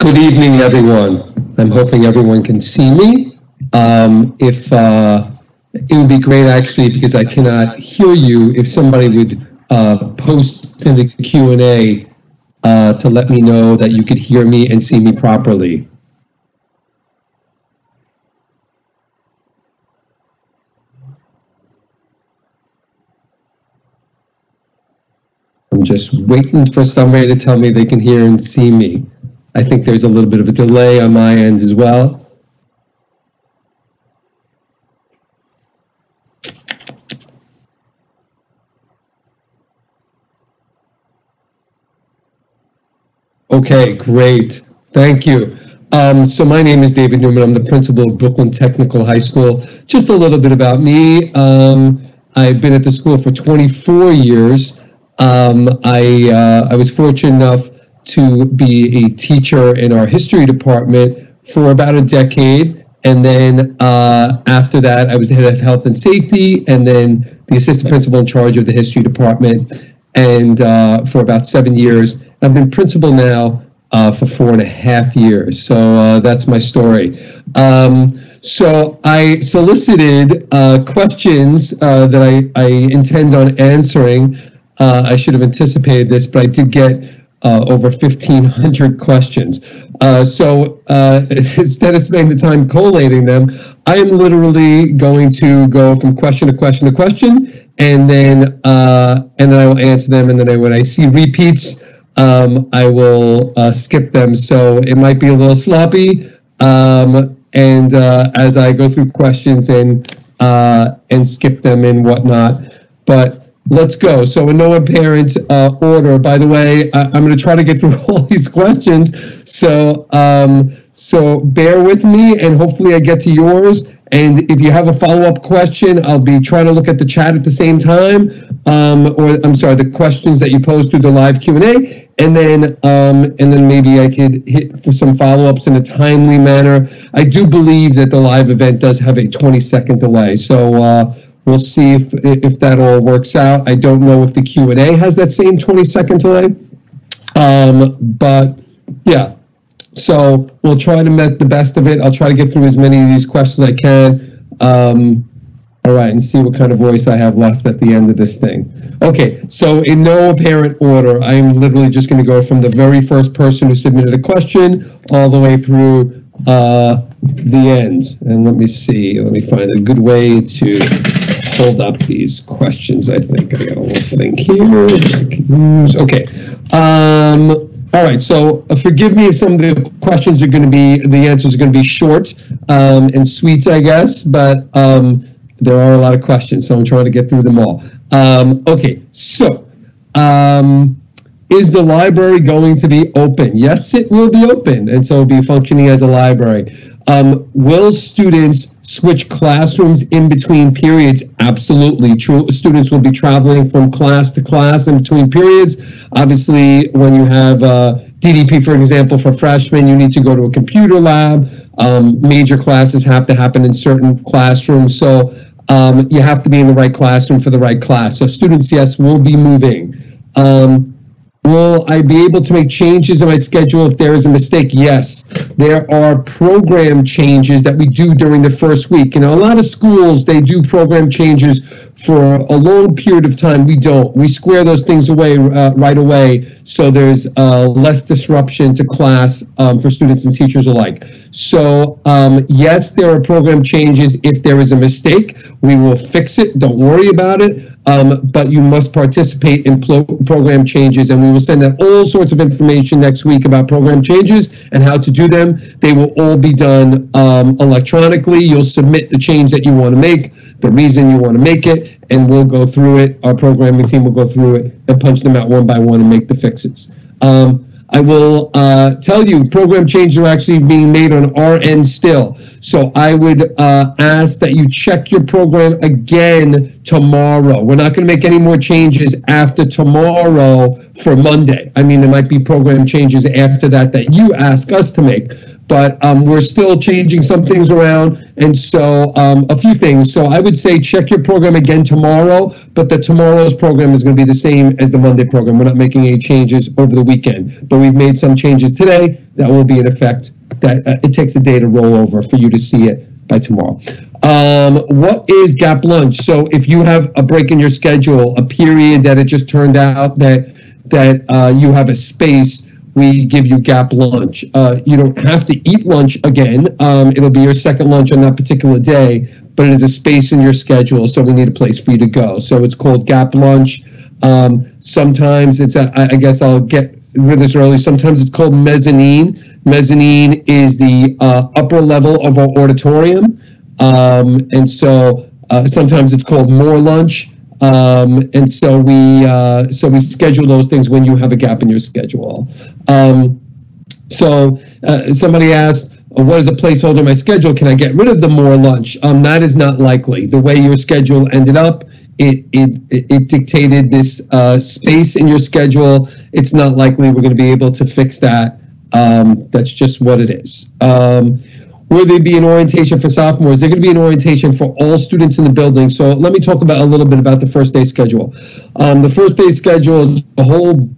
Good evening, everyone. I'm hoping everyone can see me. Um, if uh, it would be great, actually, because I cannot hear you, if somebody would uh, post in the Q and A uh, to let me know that you could hear me and see me properly. I'm just waiting for somebody to tell me they can hear and see me. I think there's a little bit of a delay on my end as well. Okay, great. Thank you. Um, so my name is David Newman. I'm the principal of Brooklyn Technical High School. Just a little bit about me. Um, I've been at the school for 24 years. Um, I, uh, I was fortunate enough to be a teacher in our history department for about a decade. And then uh, after that, I was the head of health and safety, and then the assistant principal in charge of the history department, and uh, for about seven years. I've been principal now uh, for four and a half years. So uh, that's my story. Um, so I solicited uh, questions uh, that I, I intend on answering. I should have anticipated this, but I did get uh, over 1,500 questions. Uh, so uh, instead of spending the time collating them, I am literally going to go from question to question to question, and then uh, and then I will answer them. And then I, when I see repeats, um, I will uh, skip them. So it might be a little sloppy. Um, and as I go through questions and and skip them and whatnot, but Let's go. So in no apparent uh, order. By the way, I, am going to try to get through all these questions. So um, so bear with me, and hopefully I get to yours. And if you have a follow-up question, I'll be trying to look at the chat at the same time, um, or I'm sorry, the questions that you post through the live Q and A, and then um, and then maybe I could hit for some follow-ups in a timely manner. I do believe that the live event does have a 20-second delay, so. Uh, We'll see if, if that all works out. I don't know if the Q&A has that same 20 second delay. Um, but yeah, so we'll try to make the best of it. I'll try to get through as many of these questions as I can. Um, all right, and see what kind of voice I have left at the end of this thing. Okay, so in no apparent order, I'm literally just going to go from the very first person who submitted a question all the way through uh, the end. And let me see, let me find a good way to hold up these questions. I think I got a little thing here. Okay. Um, all right. So uh, forgive me if some of the questions are going to be, the answers are going to be short um, and sweet, I guess, but um, there are a lot of questions, so I'm trying to get through them all. Um, okay. So, um, is the library going to be open? Yes, it will be open, and so it'll be functioning as a library. Um, will students switch classrooms in between periods? Absolutely. True, students will be traveling from class to class in between periods. Obviously, when you have uh, DDP, for example, for freshmen, you need to go to a computer lab. Um, major classes have to happen in certain classrooms. So um, you have to be in the right classroom for the right class. So students, yes, will be moving. Um, Will I be able to make changes in my schedule if there is a mistake? Yes. There are program changes that we do during the first week. You know, a lot of schools, they do program changes for a long period of time. We don't. We square those things away uh, right away so there's uh, less disruption to class um, for students and teachers alike. So um, yes, there are program changes. If there is a mistake, we will fix it. Don't worry about it. Um, but you must participate in program changes, and we will send out all sorts of information next week about program changes and how to do them. They will all be done um, electronically. You'll submit the change that you want to make, the reason you want to make it, and we'll go through it. Our programming team will go through it and punch them out one by one and make the fixes. Um, I will uh, tell you, program changes are actually being made on our end still. So I would uh, ask that you check your program again tomorrow. We're not going to make any more changes after tomorrow for Monday. I mean, there might be program changes after that that you ask us to make. But um, we're still changing some things around And so um, a few things. So I would say check your program again tomorrow, but the tomorrow's program is going to be the same as the Monday program. We're not making any changes over the weekend, but we've made some changes today that will be in effect. That uh, it takes a day to roll over for you to see it by tomorrow. Um, what is gap lunch? So if you have a break in your schedule, a period that it just turned out that that uh, you have a space we give you gap lunch. Uh, you don't have to eat lunch again. Um, it'll be your second lunch on that particular day, but it is a space in your schedule, so we need a place for you to go. So it's called gap lunch. Um, sometimes it's, a, I guess I'll get with this early, sometimes it's called mezzanine. Mezzanine is the uh, upper level of our auditorium. Um, and so uh, sometimes it's called more lunch. Um, and so we uh, so we schedule those things when you have a gap in your schedule. Um, so uh, somebody asked, "What is a placeholder in my schedule? Can I get rid of the more lunch?" Um, that is not likely. The way your schedule ended up, it it it dictated this uh, space in your schedule. It's not likely we're going to be able to fix that. Um, that's just what it is. Um, Will there be an orientation for sophomores? They're going to be an orientation for all students in the building. So let me talk about a little bit about the first day schedule. Um, the first day schedule is a whole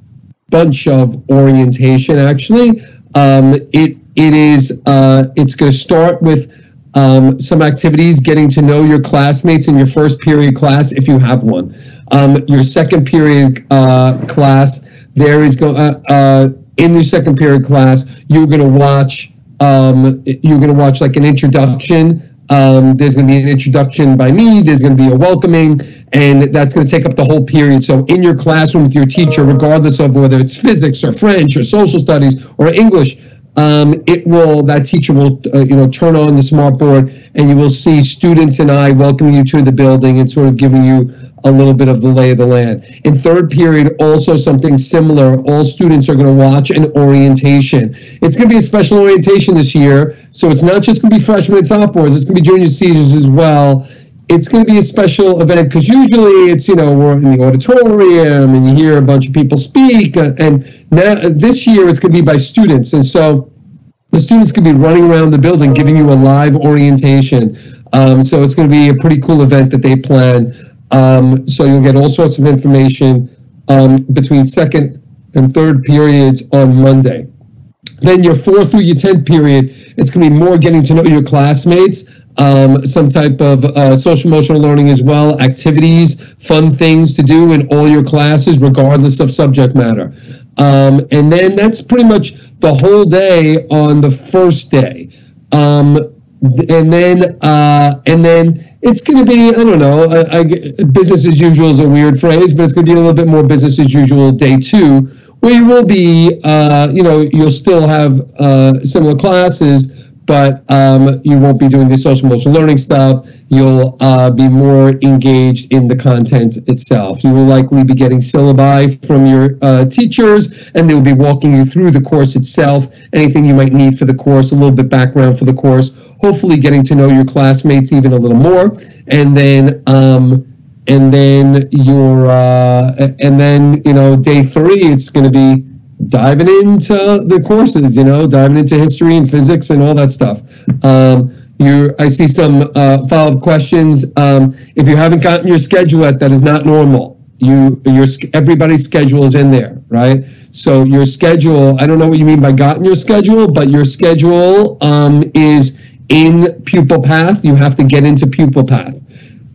bunch of orientation. Actually, um, it it is uh, it's going to start with um, some activities, getting to know your classmates in your first period class if you have one. Um, your second period uh, class, there is going uh, uh, in your second period class, you're going to watch um, you're going to watch like an introduction. Um, there's going to be an introduction by me. There's going to be a welcoming, and that's going to take up the whole period. So in your classroom with your teacher, regardless of whether it's physics or French or social studies or English, um, it will that teacher will uh, you know turn on the smart board, and you will see students and I welcoming you to the building and sort of giving you a little bit of the lay of the land. In third period, also something similar. All students are going to watch an orientation. It's going to be a special orientation this year, so it's not just going to be freshmen and sophomores. It's going to be juniors, seniors as well. It's going to be a special event because usually it's you know we're in the auditorium and you hear a bunch of people speak, uh, and now this year it's going to be by students, and so the students could be running around the building giving you a live orientation. Um, so it's going to be a pretty cool event that they plan. Um, so you'll get all sorts of information um, between second and third periods on Monday. Then your fourth through your 10th period, it's going to be more getting to know your classmates, um, some type of uh, social emotional learning as well, activities, fun things to do in all your classes, regardless of subject matter. Um, and then that's pretty much the whole day on the first day. Um, and then, uh, and then it's going to be, I don't know, I, I, business as usual is a weird phrase, but it's going to be a little bit more business as usual day two, where you will be, uh, you know, you'll still have uh, similar classes, but um, you won't be doing the social emotional learning stuff. You'll uh, be more engaged in the content itself. You will likely be getting syllabi from your uh, teachers, and they will be walking you through the course itself, anything you might need for the course, a little bit background for the course hopefully getting to know your classmates even a little more, and then um, and then your uh, and then you know day three it's going to be diving into the courses, you know, diving into history and physics and all that stuff. Um, you, I see some uh, follow-up questions. Um, if you haven't gotten your schedule yet, that is not normal. You, your everybody's schedule is in there, right? So your schedule, I don't know what you mean by gotten your schedule, but your schedule um, is in Pupil Path, you have to get into Pupil Path.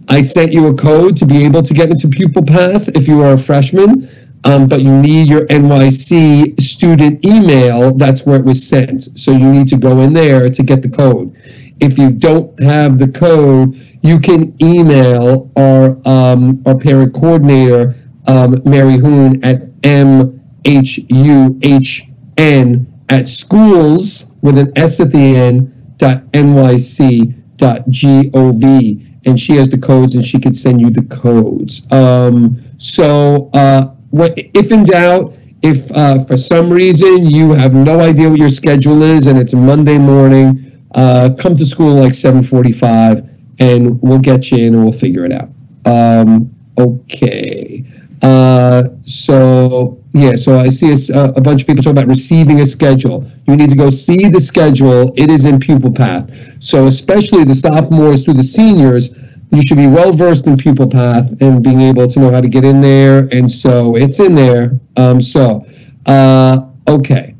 I sent you a code to be able to get into Pupil Path if you are a freshman, um, but you need your NYC student email. That's where it was sent. So you need to go in there to get the code. If you don't have the code, you can email our um, our parent coordinator, um, Mary Huhn, at mhuhn at schools with an S at the end www.nyc.gov and she has the codes and she can send you the codes. Um, so uh, if in doubt, if uh, for some reason you have no idea what your schedule is and it's a Monday morning, uh, come to school like 7:45 and we'll get you in and we'll figure it out. Um, okay. Uh, so yeah, so I see a, a bunch of people talk about receiving a schedule. You need to go see the schedule. It is in Pupil Path. So especially the sophomores through the seniors, you should be well versed in Pupil Path and being able to know how to get in there. And so it's in there. Um, so, uh, okay.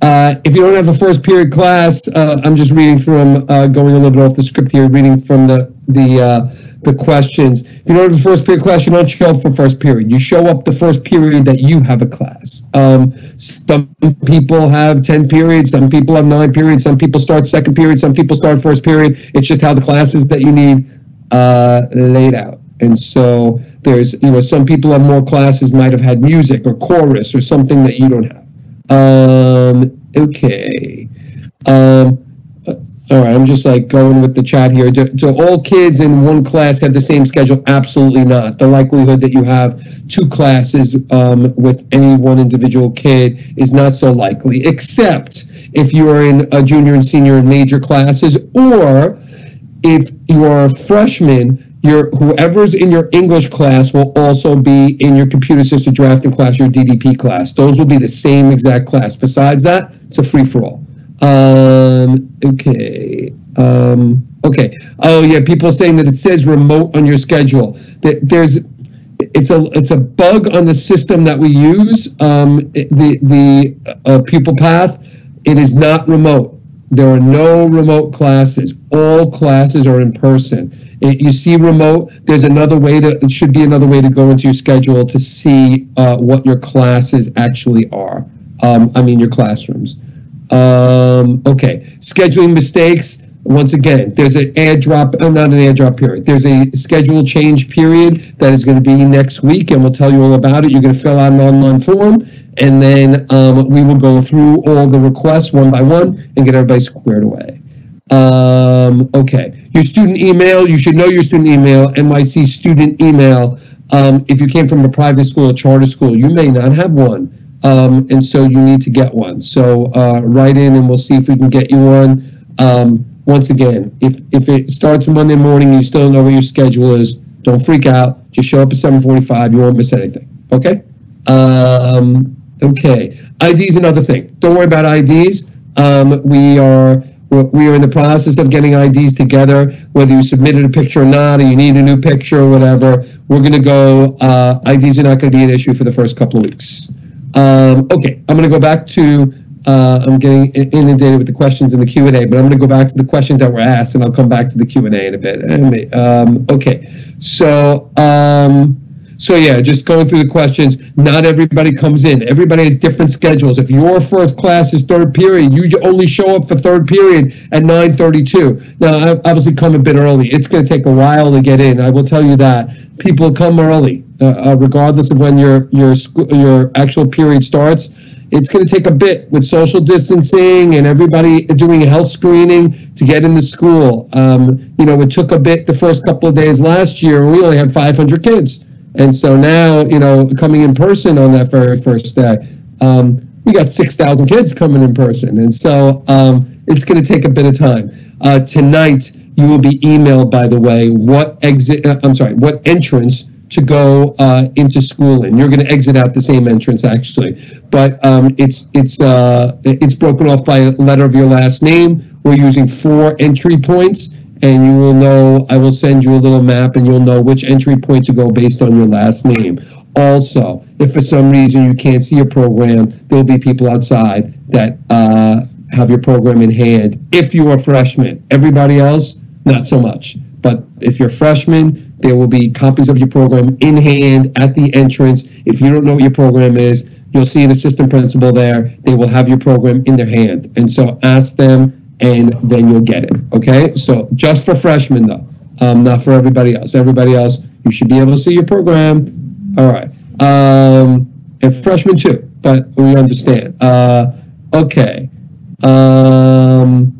Uh, if you don't have a first period class, uh, I'm just reading from, uh, going a little bit off the script here, reading from the, the, uh, the questions. If you don't have a first period class, you don't show up for first period. You show up the first period that you have a class. Um, some people have 10 periods, some people have nine periods, some people start second period, some people start first period. It's just how the classes that you need uh, laid out. And so there's, you know, some people have more classes, might have had music or chorus or something that you don't have. Um, okay. Um, uh, all right, I'm just like going with the chat here. Do, do, all kids in one class have the same schedule? Absolutely not. The likelihood that you have two classes um, with any one individual kid is not so likely, except if you are in a junior and senior major classes or if you are a freshman, your whoever's in your English class will also be in your computer assisted drafting class, your DDP class. Those will be the same exact class. Besides that, it's a free for all. Um, okay. Um, okay. Oh yeah, people saying that it says remote on your schedule. There's it's a it's a bug on the system that we use. Um, the the uh, pupil path. It is not remote. There are no remote classes. All classes are in person. It, you see remote, there's another way to, it should be another way to go into your schedule to see uh, what your classes actually are. Um, I mean, your classrooms. Um, okay, scheduling mistakes. Once again, there's an airdrop, uh, not an airdrop period. There's a schedule change period that is going to be next week, and we'll tell you all about it. You're going to fill out an online form and then um, we will go through all the requests one by one and get everybody squared away. Um, okay, your student email, you should know your student email, NYC student email. Um, if you came from a private school a charter school, you may not have one. Um, and so you need to get one. So uh, write in and we'll see if we can get you one. Um, once again, if, if it starts Monday morning and you still know what your schedule is, don't freak out. Just show up at 745. You won't miss anything. Okay? Um, Okay, ID is another thing. Don't worry about IDs. Um, we are we are in the process of getting IDs together. Whether you submitted a picture or not, or you need a new picture or whatever, we're going to go. Uh, IDs are not going to be an issue for the first couple of weeks. Um, okay, I'm going to go back to. Uh, I'm getting inundated with the questions in the Q and A, but I'm going to go back to the questions that were asked, and I'll come back to the Q and A in a bit. Um, okay, so. So yeah, just going through the questions. Not everybody comes in. Everybody has different schedules. If your first class is third period, you only show up for third period at 9:32. Now, obviously, come a bit early. It's going to take a while to get in. I will tell you that. People come early, uh, uh, regardless of when your your your actual period starts. It's going to take a bit with social distancing and everybody doing health screening to get into school. Um, you know, it took a bit the first couple of days last year. We only had 500 kids and so now, you know, coming in person on that very first day, um, we got 6,000 kids coming in person. And so um, it's going to take a bit of time. Uh, tonight, you will be emailed, by the way, what exit, uh, I'm sorry, what entrance to go uh, into school in. You're going to exit out the same entrance, actually. But um, it's, it's, uh, it's broken off by a letter of your last name. We're using four entry points and you will know, I will send you a little map and you'll know which entry point to go based on your last name. Also, if for some reason you can't see your program, there'll be people outside that uh, have your program in hand. If you are a freshman, everybody else, not so much. But if you're a freshman, there will be copies of your program in hand at the entrance. If you don't know what your program is, you'll see an assistant principal there. They will have your program in their hand. And so ask them and then you'll get it. Okay, so just for freshmen though, um, not for everybody else. Everybody else, you should be able to see your program. All right, um, and freshmen too, but we understand. Uh, okay. Um,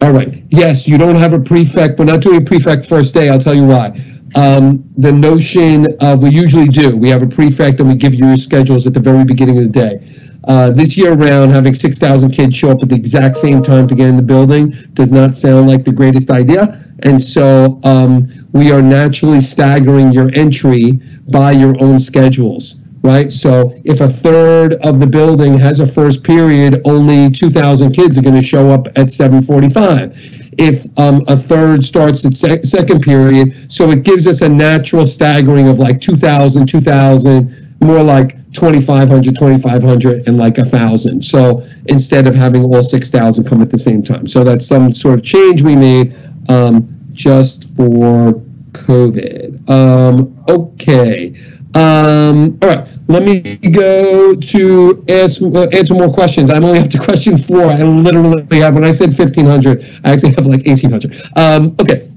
all right. Yes, you don't have a prefect. We're not doing a prefect first day. I'll tell you why. Um, the notion of we usually do. We have a prefect and we give you your schedules at the very beginning of the day. Uh, this year around, having 6,000 kids show up at the exact same time to get in the building does not sound like the greatest idea. And so um, we are naturally staggering your entry by your own schedules. right? So if a third of the building has a first period, only 2,000 kids are going to show up at 745. If um, a third starts at sec- second period, so it gives us a natural staggering of like 2,000, 2,000, more like 2,500, 2,500, and like a thousand. So instead of having all 6,000 come at the same time. So that's some sort of change we made um, just for COVID. Um, okay. Um, all right, let me go to ask, uh, answer more questions. I'm only up to question four. I literally have, when I said 1,500, I actually have like 1,800. Um, okay,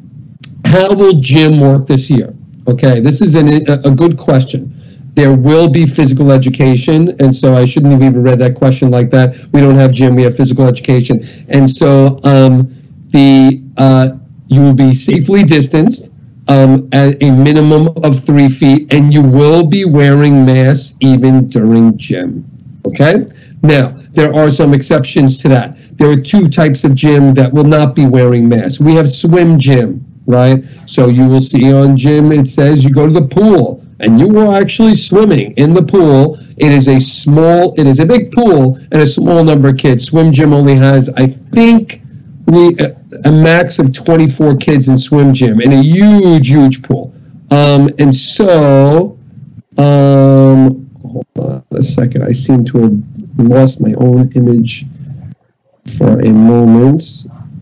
how will gym work this year? Okay, this is an, a good question. There will be physical education, and so I shouldn't have even read that question like that. We don't have gym, we have physical education. And so um, the uh, you will be safely distanced um, at a minimum of three feet, and you will be wearing masks even during gym. Okay? Now, there are some exceptions to that. There are two types of gym that will not be wearing masks. We have swim gym, right? So you will see on gym, it says you go to the pool and you are actually swimming in the pool. It is a small, it is a big pool and a small number of kids. Swim gym only has, I think, we a max of 24 kids in swim gym in a huge, huge pool. Um, and so, um, hold on a second. I seem to have lost my own image for a moment.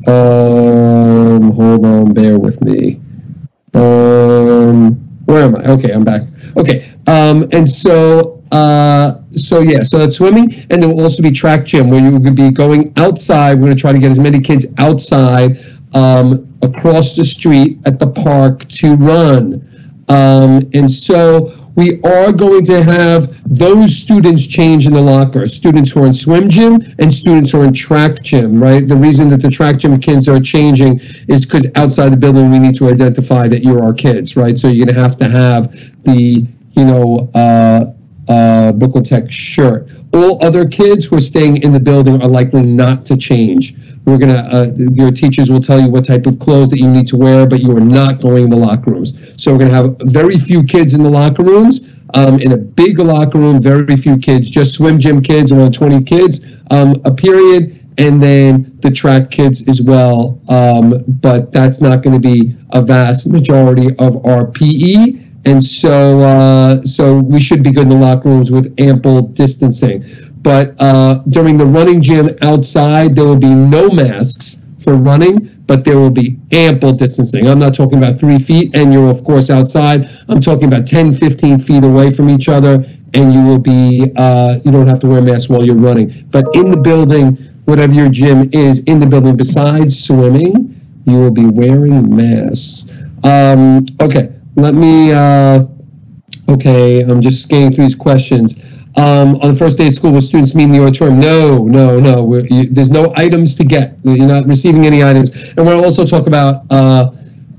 Um, hold on, bear with me. Um, where am I? Okay, I'm back. Okay, um, and so uh, so yeah, so that's swimming, and there will also be track gym where you will be going outside. We're going to try to get as many kids outside um, across the street at the park to run, um, and so we are going to have those students change in the locker. Students who are in swim gym and students who are in track gym. Right. The reason that the track gym kids are changing is because outside the building we need to identify that you're our kids. Right. So you're going to have to have the you know. Uh, uh, Brooklyn Tech shirt. All other kids who are staying in the building are likely not to change. We're gonna, uh, your teachers will tell you what type of clothes that you need to wear, but you are not going in the locker rooms. So we're gonna have very few kids in the locker rooms. Um, in a big locker room, very few kids, just swim gym kids, around 20 kids, um, a period, and then the track kids as well. Um, but that's not going to be a vast majority of our PE and so uh, so we should be good in the locker rooms with ample distancing. But uh, during the running gym outside, there will be no masks for running, but there will be ample distancing. I'm not talking about three feet, and you're of course outside. I'm talking about 10, 15 feet away from each other, and you will be uh, you don't have to wear a mask while you're running. But in the building, whatever your gym is in the building, besides swimming, you will be wearing masks. Um, okay let me, uh, okay, I'm just scanning through these questions. Um, on the first day of school, will students meet in the auditorium? No, no, no. You, there's no items to get. You're not receiving any items. And we'll also talk about, uh,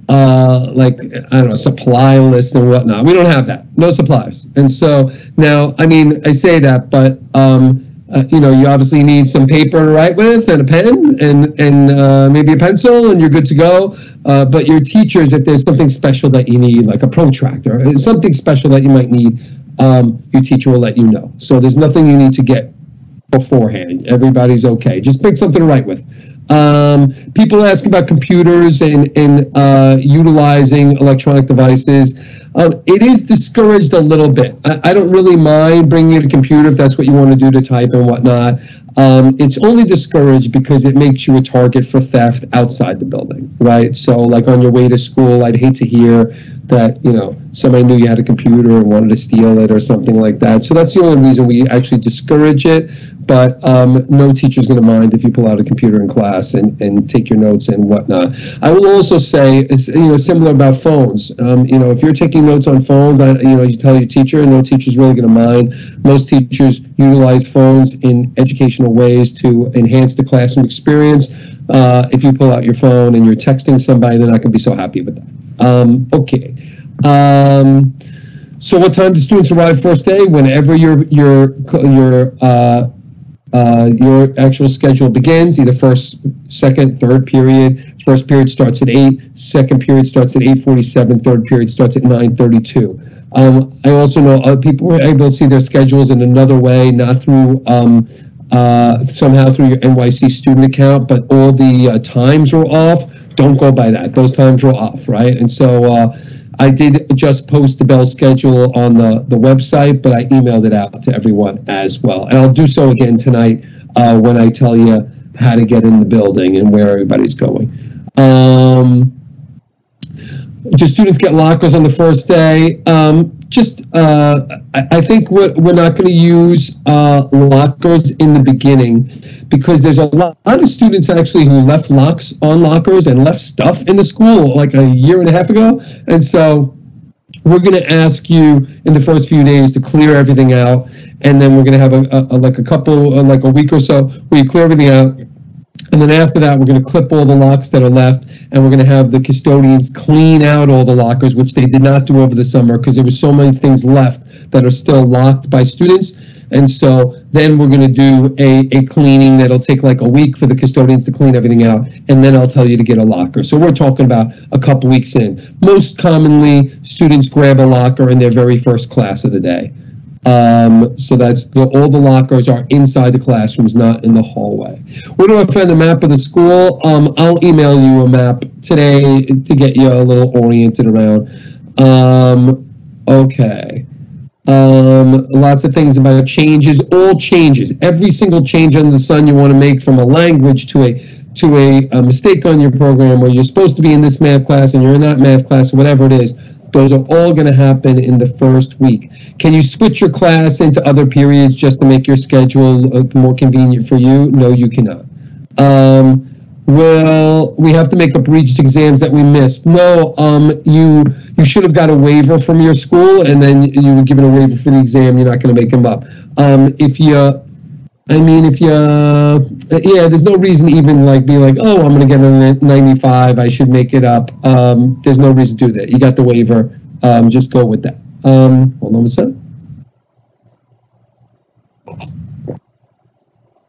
uh, like, I don't know, supply list and whatnot. We don't have that. No supplies. And so now, I mean, I say that, but, um, uh, you know, you obviously need some paper to write with and a pen and and uh, maybe a pencil, and you're good to go. Uh, but your teachers, if there's something special that you need, like a protractor, something special that you might need, um, your teacher will let you know. So there's nothing you need to get beforehand. Everybody's okay. Just pick something to write with. Um, people ask about computers and, and uh, utilizing electronic devices. Um, it is discouraged a little bit. I, I, don't really mind bringing in a computer if that's what you want to do to type and whatnot. Um, it's only discouraged because it makes you a target for theft outside the building, right? So, like on your way to school, I'd hate to hear that you know somebody knew you had a computer and wanted to steal it or something like that. So that's the only reason we actually discourage it but um, no teacher is going to mind if you pull out a computer in class and, and take your notes and whatnot. I will also say, you know, similar about phones. Um, you know, if you're taking notes on phones, I, you know, you tell your teacher, no teacher is really going to mind. Most teachers utilize phones in educational ways to enhance the classroom experience. Uh, if you pull out your phone and you're texting somebody, they're not going to be so happy with that. Um, okay. Um, so what time do students arrive first day? Whenever your your your uh, uh, your actual schedule begins, either first, second, third period. First period starts at 8, second period starts at 8.47, third period starts at 9.32. Um, I also know other people were able to see their schedules in another way, not through um, uh, somehow through your NYC student account, but all the uh, times were off. Don't go by that. Those times were off, right? And so uh, I did just post the bell schedule on the, the website, but I emailed it out to everyone as well. And I'll do so again tonight uh, when I tell you how to get in the building and where everybody's going. Um, do students get lockers on the first day? Um, just, uh, I, I think we're, we're not going to use uh, lockers in the beginning because there's a lot, lot of students actually who left locks on lockers and left stuff in the school like a year and a half ago. And so we're going to ask you in the first few days to clear everything out. And then we're going to have a, a, a like a couple, uh, like a week or so where you clear everything out and then after that, we're going to clip all the locks that are left, and we're going to have the custodians clean out all the lockers, which they did not do over the summer because there were so many things left that are still locked by students. And so then we're going to do a, a cleaning that'll take like a week for the custodians to clean everything out. And then I'll tell you to get a locker. So we're talking about a couple weeks in. Most commonly, students grab a locker in their very first class of the day. Um, so that's the, all the lockers are inside the classrooms, not in the hallway. Where do I find the map of the school? Um, I'll email you a map today to get you a little oriented around. Um, okay. Um, lots of things about changes, all changes, every single change under the sun you want to make from a language to a to a, a mistake on your program where you're supposed to be in this math class and you're in that math class, whatever it is those are all going to happen in the first week. Can you switch your class into other periods just to make your schedule more convenient for you? No, you cannot. Um, well, we have to make up Regents exams that we missed. No, um, you you should have got a waiver from your school, and then you were given a waiver for the exam. You're not going to make them up. Um, if you I mean, if you, uh, yeah, there's no reason to even like be like, oh, I'm going to get a 95. I should make it up. Um, there's no reason to do that. You got the waiver. Um, just go with that. Um, hold on a sec.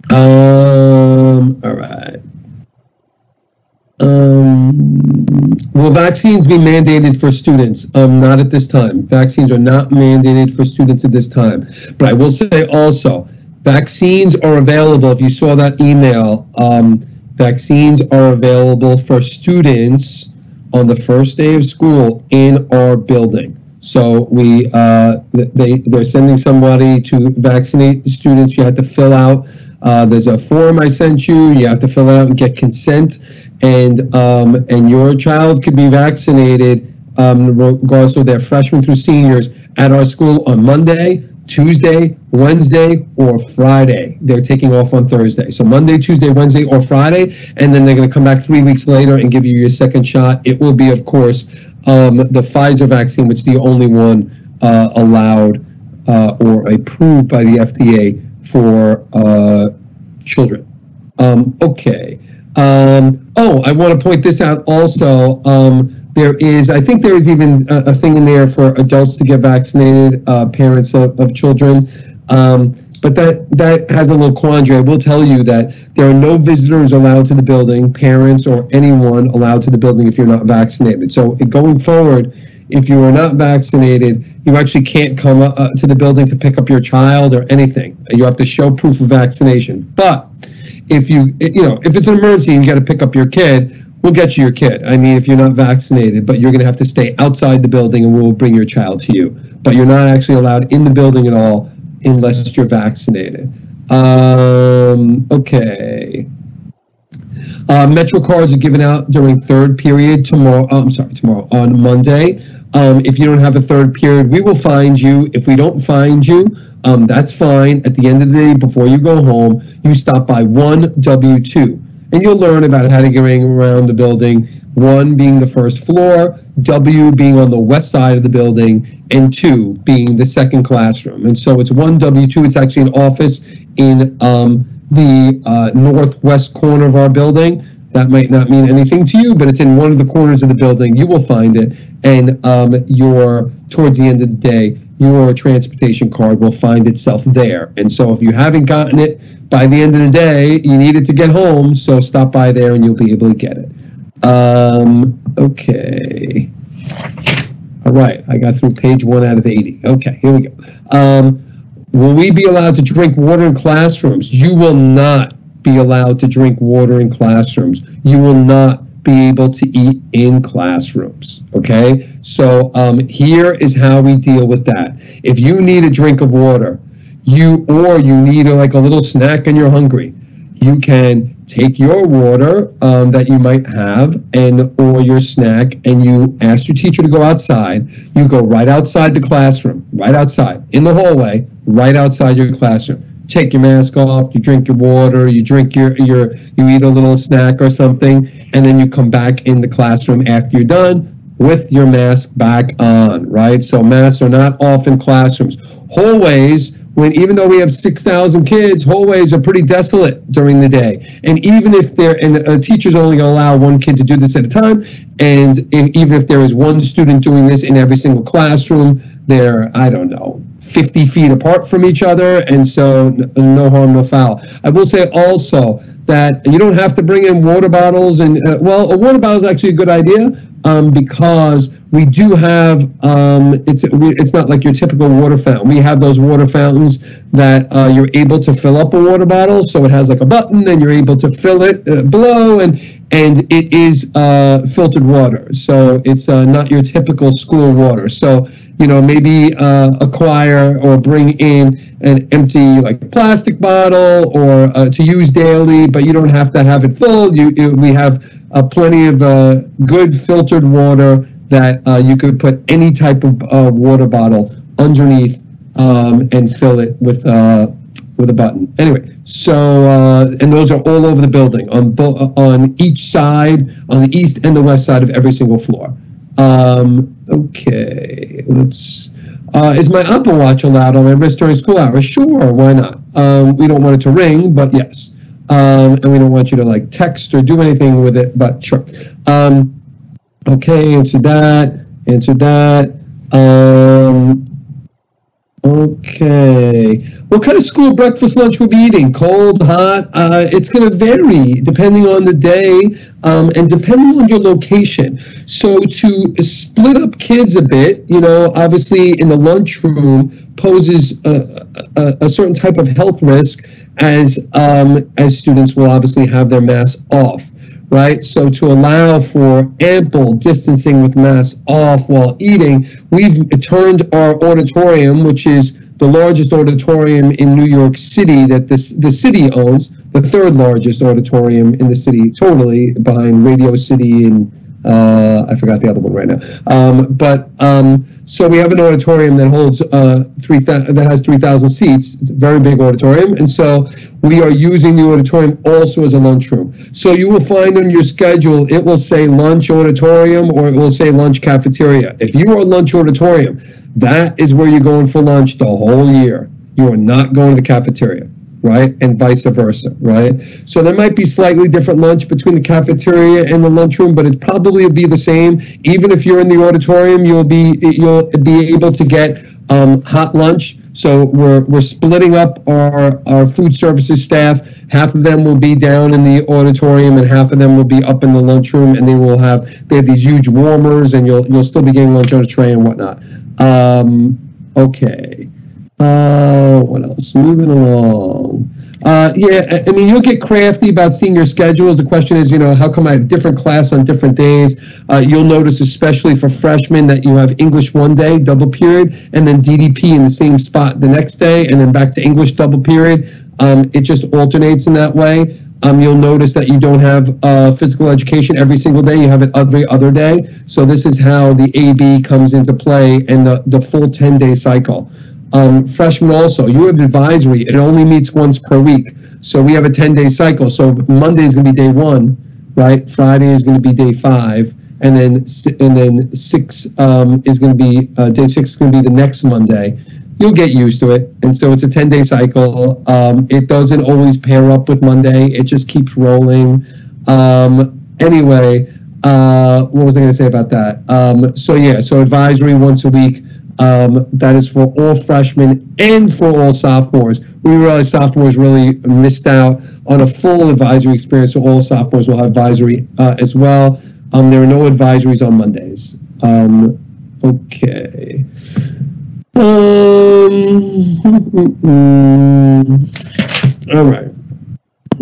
Um, all right. Um, will vaccines be mandated for students? Um, not at this time. Vaccines are not mandated for students at this time. But I will say also, Vaccines are available. If you saw that email, um, vaccines are available for students on the first day of school in our building. So we uh, they they're sending somebody to vaccinate students. You have to fill out. Uh, there's a form I sent you. You have to fill out and get consent. And um, and your child could be vaccinated um, regardless of their freshmen through seniors at our school on Monday, Tuesday, Wednesday, or Friday. They're taking off on Thursday. So Monday, Tuesday, Wednesday, or Friday, and then they're going to come back three weeks later and give you your second shot. It will be, of course, um, the Pfizer vaccine, which is the only one uh, allowed uh, or approved by the FDA for uh, children. Um, okay. Um, oh, I want to point this out also. There is, I think there is even a, a thing in there for adults to get vaccinated, uh, parents of, of children. Um, but that that has a little quandary. I will tell you that there are no visitors allowed to the building, parents or anyone allowed to the building if you're not vaccinated. So going forward, if you are not vaccinated, you actually can't come uh, to the building to pick up your child or anything. You have to show proof of vaccination. But if you you know if it's an emergency and you got to pick up your kid, we'll get you your kit. I mean, if you're not vaccinated, but you're going to have to stay outside the building and we'll bring your child to you. But you're not actually allowed in the building at all unless you're vaccinated. Um, okay. Uh, Metro cards are given out during third period tomorrow. Oh, I'm sorry, tomorrow on Monday. Um, if you don't have a third period, we will find you. If we don't find you, um, that's fine. At the end of the day, before you go home, you stop by one W2 and you'll learn about how to get around the building. One being the first floor, W being on the west side of the building, and two being the second classroom. And so it's one W2. It's actually an office in um, the uh, northwest corner of our building. That might not mean anything to you, but it's in one of the corners of the building. You will find it, and um, your towards the end of the day, your transportation card will find itself there. And so if you haven't gotten it by the end of the day, you need it to get home, so stop by there and you'll be able to get it. Um, okay. All right, I got through page one out of 80. Okay, here we go. Um, will we be allowed to drink water in classrooms? You will not be allowed to drink water in classrooms. You will not be able to eat in classrooms. Okay, so um, here is how we deal with that. If you need a drink of water, you or you need a, like a little snack and you're hungry, you can take your water um, that you might have and or your snack and you ask your teacher to go outside. You go right outside the classroom right outside in the hallway right outside your classroom. Take your mask off you drink your water you drink your your you eat a little snack or something and then you come back in the classroom after you're done with your mask back on right? So masks are not off in classrooms. Hallways when even though we have 6,000 kids, hallways are pretty desolate during the day. And even if they're, and a teacher's only going to allow one kid to do this at a time, and even if there is one student doing this in every single classroom, they're, I don't know, 50 feet apart from each other, and so no harm, no foul. I will say also that you don't have to bring in water bottles, and uh, well, a water bottle is actually a good idea um, because we do have um, it's it's not like your typical water fountain. We have those water fountains that uh, you're able to fill up a water bottle, so it has like a button, and you're able to fill it uh, below, and and it is uh, filtered water, so it's uh, not your typical school water. So you know maybe uh, acquire or bring in an empty like plastic bottle or uh, to use daily, but you don't have to have it full. You, you we have plenty of good filtered water that uh, you could put any type of uh, water bottle underneath um, and fill it with uh, with a button. Anyway, so uh, and those are all over the building on bo- on each side, on the east and the west side of every single floor. Um, okay, let's. Uh, is my Apple Watch allowed on my wrist during school hours? Sure, why not? Um, we don't want it to ring, but yes. Um, and we don't want you to like text or do anything with it, but sure. Um, Okay, answer that. Answer that. Um, okay. What kind of school breakfast lunch will be eating? Cold, hot? Uh, it's going to vary depending on the day um, and depending on your location. So to split up kids a bit, you know, obviously in the lunchroom poses a, a, a certain type of health risk as um, as students will obviously have their masks off right? So to allow for ample distancing with masks off while eating, we've turned our auditorium, which is the largest auditorium in New York City that this, the city owns, the third largest auditorium in the city totally behind Radio City and uh, I forgot the other one right now. Um, but um, so we have an auditorium that holds uh, three that has three thousand seats. It's a very big auditorium, and so we are using the auditorium also as a lunchroom. So you will find on your schedule it will say lunch auditorium or it will say lunch cafeteria. If you are lunch auditorium, that is where you're going for lunch the whole year. You are not going to the cafeteria right? And vice versa, right? So there might be slightly different lunch between the cafeteria and the lunchroom, but it probably will be the same. Even if you're in the auditorium, you'll be you'll be able to get um, hot lunch. So we're we're splitting up our our food services staff. Half of them will be down in the auditorium, and half of them will be up in the lunchroom, and they will have they have these huge warmers, and you'll you'll still be getting lunch on a tray and whatnot. Um, okay. Uh, what else? Moving along. Uh, yeah, I mean, you'll get crafty about seeing your schedules. The question is, you know, how come I have different class on different days? Uh, you'll notice, especially for freshmen, that you have English one day, double period, and then DDP in the same spot the next day, and then back to English double period. Um, it just alternates in that way. Um, you'll notice that you don't have uh, physical education every single day. You have it every other day. So this is how the AB comes into play and the, the full 10-day cycle. Um, freshmen also, you have advisory. It only meets once per week. So we have a 10 day cycle. So Monday is going to be day one, right? Friday is going to be day five. And then, and then six um, is going to be, uh, day six is going to be the next Monday. You'll get used to it. And so it's a 10 day cycle. Um, it doesn't always pair up with Monday, it just keeps rolling. Um, anyway, uh, what was I going to say about that? Um, so yeah, so advisory once a week. Um, that is for all freshmen and for all sophomores. We realize sophomores really missed out on a full advisory experience, so all sophomores will have advisory uh, as well. Um, there are no advisories on Mondays. Um, okay. Um, all right.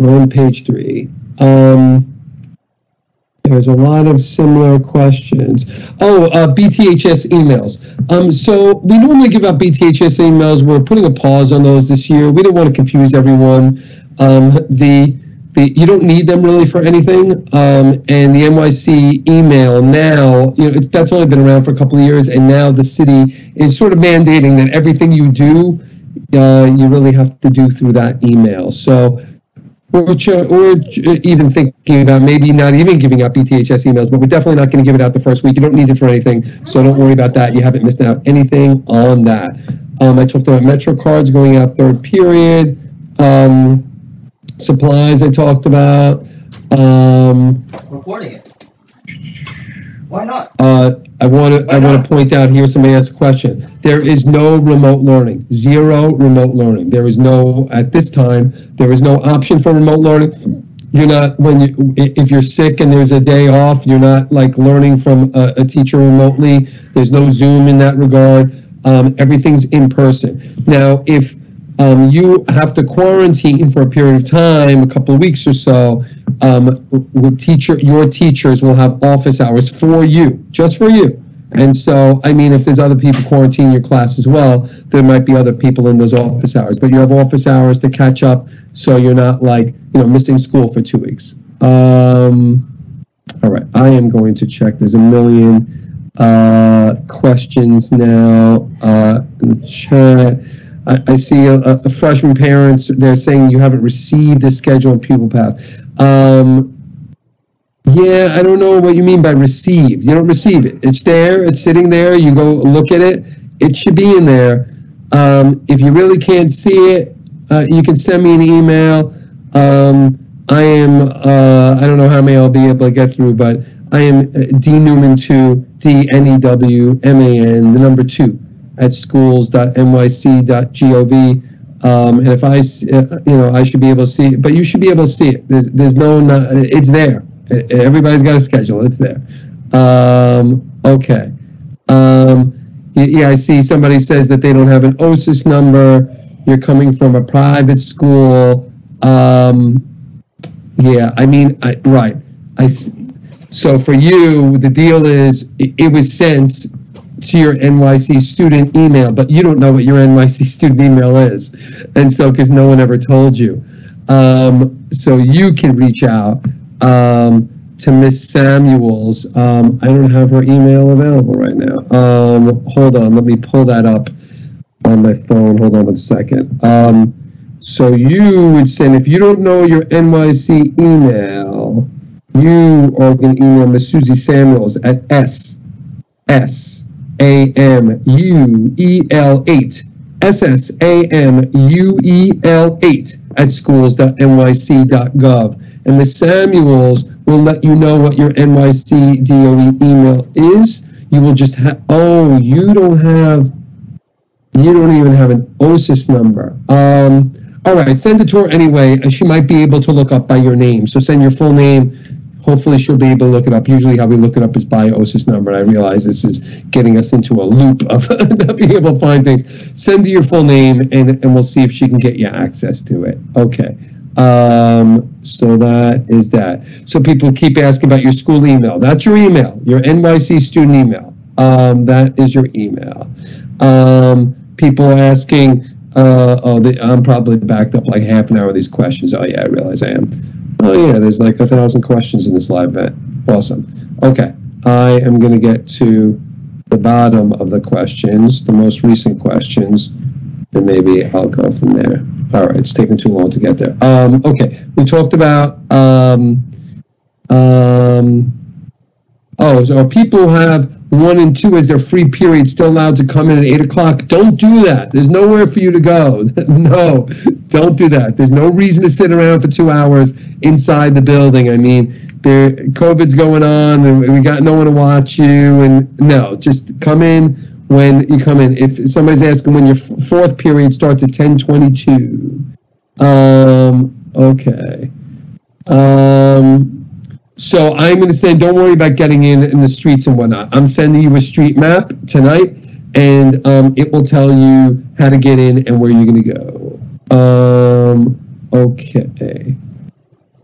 On page three. Um, there's a lot of similar questions. Oh, uh, BTHS emails. Um, so we normally give out BTHS emails. We're putting a pause on those this year. We don't want to confuse everyone. Um, the the, you don't need them really for anything. Um, and the NYC email now, you know, it's, that's only been around for a couple of years, and now the city is sort of mandating that everything you do, uh, you really have to do through that email. So we're, we're even thinking about maybe not even giving out BTHS emails, but we're definitely not going to give it out the first week. You don't need it for anything, so don't worry about that. You haven't missed out anything on that. Um, I talked about Metro cards going out third period. Um, supplies I talked about. Um, Recording it. Why not? uh, I want to, I want to point out here, somebody asked a question. There is no remote learning, zero remote learning. There is no, at this time, there is no option for remote learning. You're not, when you, if you're sick and there's a day off, you're not like learning from a, a teacher remotely. There's no Zoom in that regard. Um, everything's in person. Now, if um, you have to quarantine for a period of time, a couple of weeks or so, um, with teacher, your teachers will have office hours for you, just for you. And so, I mean, if there's other people quarantining your class as well, there might be other people in those office hours. But you have office hours to catch up, so you're not like, you know, missing school for two weeks. Um, all right, I am going to check. There's a million uh, questions now uh, in the chat. I, I see a, a freshman parents, they're saying you haven't received a schedule and PupilPath. Um, yeah, I don't know what you mean by received. You don't receive it. It's there, it's sitting there, you go look at it, it should be in there. Um, if you really can't see it, uh, you can send me an email. Um, I am, uh, I don't know how many I'll be able to get through, but I am uh, D Newman 2, D N E W M A N, the number 2, at schools.nyc.gov. Um, and if I, uh, you know, I should be able to see it, but you should be able to see it. There's, there's no, it's there. Everybody's got a schedule. It's there. Um, okay. Um, yeah, I see somebody says that they don't have an OSIS number. You're coming from a private school. Um, yeah, I mean, I, right. I, so for you, the deal is it, it was sent to your NYC student email, but you don't know what your NYC student email is. And so, because no one ever told you. Um, so you can reach out um, to Miss Samuels. Um, I don't have her email available right now. Um, hold on, let me pull that up on my phone. Hold on one second. Um, so you would send, if you don't know your NYC email, you are going to email Miss Susie Samuels at S S A M U E L 8 S S A M U E L 8 at schools.nyc.gov. And Ms. Samuels will let you know what your NYC DOE email is. You will just have, oh, you don't have, you don't even have an OSIS number. Um, all right, send it to her anyway. She might be able to look up by your name. So send your full name. Hopefully she'll be able to look it up. Usually how we look it up is by OSIS number. And I realize this is getting us into a loop of not being able to find things. Send your full name and, and we'll see if she can get you access to it. Okay. Um, so that is that. So people keep asking about your school email. That's your email, your NYC student email. Um, that is your email. Um, people asking, uh, oh, I'm probably backed up like half an hour with these questions. Oh yeah, I realize I am. Oh yeah, there's like a thousand questions in this live event. Awesome. Okay, I am going to get to the bottom of the questions, the most recent questions, and maybe I'll go from there. All right, it's taking too long to get there. Um, okay, we talked about um, um, oh, so people have one and two as their free period still allowed to come in at eight o'clock. Don't do that. There's nowhere for you to go. no, don't do that. There's no reason to sit around for two hours inside the building. I mean, there COVID's going on, and we got no one to watch you. And no, just come in when you come in. If somebody's asking when your fourth period starts at ten twenty-two. Um. Okay. Um. so I'm going to say, don't worry about getting in in the streets and whatnot. I'm sending you a street map tonight, and um, it will tell you how to get in and where you're going to go. Um, okay.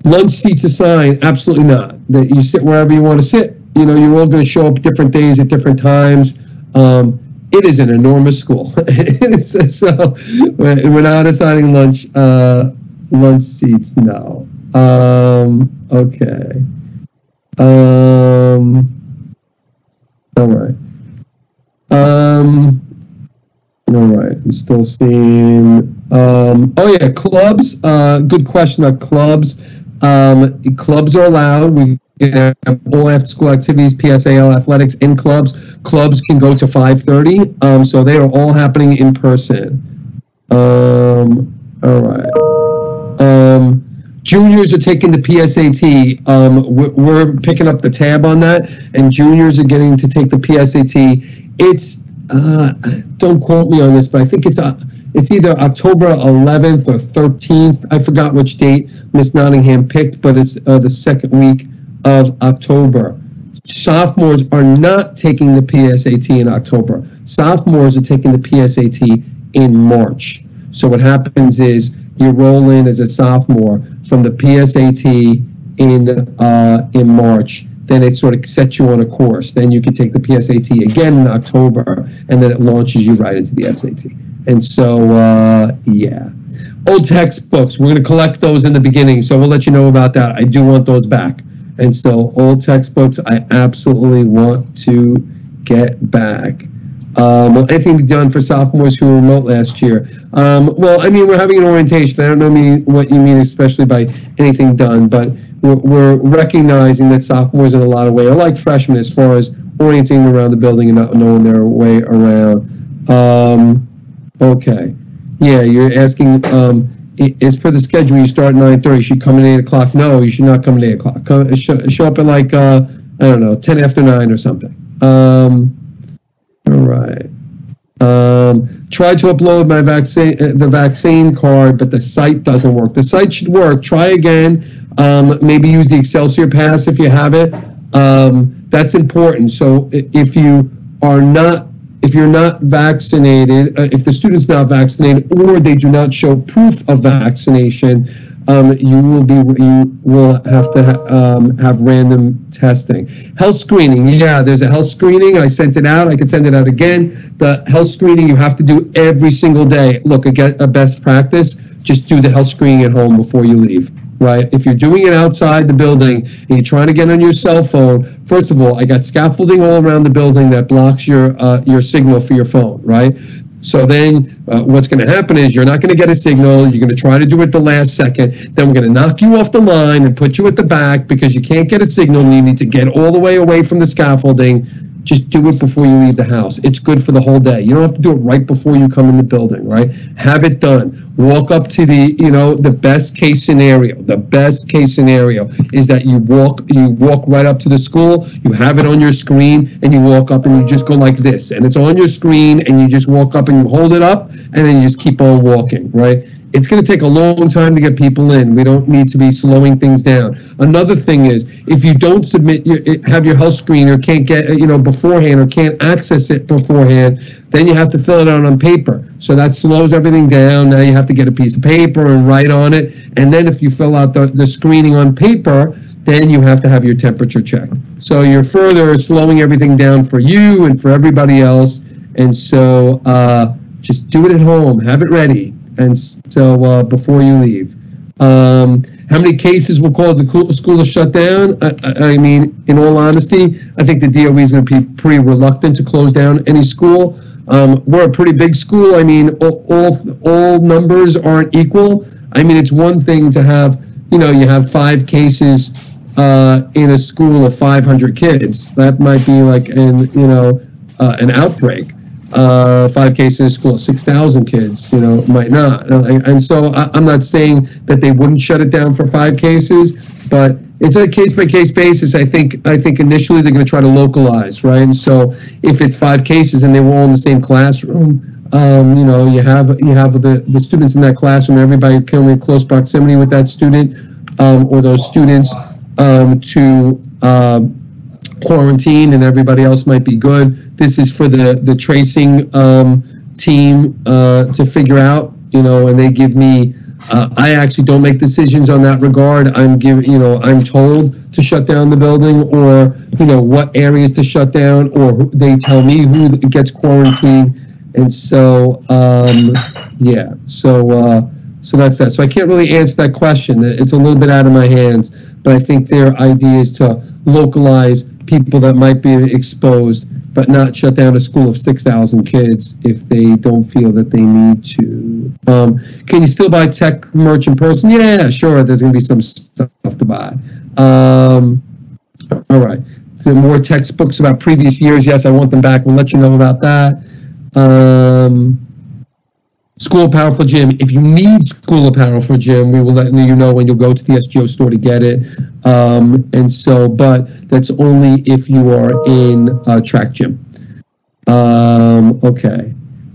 Lunch seats assigned? Absolutely not. That you sit wherever you want to sit. You know, you're all going to show up different days at different times. Um, it is an enormous school. so we're not assigning lunch uh, lunch seats. No. Um, okay. Um, all right. Um, all right. I'm still seeing. Um, oh yeah, clubs. Uh, good question about clubs. Um, clubs are allowed. We have all after school activities, PSAL athletics in clubs. Clubs can go to 5:30. Um, so they are all happening in person. Um, all right. Um, Juniors are taking the PSAT. Um, we're, we're, picking up the tab on that, and juniors are getting to take the PSAT. It's uh, don't quote me on this, but I think it's uh, it's either October 11th or 13th. I forgot which date Miss Nottingham picked, but it's uh, the second week of October. Sophomores are not taking the PSAT in October. Sophomores are taking the PSAT in March. So what happens is you roll in as a sophomore from the PSAT in uh, in March. Then it sort of sets you on a course. Then you can take the PSAT again in October, and then it launches you right into the SAT. And so, uh, yeah, old textbooks. We're going to collect those in the beginning, so we'll let you know about that. I do want those back. And so, old textbooks, I absolutely want to get back. Um, will anything be done for sophomores who were remote last year? Um, well, I mean, we're having an orientation. I don't know what you mean, especially by anything done, but we're, we're recognizing that sophomores, in a lot of ways, are like freshmen as far as orienting around the building and not knowing their way around. Um, okay. Yeah, you're asking, um, is for the schedule, you start at 9.30, you should come at 8 o'clock. No, you should not come at 8 o'clock. Come, show, show up at like, uh, I don't know, 10 after 9 or something. Um, all right. Um, tried to upload my vaccine, uh, the vaccine card, but the site doesn't work. The site should work. Try again. Um, maybe use the Excelsior Pass if you have it. Um, that's important. So if you are not, if you're not vaccinated, uh, if the student's not vaccinated, or they do not show proof of vaccination, um, you will be you will have to ha um, have random testing. Health screening, yeah, there's a health screening. I sent it out. I can send it out again. The health screening you have to do every single day. Look, a, a best practice. Just do the health screening at home before you leave. Right? If you're doing it outside the building and you're trying to get on your cell phone, first of all, I got scaffolding all around the building that blocks your uh, your signal for your phone. Right? So then uh, what's going to happen is you're not going to get a signal. You're going to try to do it the last second. Then we're going to knock you off the line and put you at the back because you can't get a signal and you need to get all the way away from the scaffolding just do it before you leave the house. It's good for the whole day. You don't have to do it right before you come in the building, right? Have it done. Walk up to the, you know, the best case scenario. The best case scenario is that you walk you walk right up to the school, you have it on your screen and you walk up and you just go like this and it's on your screen and you just walk up and you hold it up and then you just keep on walking, right? It's going to take a long time to get people in. We don't need to be slowing things down. Another thing is, if you don't submit your have your health screen or can't get you know beforehand or can't access it beforehand, then you have to fill it out on paper. So that slows everything down. Now you have to get a piece of paper and write on it. And then if you fill out the, the screening on paper, then you have to have your temperature checked. So you're further slowing everything down for you and for everybody else. And so uh, just do it at home. Have it ready and so uh, before you leave. Um, how many cases will cause the school to shut down? I, I, mean, in all honesty, I think the DOE is going to be pretty reluctant to close down any school. Um, we're a pretty big school. I mean, all, all, all numbers aren't equal. I mean, it's one thing to have, you know, you have five cases uh, in a school of 500 kids. That might be like an, you know, uh, an outbreak uh, five cases in school, 6,000 kids, you know, might not. And so I'm not saying that they wouldn't shut it down for five cases, but it's a case by case basis. I think I think initially they're going to try to localize, right? And so if it's five cases and they were all in the same classroom, um, you know, you have you have the, the students in that classroom, everybody coming in close proximity with that student um, or those students um, to uh, quarantine and everybody else might be good. This is for the the tracing um, team uh, to figure out, you know, and they give me. Uh, I actually don't make decisions on that regard. I'm given, you know, I'm told to shut down the building, or you know, what areas to shut down, or they tell me who gets quarantined, and so um, yeah, so uh, so that's that. So I can't really answer that question. It's a little bit out of my hands, but I think their idea is to localize people that might be exposed, but not shut down a school of 6,000 kids if they don't feel that they need to. Um, can you still buy tech merch in person? Yeah, sure. There's going to be some stuff to buy. Um, all right. So more textbooks about previous years. Yes, I want them back. We'll let you know about that. Um, School Apparel for Gym. If you need school apparel for gym, we will let you know when you'll go to the SGO store to get it. Um, and so, but that's only if you are in a track gym. Um, okay.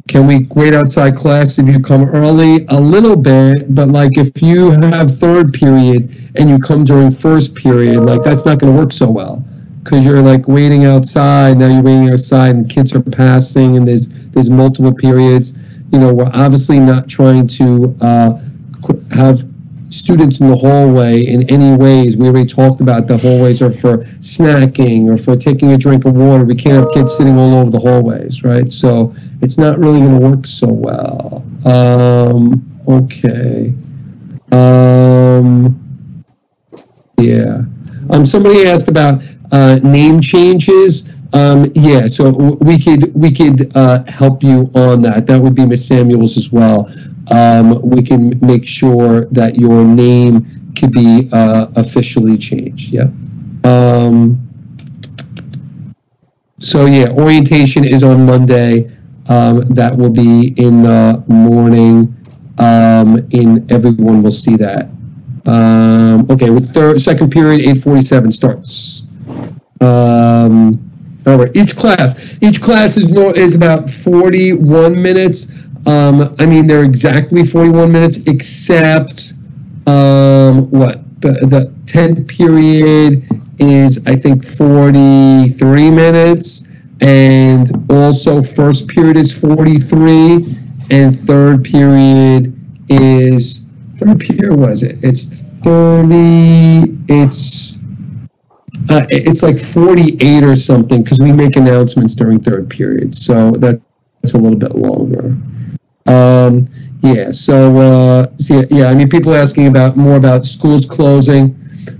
Can we wait outside class if you come early? A little bit, but like if you have third period and you come during first period, like that's not going to work so well because you're like waiting outside. Now you're waiting outside and kids are passing and there's there's multiple periods you know, we're obviously not trying to uh, have students in the hallway in any ways. We already talked about the hallways are for snacking or for taking a drink of water. We can't have kids sitting all over the hallways, right? So it's not really going to work so well. Um, okay. Um, yeah. Um, somebody asked about uh, name changes. Um, yeah, so we could we could uh, help you on that. That would be Miss Samuels as well. Um, we can make sure that your name could be uh, officially changed. Yeah. Um, so yeah, orientation is on Monday. Um, that will be in the morning. Um, in everyone will see that. Um, okay, with third second period, eight forty-seven starts. Um, all right, each class. Each class is no, is about 41 minutes. Um, I mean, they're exactly 41 minutes, except um, what the, the 10th period is, I think, 43 minutes, and also first period is 43, and third period is third period was it? It's 30. It's uh, it's like 48 or something because we make announcements during third period, so that's a little bit longer. Um, yeah, so, uh, so yeah, I mean, people asking about more about schools closing.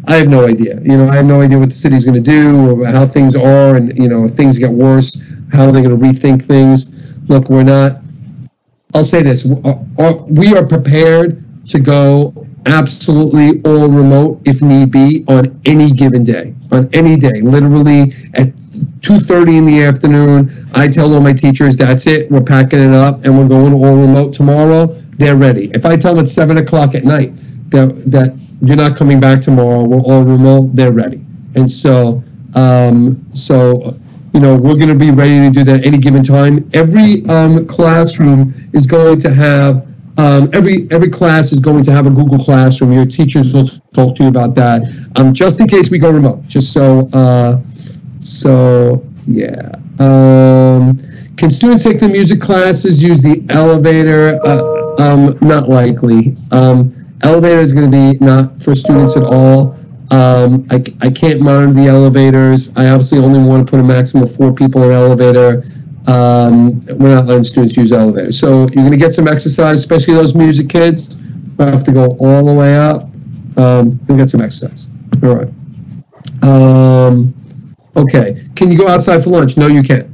I have no idea. You know, I have no idea what the city's going to do or how things are, and you know, if things get worse, how are they going to rethink things? Look, we're not. I'll say this: uh, uh, we are prepared to go absolutely all remote if need be on any given day. On any day. Literally at 2.30 in the afternoon i tell all my teachers that's it. We're packing it up and we're going all remote tomorrow. They're ready. If i tell them it's 7 o'clock at night that, that you're not coming back tomorrow we're all remote they're ready. And so um, so you know we're going to be ready to do that any given time. Every um, classroom is going to have um, every every class is going to have a Google Classroom. Your teachers will talk to you about that. Um, just in case we go remote, just so uh, so yeah. Um, can students take the music classes use the elevator? Uh, um, not likely. Um, elevator is going to be not for students at all. Um, I, I can't monitor the elevators. I obviously only want to put a maximum of four people in an elevator um, we're not letting students use elevators. So you're going to get some exercise, especially those music kids who have to go all the way up. Um, you'll get some exercise. All right. Um, okay. Can you go outside for lunch? No, you can't.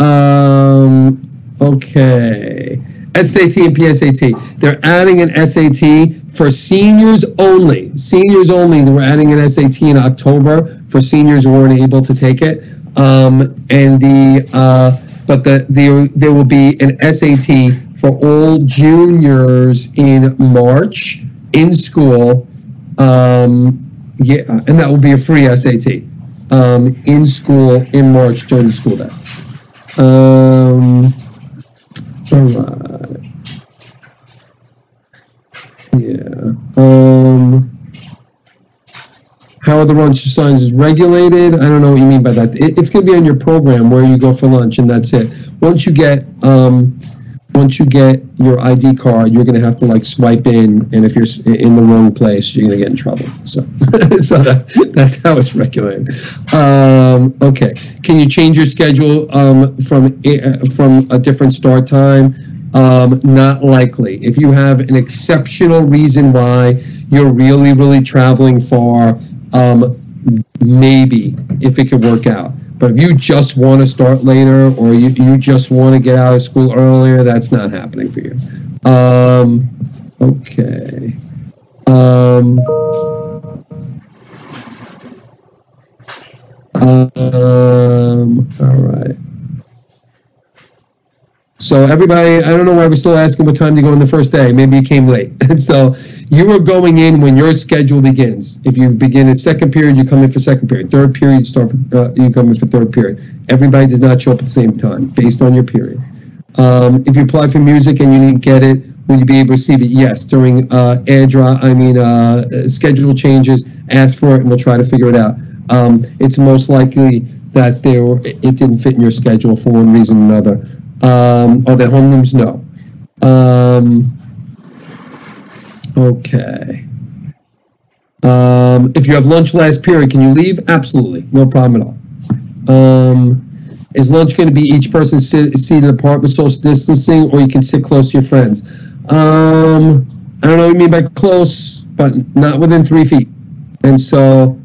Um, okay. SAT and PSAT. They're adding an SAT for seniors only. Seniors only. We're adding an SAT in October for seniors who weren't able to take it. Um, and the uh, but the, the there will be an SAT for all juniors in March in school. Um, yeah, and that will be a free SAT um, in school in March during school day. Um, all right. Yeah. Um, how the lunch sizes regulated? I don't know what you mean by that. It, it's going to be on your program where you go for lunch, and that's it. Once you get um, once you get your ID card, you're going to have to like swipe in, and if you're in the wrong place, you're going to get in trouble. So, so that, that's how it's regulated. Um, okay, can you change your schedule um, from from a different start time? Um, not likely. If you have an exceptional reason why you're really, really traveling far, um, maybe if it could work out. But if you just want to start later or you, you just want to get out of school earlier, that's not happening for you. Um, okay. Um, um, all right. So everybody, I don't know why we're still asking what time to go on the first day. Maybe you came late. And so you are going in when your schedule begins. If you begin at second period, you come in for second period. Third period, you start. Uh, you come in for third period. Everybody does not show up at the same time based on your period. Um, if you apply for music and you didn't get it, will you be able to receive it? Yes. During uh, air drop, I mean uh, schedule changes, ask for it, and we'll try to figure it out. Um, it's most likely that there it didn't fit in your schedule for one reason or another. Um, oh, the homerooms, no. Um, Okay. Um, if you have lunch last period, can you leave? Absolutely, no problem at all. Um, is lunch going to be each person sit, seated apart with social distancing, or you can sit close to your friends? Um, I don't know what you mean by close, but not within three feet. And so,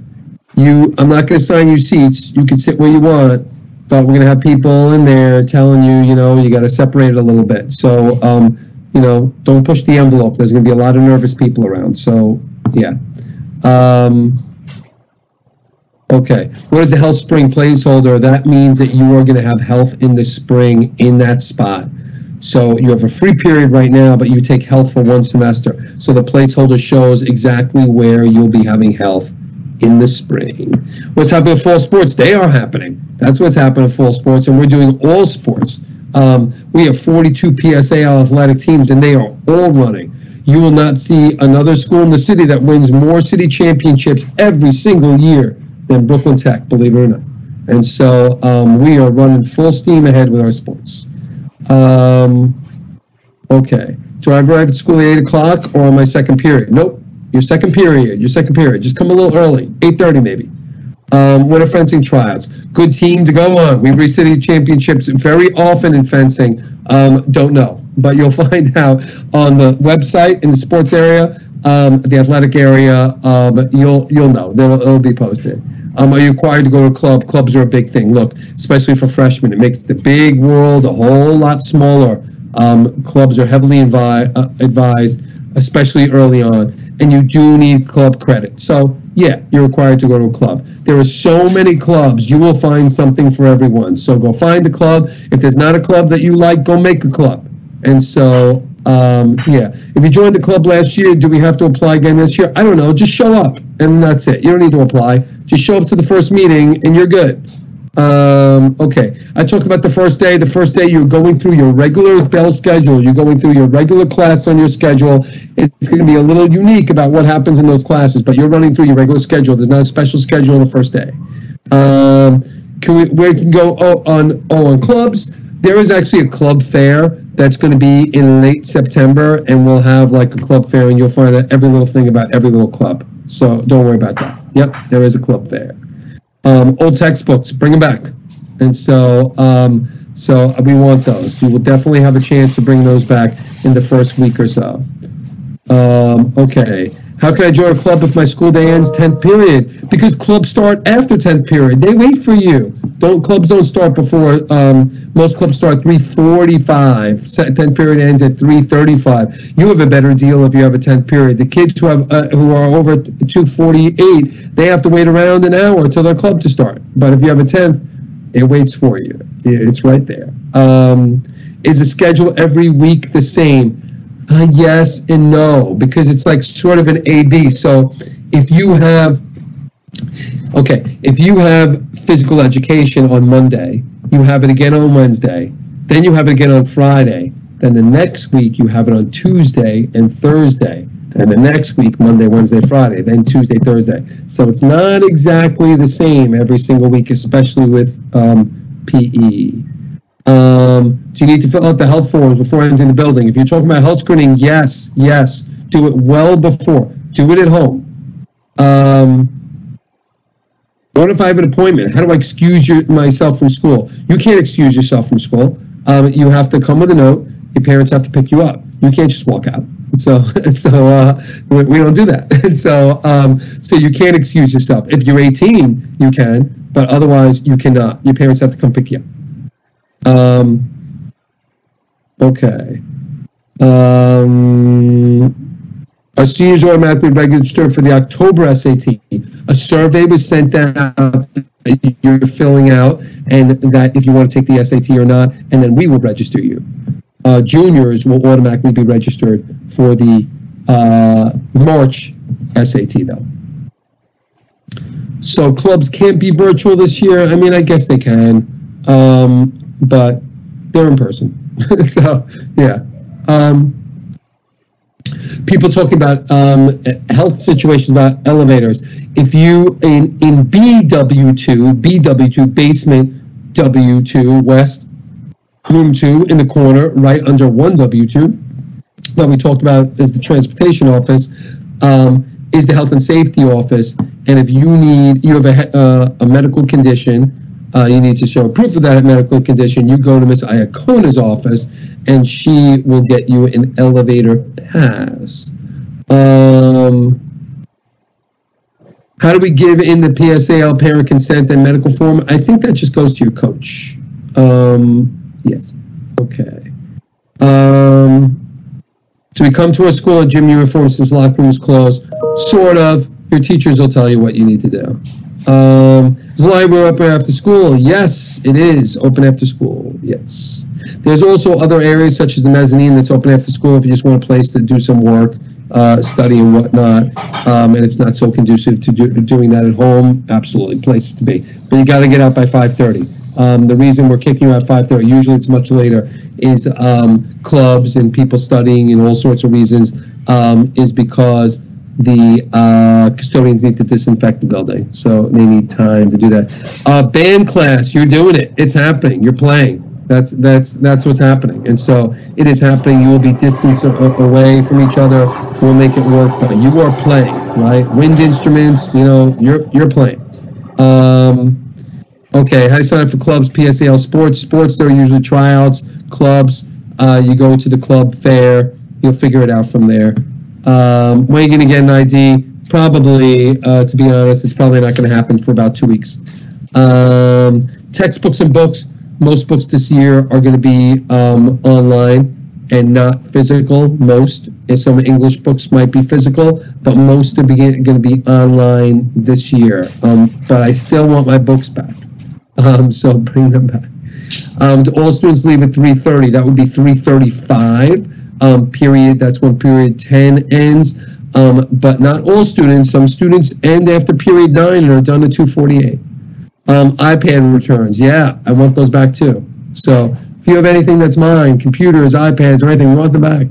you, I'm not going to assign you seats. You can sit where you want, but we're going to have people in there telling you, you know, you got to separate it a little bit. So, um, you know, don't push the envelope. There's going to be a lot of nervous people around. So, yeah. Um, okay. What is the health spring placeholder? That means that you are going to have health in the spring in that spot. So you have a free period right now, but you take health for one semester. So the placeholder shows exactly where you'll be having health in the spring. What's happening at fall sports? They are happening. That's what's happening at fall sports, and we're doing all sports. Um, we have 42 PSAL athletic teams, and they are all running. You will not see another school in the city that wins more city championships every single year than Brooklyn Tech, believe it or not. And so um, we are running full steam ahead with our sports. Um, okay. Do I arrive at school at 8 o'clock or on my second period? Nope. Your second period. Your second period. Just come a little early. 8.30 maybe. Um, winter fencing tryouts. Good team to go on. We reach city championships very often in fencing. Um, don't know, but you'll find out on the website in the sports area, um, the athletic area. Um, you'll you'll know. It'll, it'll be posted. Um, are you required to go to a club? Clubs are a big thing. Look, especially for freshmen, it makes the big world a whole lot smaller. Um, clubs are heavily invi- uh, advised, especially early on, and you do need club credit. So yeah, you're required to go to a club. There are so many clubs. You will find something for everyone. So go find a club. If there's not a club that you like, go make a club. And so, um, yeah. If you joined the club last year, do we have to apply again this year? I don't know. Just show up, and that's it. You don't need to apply. Just show up to the first meeting, and you're good. Um, okay, I talked about the first day. The first day you're going through your regular bell schedule. You're going through your regular class on your schedule. It's going to be a little unique about what happens in those classes, but you're running through your regular schedule. There's not a special schedule on the first day. Um, can we, we can go oh, on oh on clubs. There is actually a club fair that's going to be in late September, and we'll have like a club fair, and you'll find out every little thing about every little club. So don't worry about that. Yep, there is a club fair um, old textbooks, bring them back. And so, um, so we want those. We will definitely have a chance to bring those back in the first week or so. Um, okay. How can I join a club if my school day ends 10th period? Because clubs start after 10th period. They wait for you. Don't clubs don't start before. Um, most clubs start 3:45. 10th period ends at 3:35. You have a better deal if you have a 10th period. The kids who have uh, who are over 2:48, they have to wait around an hour till their club to start. But if you have a 10th, it waits for you. It's right there. Um, is the schedule every week the same? Uh, yes and no, because it's like sort of an A B. So if you have, okay, if you have physical education on Monday, you have it again on Wednesday, then you have it again on Friday, then the next week you have it on Tuesday and Thursday. and the next week Monday, Wednesday, Friday, then Tuesday, Thursday. So it's not exactly the same every single week, especially with um, PE. Um, you need to fill out the health forms before entering the building. If you're talking about health screening, yes, yes, do it well before. Do it at home. Um, what if I have an appointment? How do I excuse your, myself from school? You can't excuse yourself from school. Um, you have to come with a note. Your parents have to pick you up. You can't just walk out. So, so uh, we don't do that. so, um, so you can't excuse yourself. If you're 18, you can, but otherwise you cannot. Your parents have to come pick you up. Um, okay. Um, our seniors automatically registered for the October SAT. A survey was sent out you're filling out, and that if you want to take the SAT or not, and then we will register you. Uh, juniors will automatically be registered for the uh, March SAT, though. So clubs can't be virtual this year. I mean, I guess they can, um, but they're in person. so yeah. Um, people talking about um, health situations about elevators. If you in in BW2, BW2 basement W2 west room two in the corner, right under one W2 that we talked about is the transportation office. Um, is the health and safety office, and if you need you have a, uh, a medical condition, uh, you need to show proof of that medical condition. You go to Miss Iacona's office, and she will get you an elevator pass. Um, how do we give in the PSAL parent consent and medical form? I think that just goes to your coach. Um, yes. Okay. Um, do we come to a school in gym uniform since locker room is closed? Sort of. Your teachers will tell you what you need to do. Um, is the library open after school? Yes, it is open after school. Yes. There's also other areas such as the mezzanine that's open after school if you just want a place to do some work, uh, study and whatnot, um, and it's not so conducive to do, doing that at home. Absolutely, places to be. But you got to get out by 5:30. Um, the reason we're kicking you at 5:30, usually it's much later, is um, clubs and people studying and all sorts of reasons, um, is because the uh, custodians need to disinfect the building, so they need time to do that. Uh, band class, you're doing it. It's happening. You're playing. That's that's that's what's happening, and so it is happening. You will be distanced away from each other. We'll make it work, but you are playing, right? Wind instruments, you know, you're you're playing. Um, okay, how do you sign up for clubs? PSAL sports. Sports, there are usually tryouts. Clubs, uh, you go to the club fair. You'll figure it out from there. Um, when are going to get an ID? Probably, uh, to be honest, it's probably not going to happen for about two weeks. Um, textbooks and books. Most books this year are going to be um, online and not physical. Most, some English books might be physical, but most are going to be online this year. Um, but I still want my books back, um, so bring them back. Um, all students leave at 3:30. That would be 3:35 um, period. That's when period 10 ends. Um, but not all students. Some students end after period 9 and are done at 248. Um, iPad returns. Yeah, I want those back too. So if you have anything that's mine, computers, iPads, or anything, we want them back.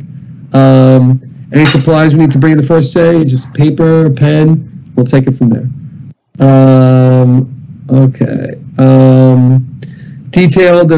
Um, any supplies we need to bring the first day, just paper, pen, we'll take it from there. Um, okay. Um, detailed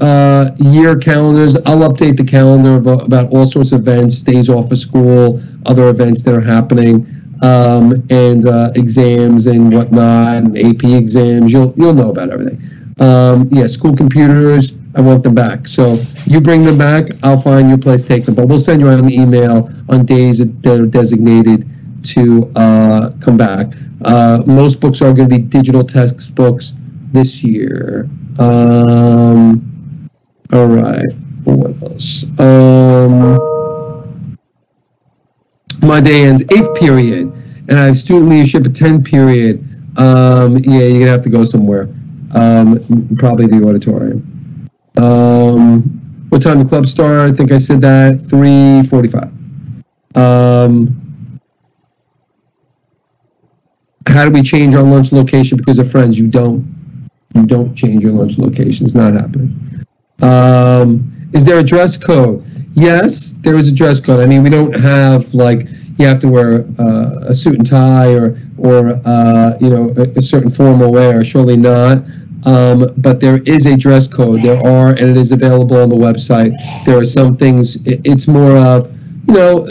uh, year calendars. I'll update the calendar about, about, all sorts of events, days off of school, other events that are happening, um, and uh, exams and whatnot, and AP exams. You'll you'll know about everything. Um, yeah, school computers. I want them back. So you bring them back. I'll find your place, to take them. But we'll send you out an email on days that are designated to uh, come back. Uh, most books are going to be digital textbooks this year. Um, all right. What else? Um, my day ends eighth period, and I have student leadership at 10 period. Um, yeah, you're gonna have to go somewhere. Um, probably the auditorium. Um, what time the club start? I think I said that 3:45. Um, how do we change our lunch location because of friends? You don't you don't change your lunch location. It's not happening. Um, is there a dress code? Yes, there is a dress code. I mean, we don't have like you have to wear uh, a suit and tie or or uh, you know a, a, certain formal wear. Surely not. Um, but there is a dress code. There are, and it is available on the website. There are some things. It, it's more of you know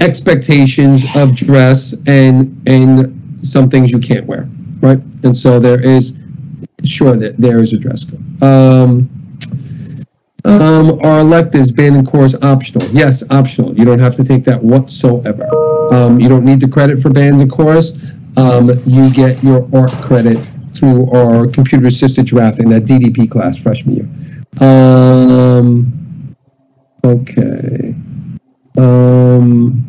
expectations of dress and and some things you can't wear, right? And so there is sure that there is a dress code. Um, um, are electives, band and chorus optional? Yes, optional. You don't have to take that whatsoever. Um, you don't need the credit for bands and chorus. Um, you get your art credit through our computer assisted drafting, that DDP class freshman year. Um, okay. Um,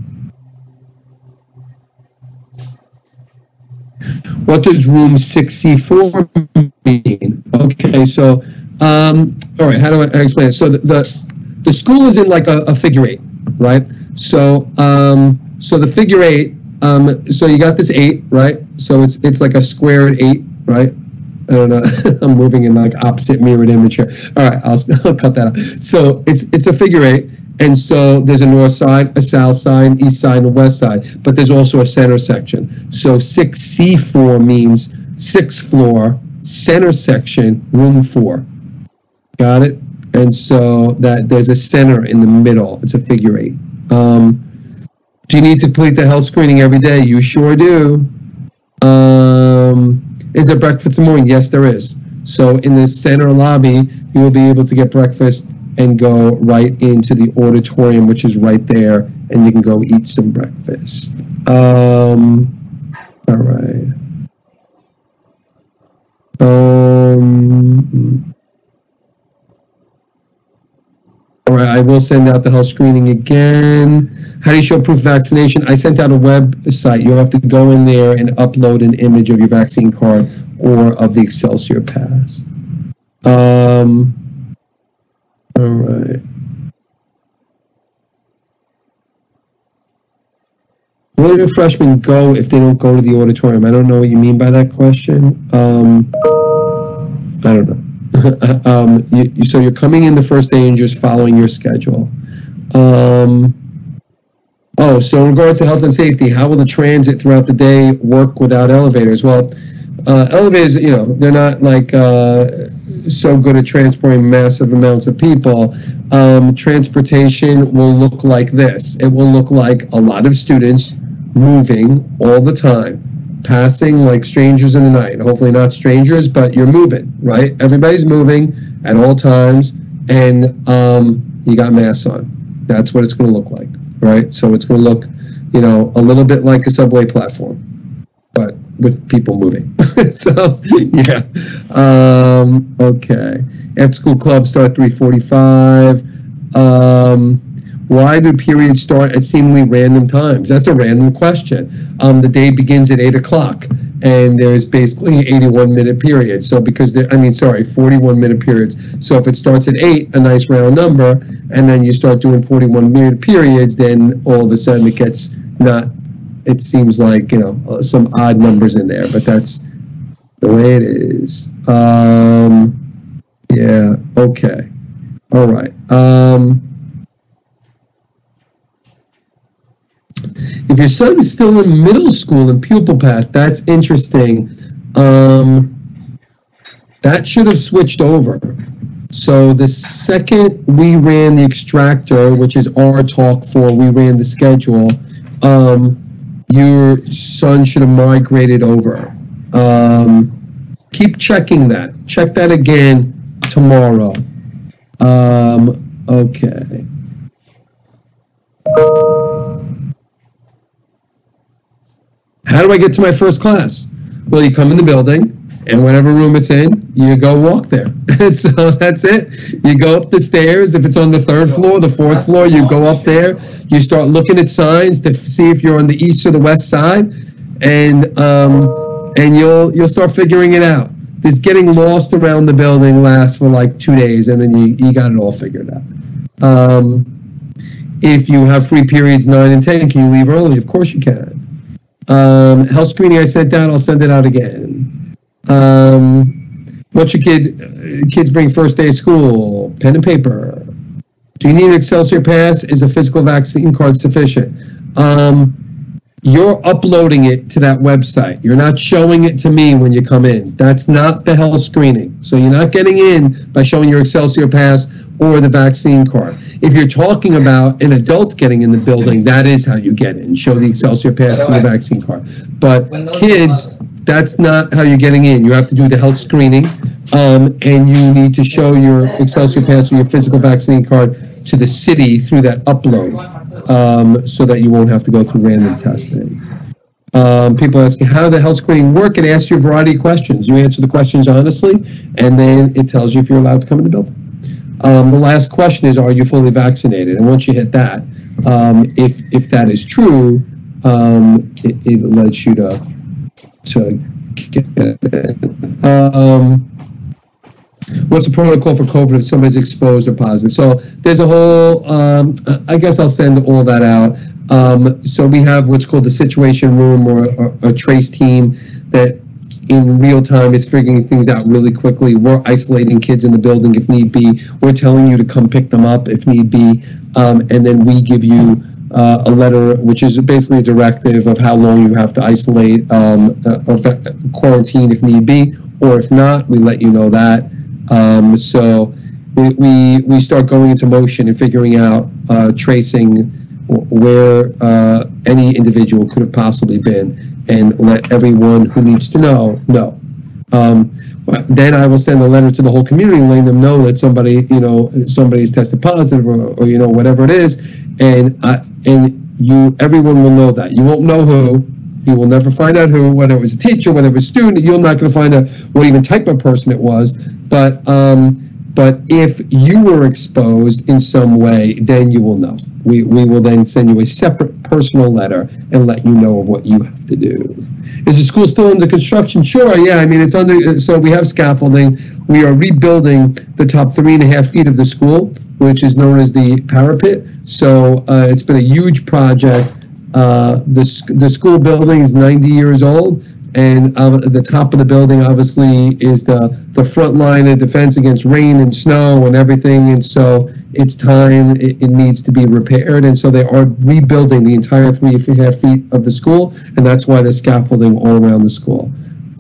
what does room 6C4 mean? Okay, so um, all right, how do I explain it? So the the, the school is in like a, a figure eight, right? So um, so the figure eight, um, so you got this eight, right? So it's it's like a squared eight, right? I don't know. I'm moving in like opposite mirrored image here. All right, I'll, I'll cut that out. So it's it's a figure eight, and so there's a north side, a south side, east side, and west side. But there's also a center section. So 6C4 means sixth floor, center section, room four. Got it? And so that there's a center in the middle. It's a figure eight. Um, do you need to complete the health screening every day? You sure do. Um, is there breakfast in the morning? Yes, there is. So in the center lobby, you will be able to get breakfast and go right into the auditorium, which is right there, and you can go eat some breakfast. Um, all right. Um, All right, I will send out the health screening again. How do you show proof of vaccination? I sent out a website. You'll have to go in there and upload an image of your vaccine card or of the Excelsior Pass. Um, all right. Where do freshmen go if they don't go to the auditorium? I don't know what you mean by that question. Um, I don't know. um, you, so you're coming in the first day and just following your schedule. Um, oh, so in regards to health and safety, how will the transit throughout the day work without elevators? Well, uh, elevators, you know, they're not like uh, so good at transporting massive amounts of people. Um, transportation will look like this. It will look like a lot of students moving all the time passing like strangers in the night. Hopefully not strangers, but you're moving, right? Everybody's moving at all times, and um, you got masks on. That's what it's going to look like, right? So it's going to look, you know, a little bit like a subway platform, with people moving. so yeah, um, okay. After school clubs start 3:45. Um, why do periods start at seemingly random times? That's a random question. Um, the day begins at 8 o'clock, and there's basically 81 minute periods. So, because, I mean, sorry, 41 minute periods. So, if it starts at 8, a nice round number, and then you start doing 41 minute periods, then all of a sudden it gets not, it seems like, you know, uh, some odd numbers in there, but that's the way it is. Um, yeah, okay. All right. Um, If your son is still in middle school in PupilPath, that's interesting. Um, that should have switched over. So the second we ran the extractor, which is our talk for, we ran the schedule, um, your son should have migrated over. Um, keep checking that. Check that again tomorrow. Um, okay. How do I get to my first class? Well, you come in the building, and whatever room it's in, you go walk there. So that's it. You go up the stairs. If it's on the third floor, the fourth floor, you go up there. You start looking at signs to see if you're on the east or the west side, and um, and you'll you'll start figuring it out. This getting lost around the building lasts for like two days, and then you, you got it all figured out. Um, if you have free periods nine and ten, can you leave early? Of course you can. Um, health screening I sent out, I'll send it out again. Um, what your kid uh, kids bring first day of school? Pen and paper. Do you need an Excelsior pass? Is a physical vaccine card sufficient? Um, you're uploading it to that website. You're not showing it to me when you come in. That's not the health screening. So you're not getting in by showing your Excelsior Pass or the vaccine card. If you're talking about an adult getting in the building, that is how you get in. Show the Excelsior Pass and the vaccine card. But kids, that's not how you're getting in. You have to do the health screening, um, and you need to show your Excelsior Pass or your physical vaccine card to the city through that upload, um, so that you won't have to go through random testing. Um, people asking how the health screening work and ask you a variety of questions. You answer the questions honestly, and then it tells you if you're allowed to come in the building. Um, the last question is, are you fully vaccinated? And once you hit that, um, if if that is true, um, it, it lets you to to get. Um, what's the protocol for COVID if somebody's exposed or positive? So there's a whole. Um, I guess I'll send all that out. Um, so we have what's called the situation room or a, trace team that in real time is figuring things out really quickly. We're isolating kids in the building if need be. We're telling you to come pick them up if need be. Um, and then we give you uh, a letter, which is basically a directive of how long you have to isolate um, uh, or quarantine if need be. Or if not, we let you know that. Um, so we, we, we start going into motion and figuring out, uh, tracing where uh, any individual could have possibly been and let everyone who needs to know know. Um, then I will send a letter to the whole community, letting them know that somebody, you know, somebody's tested positive, or, or you know, whatever it is, and I, and you, everyone will know that. You won't know who. You will never find out who, whether it was a teacher, whether it was a student. You're not going to find out what even type of person it was. But um, but if you were exposed in some way, then you will know. We, we will then send you a separate personal letter and let you know of what you have to do. Is the school still under construction? Sure, yeah. I mean, it's under, so we have scaffolding. We are rebuilding the top three and a half feet of the school, which is known as the parapet. So uh, it's been a huge project. Uh, the, the school building is 90 years old and uh, the top of the building obviously is the the front line of defense against rain and snow and everything and so it's time it, it, needs to be repaired and so they are rebuilding the entire three and a half feet of the school and that's why the scaffolding all around the school.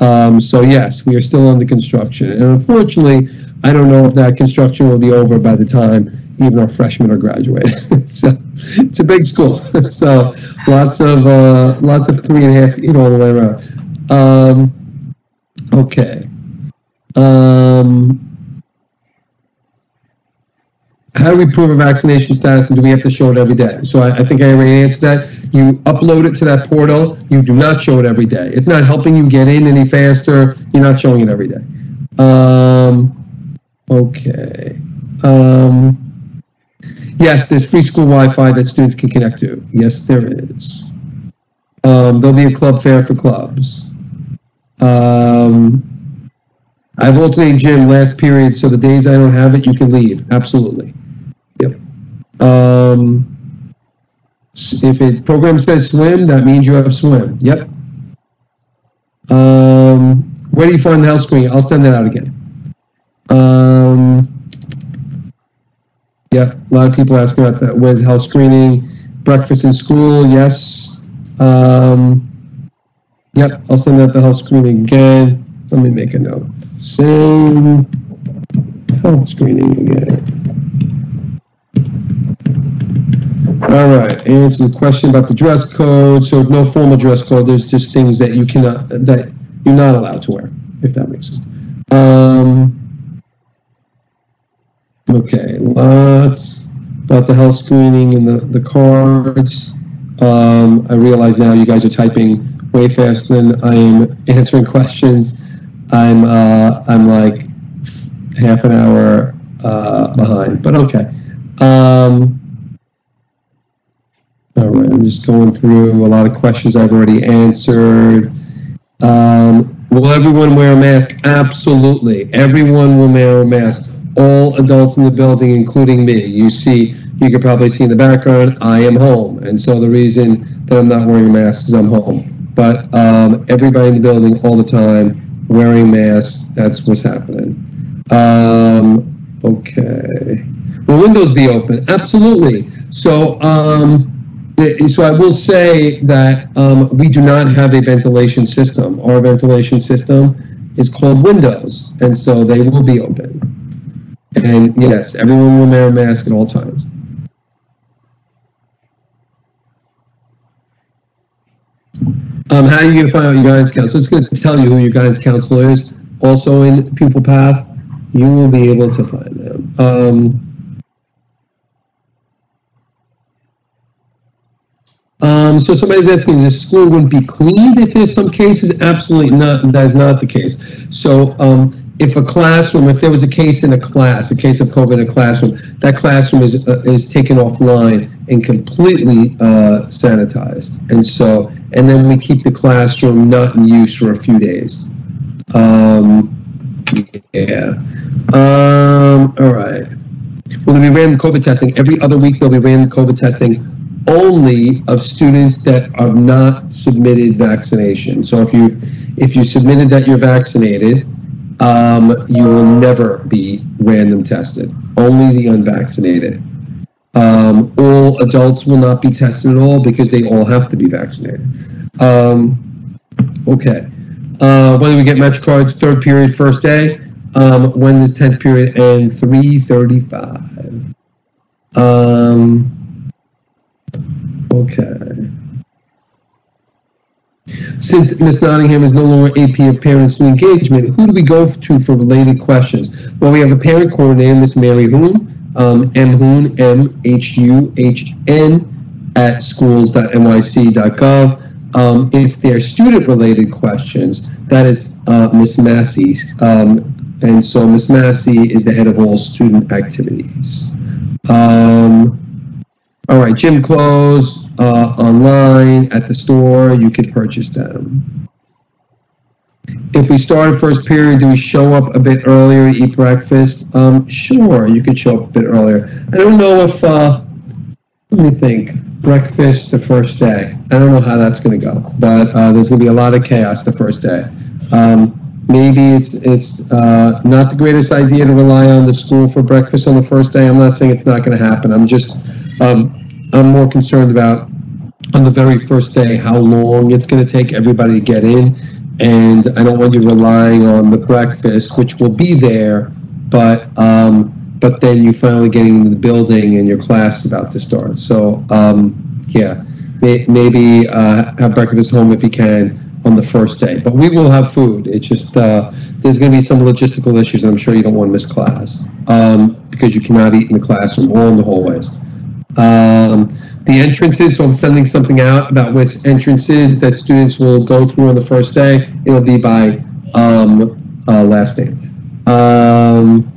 Um, so yes we are still under construction and unfortunately i don't know if that construction will be over by the time even our freshmen are graduated so it's a big school so lots of uh, lots of three and a half feet all the way around um, okay. Um, how do we prove a vaccination status and do we have to show it every day? So I, I, think I already answered that. You upload it to that portal. You do not show it every day. It's not helping you get in any faster. You're not showing it every day. Um, okay. Um, yes, there's free school Wi-Fi that students can connect to. Yes, there is. Um, there'll be a club fair for clubs. Um, I've alternated gym last period, so the days I don't have it, you can leave. Absolutely. Yep. Um, if it program says swim, that means you have swim. Yep. Um, where do you find the health screen? I'll send that out again. Um, yeah, a lot of people ask about that. Where's health screening? Breakfast in school? Yes. Um, Yep, I'll send out the health screening again. Let me make a note. Same health screening again. All right, answer the question about the dress code. So no formal dress code. There's just things that you cannot, that you're not allowed to wear, if that makes sense. Um, okay, lots about the health screening and the, the cards. Um, I realize now you guys are typing way faster than I am answering questions. I'm uh, I'm like half an hour uh, behind, but okay. Um, all right, I'm just going through a lot of questions I've already answered. Um, will everyone wear a mask? Absolutely. Everyone will wear a mask. All adults in the building, including me. You see, you can probably see in the background, I am home. And so the reason that I'm not wearing a mask is I'm home but um, everybody in the building all the time wearing masks. That's what's happening. Um, okay. Will windows be open? Absolutely. So um, So I will say that um, we do not have a ventilation system. Our ventilation system is called windows, and so they will be open. And yes, everyone will wear a mask at all times. Um, how are you going to find out your guidance counselor? It's going to tell you who your guidance counselor is. Also in PupilPath, you will be able to find them. Um, Um, so somebody's asking, the school wouldn't be cleaned if there's some cases? Absolutely not. That is not the case. So um, if a classroom, if there was a case in a class, a case of COVID in a classroom, that classroom is uh, is taken offline and completely uh, sanitized. And so, and then we keep the classroom not in use for a few days. Um, yeah. Um, all right. Will there be random COVID testing? Every other week there'll be random COVID testing only of students that have not submitted vaccination. So if you if you submitted that you're vaccinated, um, you will never be random tested. Only the unvaccinated. Um, all adults will not be tested at all because they all have to be vaccinated. Um, okay. Uh, whether we get match cards, third period, first day. Um, when is 10th period and 335? Um, Okay. Since Ms. Nottingham is no longer AP of Parents New Engagement, who do we go to for related questions? Well, we have a parent coordinator, Ms. Mary Huhn, um, M. Huhn, M. H. U. H. N, at schools.nyc.gov. Um, if they're student-related questions, that is uh, Ms. Massey. Um, and so Ms. Massey is the head of all student activities. Um, all right, gym clothes uh, online at the store, you could purchase them. If we start first period, do we show up a bit earlier to eat breakfast? Um, sure, you could show up a bit earlier. I don't know if, uh, let me think, breakfast the first day. I don't know how that's going to go, but uh, there's going to be a lot of chaos the first day. Um, maybe it's it's uh, not the greatest idea to rely on the school for breakfast on the first day. I'm not saying it's not going to happen. I'm just um, I'm more concerned about on the very first day how long it's going to take everybody to get in. And I don't want you relying on the breakfast, which will be there, but um, but then you finally getting into the building and your class is about to start. So um, yeah, may, maybe uh, have breakfast home if you can on the first day. But we will have food. It's just uh, there's going to be some logistical issues, I'm sure you don't want to miss class um, because you cannot eat in the classroom or in the hallways. Um, the entrances, so I'm sending something out about which entrances that students will go through on the first day. It'll be by um, uh, last day. Um,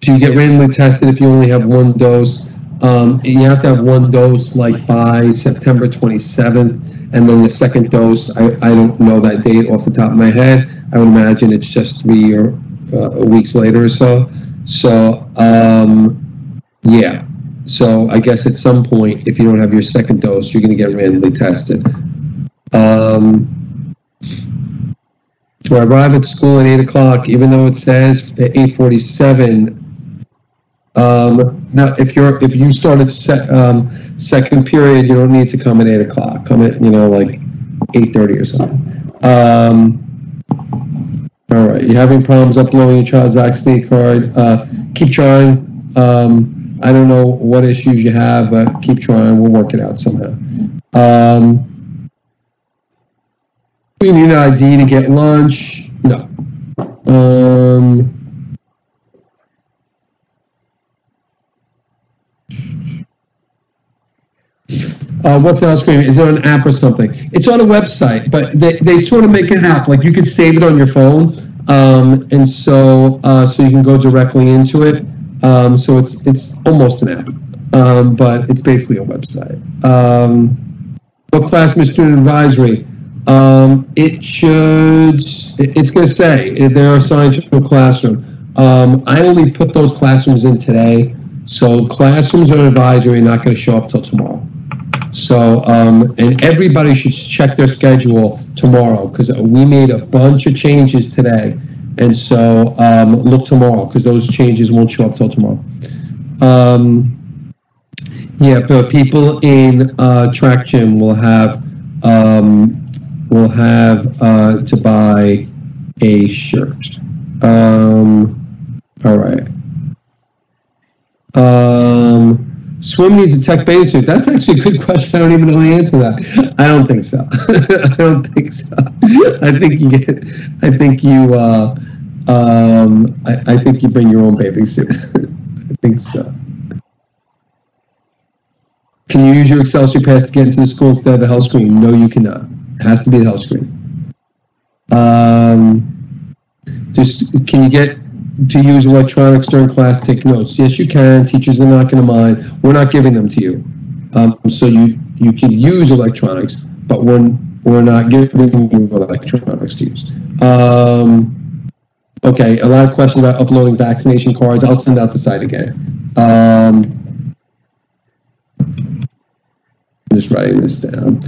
do you get randomly tested if you only have one dose? Um, you have to have one dose like by September 27th, and then the second dose, I, I don't know that date off the top of my head. I would imagine it's just three or weeks later or so. So, um, yeah. So I guess at some point, if you don't have your second dose, you're going to get randomly tested. Um, to arrive at school at 8 o'clock, even though it says at 8.47, um, now, if you're if you start at se- um, second period, you don't need to come at eight o'clock. Come at you know like eight thirty or something. Um, all right, you're having problems uploading your child's vaccine card. Uh, keep trying. Um, I don't know what issues you have, but keep trying. We'll work it out somehow. Um, you need an ID to get lunch? No. Um, uh, what's the cream? Is it an app or something? It's on a website, but they, they sort of make an app. Like you could save it on your phone um, and so, uh, so you can go directly into it. Um, so it's it's almost an app, um, but it's basically a website. Um, what classroom student advisory? Um, it should. It's going to say there are assigned to a classroom. Um, I only put those classrooms in today, so classrooms on advisory not going to show up till tomorrow. So, um, and everybody should check their schedule tomorrow because we made a bunch of changes today. And so um, look tomorrow because those changes won't show up till tomorrow. Um, yeah, but people in uh, track gym will have um, will have uh, to buy a shirt. Um, all right. Um, swim needs a tech bathing suit. That's actually a good question. I don't even know the answer to that. I don't think so. I don't think so. I think you get. I think you. Uh, um, I, I think you bring your own bathing suit. I think so. Can you use your Excelsior Pass to get into the school instead of the health screen? No, you cannot. It has to be the health screen. Um, just can you get to use electronics during class? Take notes. Yes, you can. Teachers are not going to mind. We're not giving them to you. Um, so you you can use electronics, but we're we're not giving you electronics to use. Um, okay, a lot of questions about uploading vaccination cards. I'll send out the site again. Um, I'm just writing this down.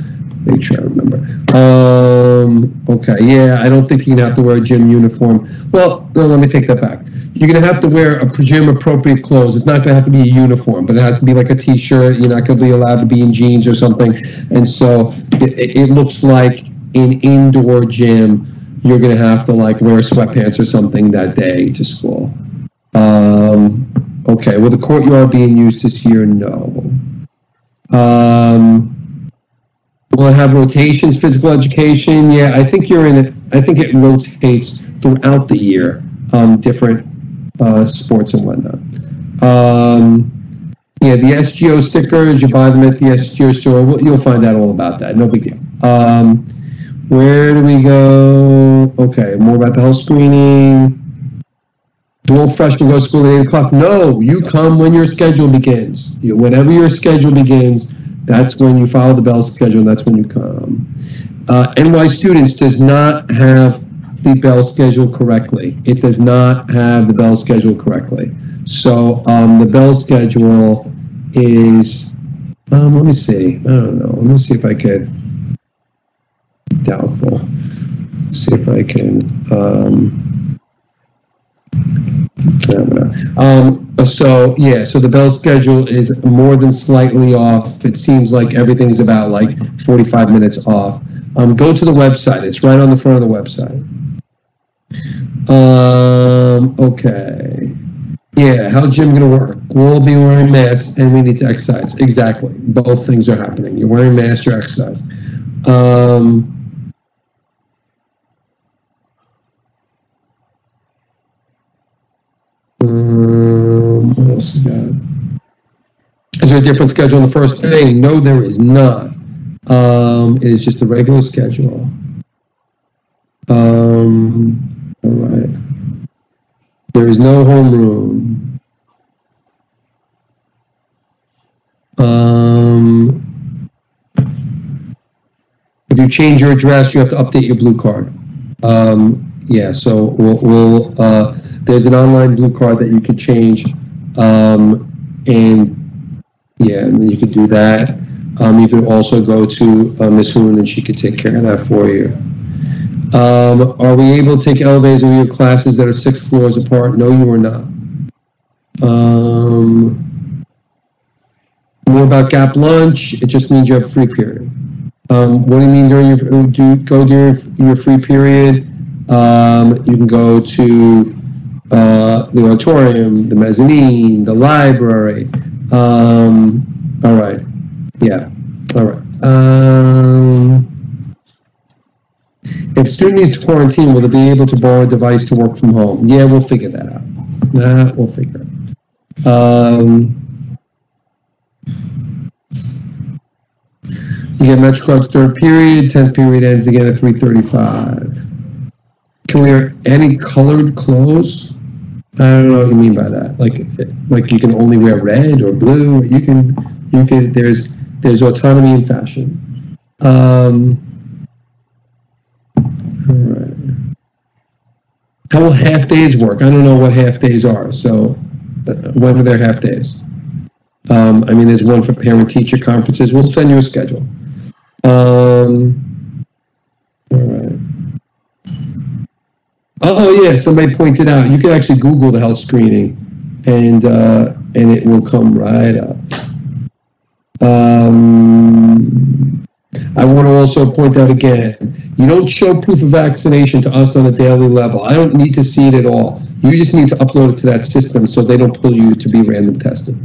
Make sure I remember. Um, okay, yeah, I don't think you're gonna have to wear a gym uniform. Well, no, let me take that back. You're gonna have to wear a gym appropriate clothes. It's not gonna have to be a uniform, but it has to be like a t-shirt. You're not gonna be allowed to be in jeans or something. And so it, it looks like an indoor gym, you're gonna have to like wear sweatpants or something that day to school. Um, okay, will the courtyard being used this year? No. Um, will it have rotations, physical education? Yeah, I think you're in it. I think it rotates throughout the year, um, different uh, sports and whatnot. Um, yeah, the SGO stickers, you buy them at the SGO store. You'll find out all about that. No big deal. Um, where do we go? Okay, more about the health screening. Do all freshmen go to school at 8 o'clock? No, you come when your schedule begins. You, whenever your schedule begins, that's when you follow the bell schedule, and that's when you come. Uh, NY students does not have the bell schedule correctly. It does not have the bell schedule correctly. So um, the bell schedule is, um, let me see. I don't know. Let me see if I could. Doubtful. See if I can. Um, um, so yeah, so the bell schedule is more than slightly off. It seems like everything's about like 45 minutes off. Um, go to the website. It's right on the front of the website. Um, okay. Yeah, how's gym gonna work? We'll be wearing masks and we need to exercise. Exactly. Both things are happening. You're wearing masks, you're exercising. Um, Um? Is there a different schedule on the first day? No, there is not. Um, it is just a regular schedule. Um, all right. There is no homeroom. Um, if you change your address, you have to update your blue card. Um, yeah, so we'll, we'll uh, there's an online blue card that you could change, um, and yeah, and you could do that. Um, you could also go to uh, Miss Huhn and she could take care of that for you. Um, are we able to take elevators in your classes that are six floors apart? No, you are not. Um, more about gap lunch. It just means you have free period. Um, what do you mean during your do you go during your free period? Um, you can go to uh, the auditorium, the mezzanine, the library. Um, all right. Yeah. All right. Um, if student needs to quarantine, will they be able to borrow a device to work from home? Yeah, we'll figure that out. Nah, we'll figure it. Um, you get MetroCard's third period. Tenth period ends again at 3:35. Can we wear any colored clothes? I don't know what you mean by that. Like, like you can only wear red or blue. You can, you can. There's, there's autonomy in fashion. Um, all right. How will half days work? I don't know what half days are. So, when are their half days? Um, I mean, there's one for parent teacher conferences. We'll send you a schedule. Um, Oh, oh yeah, somebody pointed out you can actually Google the health screening, and uh, and it will come right up. Um, I want to also point out again, you don't show proof of vaccination to us on a daily level. I don't need to see it at all. You just need to upload it to that system so they don't pull you to be random tested.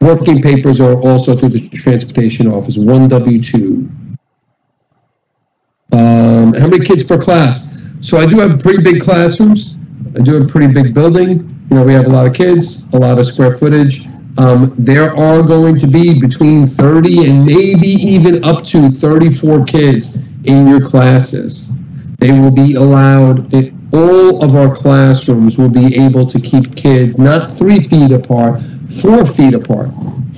Working papers are also through the transportation office, one W-2. Um, how many kids per class? So I do have pretty big classrooms. I do have a pretty big building. You know, we have a lot of kids, a lot of square footage. Um, there are going to be between 30 and maybe even up to 34 kids in your classes. They will be allowed, all of our classrooms will be able to keep kids not three feet apart, four feet apart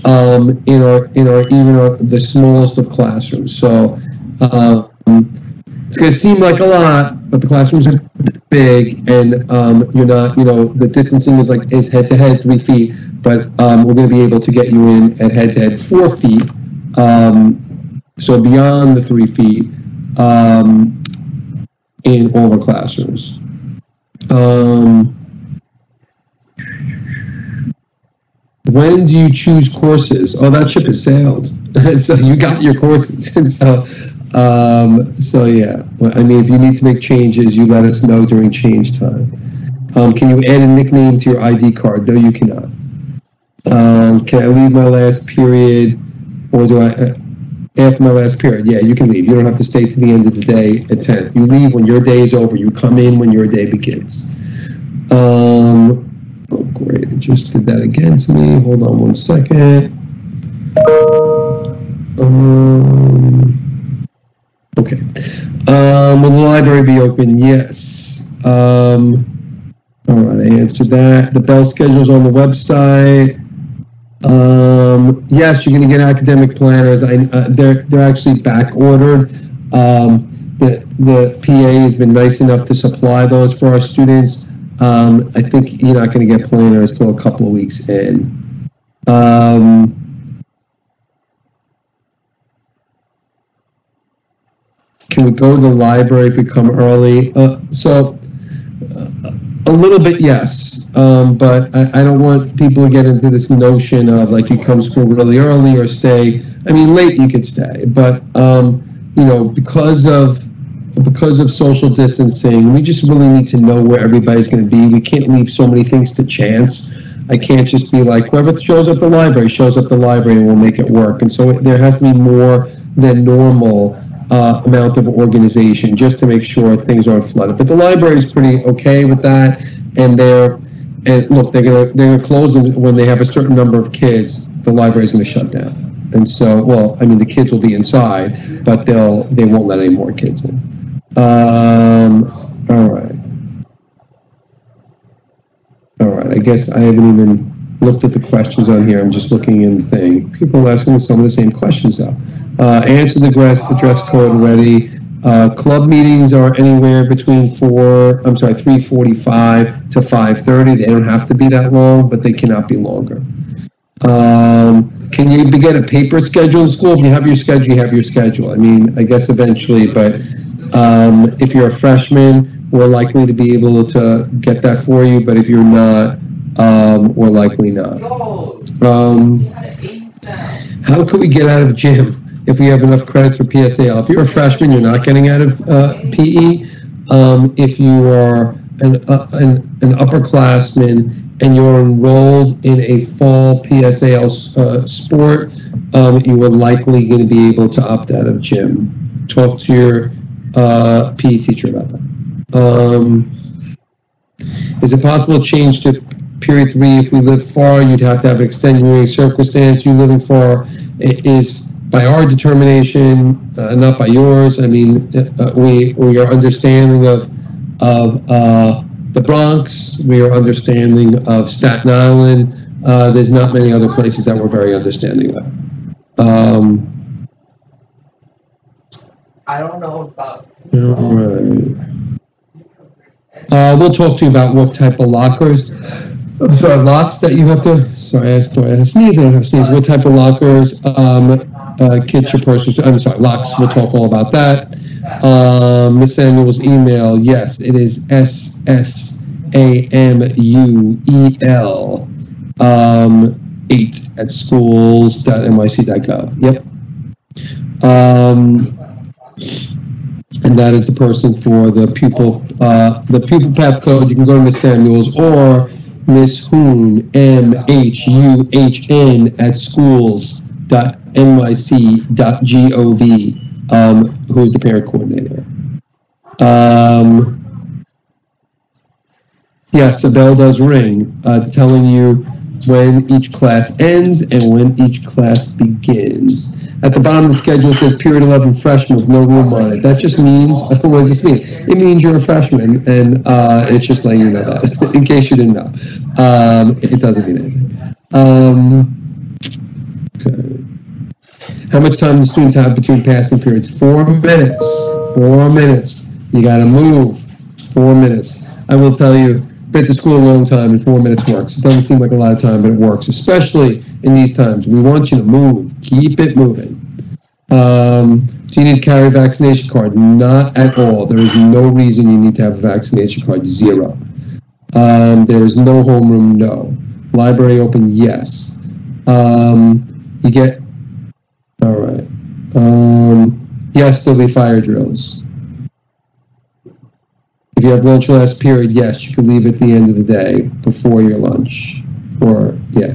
um, in our in our even our, the smallest of classrooms. So um, it's going to seem like a lot, but the classrooms are big, and um, you're not you know the distancing is like is head to head three feet, but um, we're going to be able to get you in at head to head four feet. Um, so beyond the three feet um, in all our classrooms. Um, when do you choose courses? Oh, that ship has sailed. so you got your courses. so, um, so yeah. I mean, if you need to make changes, you let us know during change time. Um, can you add a nickname to your ID card? No, you cannot. Um, can I leave my last period, or do I? Uh, after my last period, yeah, you can leave. You don't have to stay to the end of the day at 10th. You leave when your day is over. You come in when your day begins. Um, Oh, great. It just did that again to me. Hold on one second. Okay. Um, will the library be open? Yes. Um, all right, I answered that. The bell schedule's on the website. Um, yes, you're going to get academic planners. I, uh, they're they're actually back ordered. Um, the the PA has been nice enough to supply those for our students. Um, I think you're not going to get planners still a couple of weeks in. Um, can we go to the library if we come early? Uh, so, uh, a little bit, yes. Um, but I, I, don't want people to get into this notion of like you come to school really early or stay. I mean, late you could stay, but um, you know, because of because of social distancing, we just really need to know where everybody's going to be. We can't leave so many things to chance. I can't just be like, whoever shows up the library shows up the library and we'll make it work. And so there has to be more than normal uh, amount of organization just to make sure things aren't flooded. But the library is pretty okay with that, and they're and look, they're gonna they're gonna close when they have a certain number of kids. The library is gonna shut down, and so well, I mean, the kids will be inside, but they'll they won't let any more kids in. Um, all right. All right, I guess I haven't even looked at the questions on here. I'm just looking in the thing. People asking some of the same questions though. Uh, answer the dress, code already. Uh, club meetings are anywhere between four, I'm sorry, 345 to 530. They don't have to be that long, but they cannot be longer. Um, can you get a paper schedule in school? If you have your schedule, you have your schedule. I mean, I guess eventually, but um, if you're a freshman, we're likely to be able to get that for you, but if you're not, um, we're likely not. Um, how can we get out of gym if we have enough credits for PSAL? If you're a freshman, you're not getting out of uh, PE. Um, if you are an, uh, an, an upperclassman and you're enrolled in a fall PSAL uh, sport, um, you are likely going to be able to opt out of gym. Talk to your uh, PE teacher about that. Um, is it possible to change to period three if we live far? You'd have to have an extenuating circumstance. You living far is by our determination, uh, not by yours. I mean, uh, we we are understanding of of uh, the Bronx. We are understanding of Staten Island. Uh, there's not many other places that we're very understanding of. Um, I don't know about. all right. Uh, we'll talk to you about what type of lockers, sorry, locks that you have to, sorry, I, sorry, I sneeze, I don't have sneeze, what type of lockers, um, uh, kids purchase, I'm sorry, locks, we'll talk all about that. Um, Miss Samuel's email, yes, it is S S A M U E L um, eight at schools.nyc.gov. Yep. Um, and that is the person for the pupil, uh, the PupilPath code. You can go to Miss Samuels or Miss Huhn, M H U H N at schools.nyc.gov, um, who's the parent coordinator. Um, yes, a bell does ring, uh, telling you when each class ends and when each class begins. At the bottom of the schedule says period 11 freshman with no room on it. That just means, what does this mean? It means you're a freshman, and uh, it's just letting you know that, in case you didn't know. Um, it doesn't mean anything. Um. How much time do students have between passing periods? Four minutes. Four minutes. You got to move. Four minutes. I will tell you, been to school a long time and four minutes works. It doesn't seem like a lot of time, but it works, especially in these times. We want you to move. Keep it moving. Um, do you need to carry a vaccination card? Not at all. There is no reason you need to have a vaccination card. Zero. Um, there is no homeroom. No. Library open? Yes. Um, you get. Um, yes, there'll be fire drills. If you have lunch last period, yes, you can leave at the end of the day before your lunch. Or, yeah.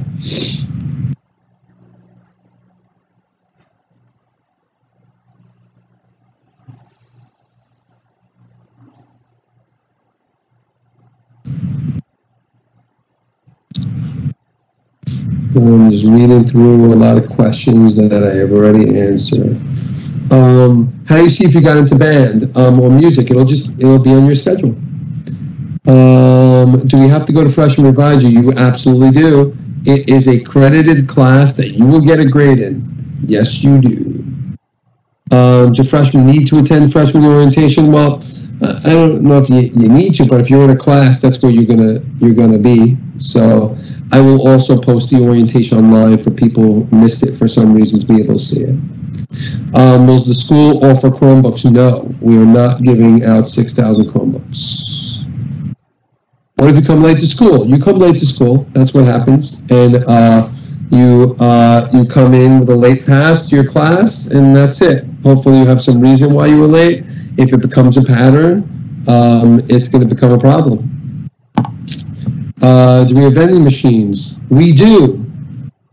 I'm just reading through a lot of questions that I have already answered. Um, how do you see if you got into band um, or music? It'll just it'll be on your schedule. Um, do we have to go to freshman advisor? You absolutely do. It is a credited class that you will get a grade in. Yes, you do. Um, do freshmen need to attend freshman orientation? Well, I don't know if you, you need to, but if you're in a class, that's where you're gonna you're gonna be. So I will also post the orientation online for people who missed it for some reason to be able to see it. Um, does the school offer Chromebooks? No, we are not giving out 6,000 Chromebooks. What if you come late to school? You come late to school. That's what happens, and uh, you uh, you come in with a late pass to your class, and that's it. Hopefully, you have some reason why you were late. If it becomes a pattern, um, it's going to become a problem. Uh, do we have vending machines? We do,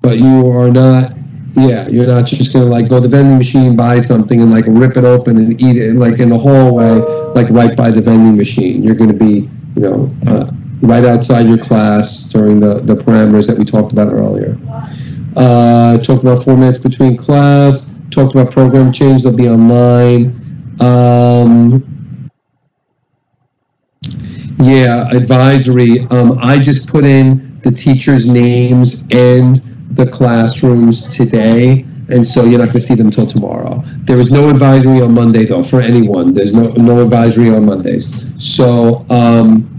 but you are not yeah, you're not just gonna like go to the vending machine, buy something, and like rip it open and eat it like in the hallway, like right by the vending machine. You're gonna be, you know, uh, right outside your class during the the parameters that we talked about earlier. Uh, talked about four minutes between class. Talked about program change. They'll be online. Um, yeah, advisory. Um, I just put in the teachers' names and the classrooms today, and so you're not going to see them until tomorrow. There is no advisory on Monday though for anyone. There's no no advisory on Mondays. So um,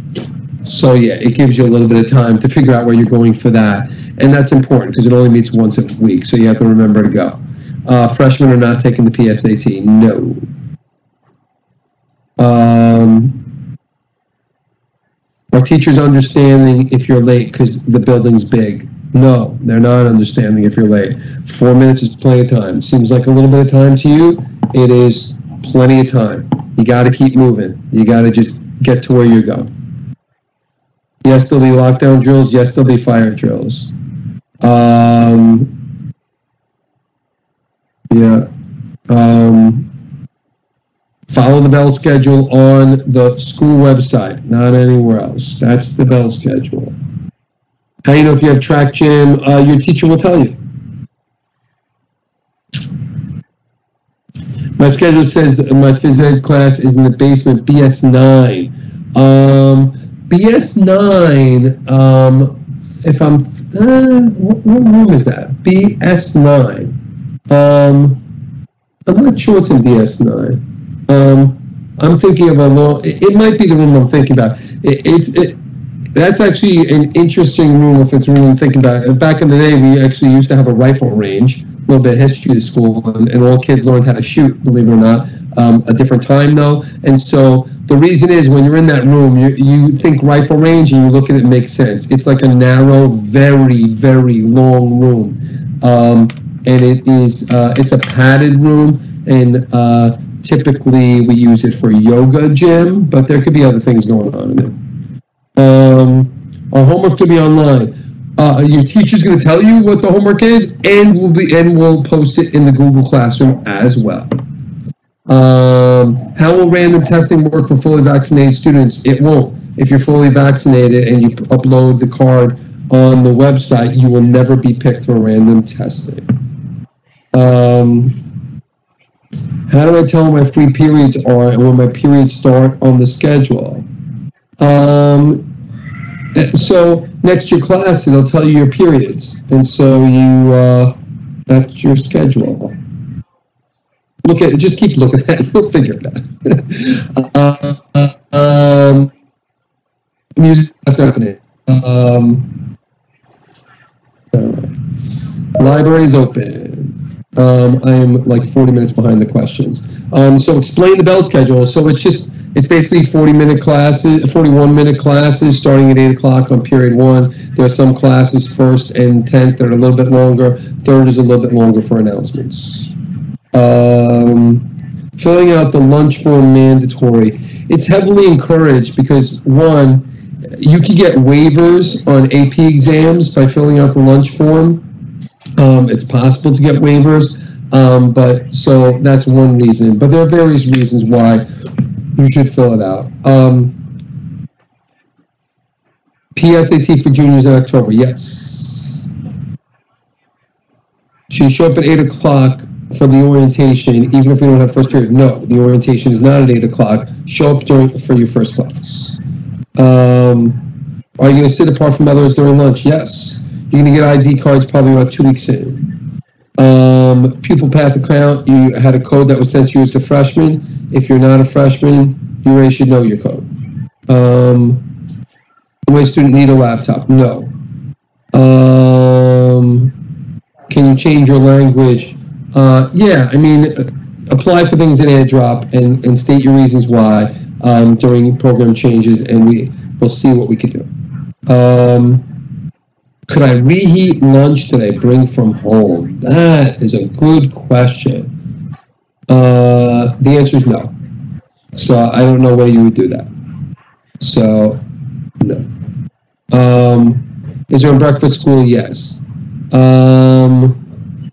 so yeah, it gives you a little bit of time to figure out where you're going for that, and that's important because it only meets once a week, so you have to remember to go. Uh, freshmen are not taking the PSAT. No. Um, are teachers understanding if you're late because the building's big? No, they're not understanding if you're late. Four minutes is plenty of time. Seems like a little bit of time to you. It is plenty of time. You got to keep moving. You got to just get to where you go. Yes, there'll be lockdown drills. Yes, there'll be fire drills. Um, yeah. Um, follow the bell schedule on the school website, not anywhere else. That's the bell schedule. How do you know if you have track gym? Uh, your teacher will tell you. My schedule says that my phys ed class is in the basement, BS9. Um, BS9, um, if I'm, uh, what, what, room is that? BS9. Um, I'm not sure it's in BS9. Um, I'm thinking of a long, it, might be the room I'm thinking about. It, it's, it, that's actually an interesting room if it's really thinking about it. Back in the day, we actually used to have a rifle range, a little bit of history to school, and, and all kids learned how to shoot, believe it or not. Um, a different time though, and so The reason is when you're in that room, you, you think rifle range and you look at it, it makes sense. It's like a narrow, very, very long room. Um, and it is, uh, it's a padded room and, uh, typically we use it for yoga gym, but there could be other things going on in it. Um, our homework to be online. Uh, your teacher's going to tell you what the homework is, and we'll be and we'll post it in the Google Classroom as well. Um, how will random testing work for fully vaccinated students? It won't. If you're fully vaccinated and you upload the card on the website, you will never be picked for random testing. Um, how do I tell when my free periods are and when my periods start on the schedule? Um, so next your class, it'll tell you your periods, and so you uh, that's your schedule. Look at just keep looking at it. You'll figure it out. uh, um, music that's happening. Um, uh, library's open. Um, I'm like 40 minutes behind the questions. Um, so explain the bell schedule. So it's just it's basically 40 minute classes, 41 minute classes starting at 8 o'clock on period one. There are some classes first and 10th that are a little bit longer. Third is a little bit longer for announcements. Um, filling out the lunch form mandatory. It's heavily encouraged because one, you can get waivers on AP exams by filling out the lunch form. Um, it's possible to get waivers, um, but so that's one reason. But there are various reasons why you should fill it out. Um, PSAT for juniors in October, yes. Should you show up at 8 o'clock for the orientation, even if we don't have first period? No, the orientation is not at 8 o'clock. Show up during, for your first class. Um, are you going to sit apart from others during lunch? Yes. You're going to get ID cards probably about two weeks in. Um, PupilPath account, you had a code that was sent to you as a freshman. If you're not a freshman, you already should know your code. Um, will a student need a laptop? No. Um, can you change your language? Uh, yeah, I mean, apply for things in AirDrop and, and state your reasons why um, during program changes, and we will see what we can do. Um, could I reheat lunch that I Bring from home? That is a good question. Uh, the answer is no. So I don't know why you would do that. So, no. Um, is there a breakfast school? Yes. Um,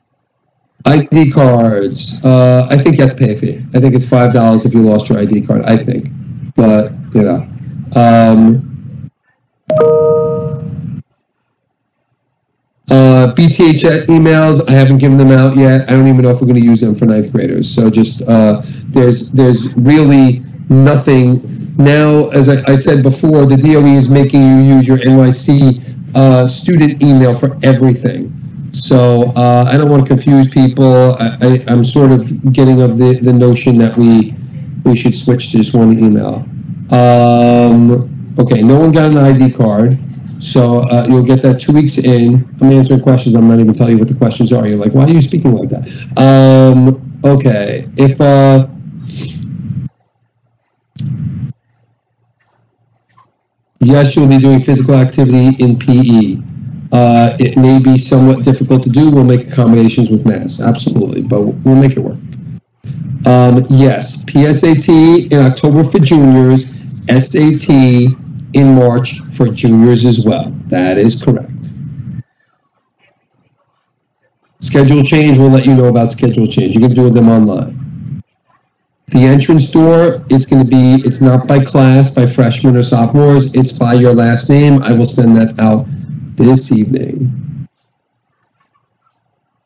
ID cards. Uh, I think you have to pay a fee. I think it's five dollars if you lost your ID card. I think, but you know. Um, Uh, BTH emails, I haven't given them out yet. I don't even know if we're going to use them for ninth graders. So just uh, there's there's really nothing now. As I, I, said before, the DOE is making you use your NYC uh, student email for everything. So uh, I don't want to confuse people. I, am sort of getting of the, the notion that we we should switch to just one email. Um, okay, no one got an ID card. So uh, you'll get that two weeks in. I'm answering questions. I'm not even telling you what the questions are. You're like, why are you speaking like that? Um, okay. If uh, yes, you'll be doing physical activity in PE. Uh, it may be somewhat difficult to do. We'll make accommodations with mass, absolutely, but we'll make it work. Um, yes, PSAT in October for juniors, SAT in March for juniors as well. That is correct. Schedule change, we'll let you know about schedule change. You can do them online. The entrance door, it's going to be, it's not by class, by freshmen or sophomores, it's by your last name. I will send that out this evening.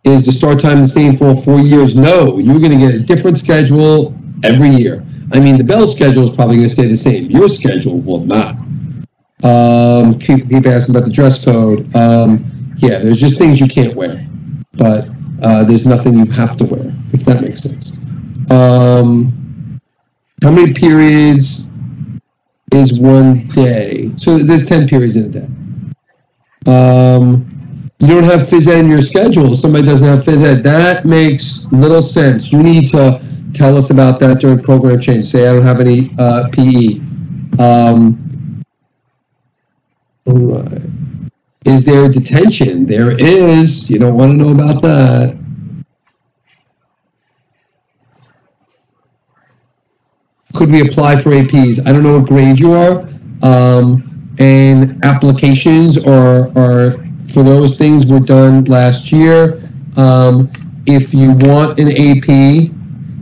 Is the start time the same for four years? No, you're going to get a different schedule every year. I mean, the bell schedule is probably going to stay the same. Your schedule will not. Um, keep, keep asking about the dress code. Um, yeah, there's just things you can't wear, but uh, there's nothing you have to wear, if that makes sense. Um, how many periods is one day? So there's 10 periods in a day. Um, you don't have phys ed in your schedule. Somebody doesn't have phys ed. That makes little sense. You need to tell us about that during program change. Say I don't have any uh, PE. Um. Is there detention? There is. You don't want to know about that. Could we apply for APs? I don't know what grade you are. Um, and applications are, are for those things were done last year. Um, if you want an AP,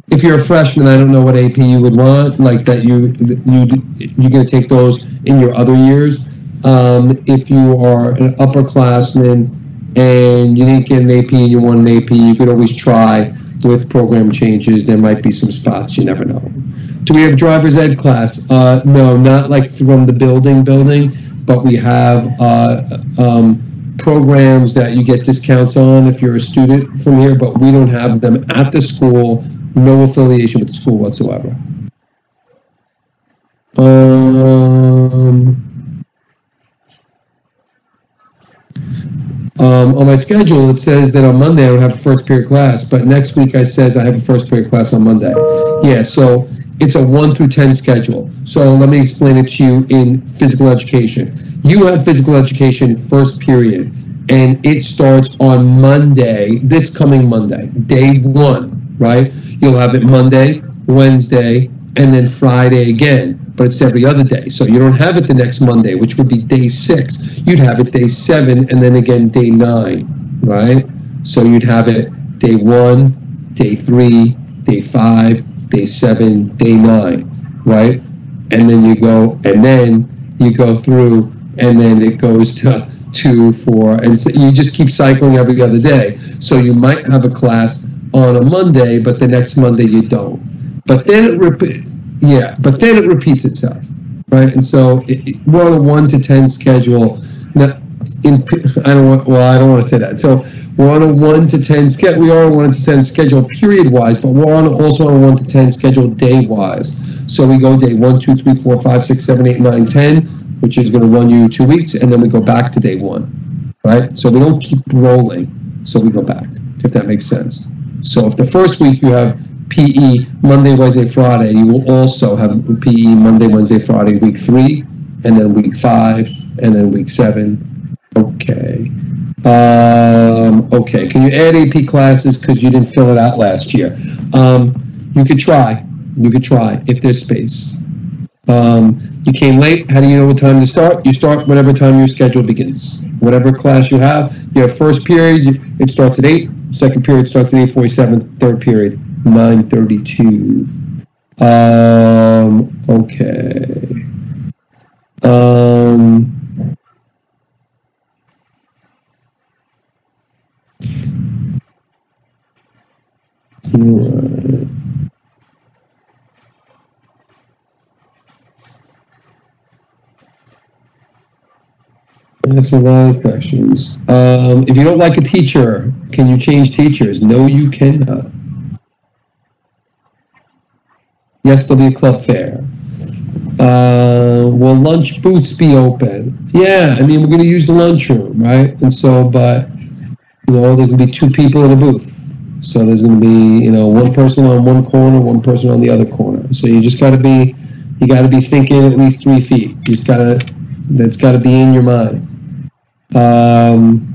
if you're a freshman, I don't know what AP you would want, like that you you you're to take those in your other years. Um, if you are an upperclassman and you didn't get an AP and you want an AP, you could always try with program changes. There might be some spots, you never know. Do we have driver's ed class? Uh, no, not like from the building building, but we have uh, um, programs that you get discounts on if you're a student from here, but we don't have them at the school, no affiliation with the school whatsoever. Um, Um, on my schedule, it says that on Monday I would have a first period class, but next week I says I have a first period class on Monday. Yeah, so it's a one through 10 schedule. So let me explain it to you in physical education. You have physical education first period, and it starts on Monday, this coming Monday, day one, right? You'll have it Monday, Wednesday, and then Friday again but it's every other day. So you don't have it the next Monday, which would be day six. You'd have it day seven and then again day nine, right? So you'd have it day one, day three, day five, day seven, day nine, right? And then you go, and then you go through, and then it goes to two, four, and so you just keep cycling every other day. So you might have a class on a Monday, but the next Monday you don't. But then it repeats yeah, but then it repeats itself, right? And so it, it, we're on a one to ten schedule. Now, in I don't want well, I don't want to say that. So we're on a one to ten schedule. We are on a one to ten schedule period wise, but we're on also on a one to ten schedule day wise. So we go day one, two, three, four, five, six, seven, eight, nine, ten, which is going to run you two weeks, and then we go back to day one, right? So we don't keep rolling. So we go back, if that makes sense. So if the first week you have PE Monday, Wednesday, Friday. You will also have PE Monday, Wednesday, Friday, week three, and then week five, and then week seven. Okay. Um, okay. Can you add AP classes because you didn't fill it out last year? Um, you could try. You could try if there's space. Um, you came late. How do you know what time to start? You start whatever time your schedule begins. Whatever class you have, your first period, it starts at 8. Second period starts at 8.47. Third period, 932. Um, okay. Um. That's a lot of questions. Um, if you don't like a teacher, can you change teachers? No, you cannot. Yes, there'll be a club fair. Uh, will lunch booths be open? Yeah, I mean, we're going to use the lunchroom, right? And so, but, you know, there's going to be two people in a booth. So there's going to be, you know, one person on one corner, one person on the other corner. So you just got to be, you got to be thinking at least three feet. You just got to, that's got to be in your mind. Um,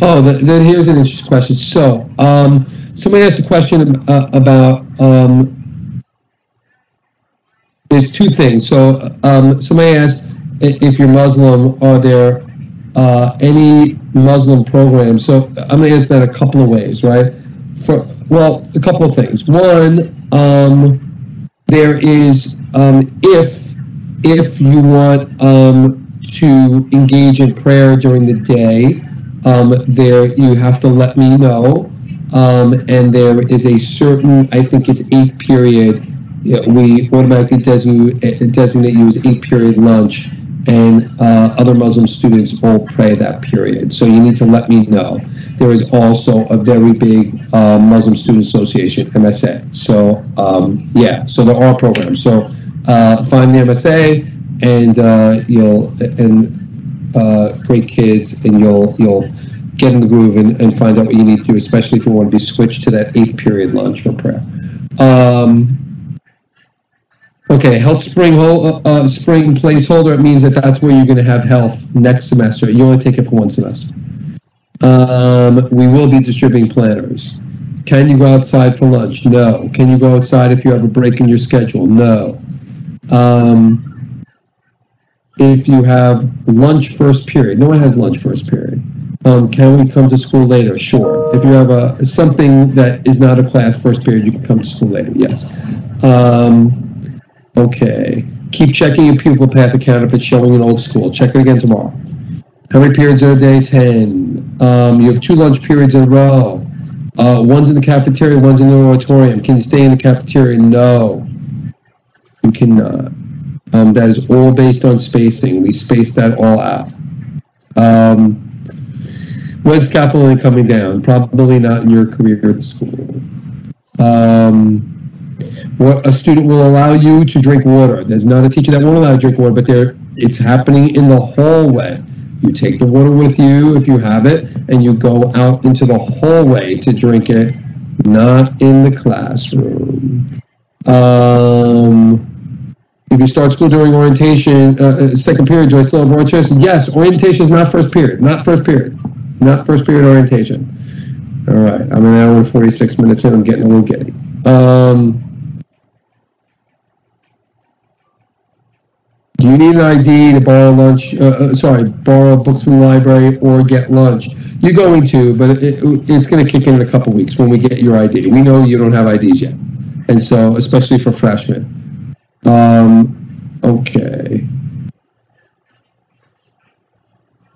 Oh, then here's an interesting question. So, um, somebody asked a question uh, about um, there's two things. So, um, somebody asked if you're Muslim, are there uh, any Muslim programs? So, I'm going to answer that a couple of ways, right? For well, a couple of things. One, um, there is um, if if you want um, to engage in prayer during the day um, there you have to let me know. Um, and there is a certain, I think it's eighth period, you know, we automatically designate, designate you as eighth period lunch, and uh, other Muslim students all pray that period. So you need to let me know. There is also a very big uh, Muslim Student Association, MSA. So um, yeah, so there are programs. So uh, find the MSA, and uh, you'll and uh, great kids, and you'll you'll get in the groove and, and find out what you need to do, especially if you want to be switched to that eighth period lunch for prayer. Um, okay, health spring hole, uh, uh, spring placeholder. It means that that's where you're going to have health next semester. You only take it for one semester. Um, we will be distributing planners. Can you go outside for lunch? No. Can you go outside if you have a break in your schedule? No. Um, if you have lunch first period, no one has lunch first period. Um, can we come to school later? Sure. If you have a something that is not a class first period, you can come to school later. Yes. Um, okay. Keep checking your PupilPath account if it's showing in old school. Check it again tomorrow. How many periods are a day? 10. Um, you have two lunch periods in a row. Uh, one's in the cafeteria, one's in the auditorium. Can you stay in the cafeteria? No. You cannot. Um, that is all based on spacing. We space that all out. Um, capital coming down? Probably not in your career at school. Um, what a student will allow you to drink water. There's not a teacher that won't allow you to drink water, but there it's happening in the hallway. You take the water with you if you have it, and you go out into the hallway to drink it, not in the classroom. Um, if you start school during orientation, uh, uh, second period, do I still have more orientation? Yes, orientation is not first period, not first period, not first period orientation. All right, I'm an hour and 46 minutes in, I'm getting a little giddy. Um, Do you need an ID to borrow lunch? Uh, uh, sorry, borrow books from the library or get lunch? You're going to, but it, it, it's going to kick in in a couple weeks when we get your ID. We know you don't have IDs yet, and so especially for freshmen. Um, okay.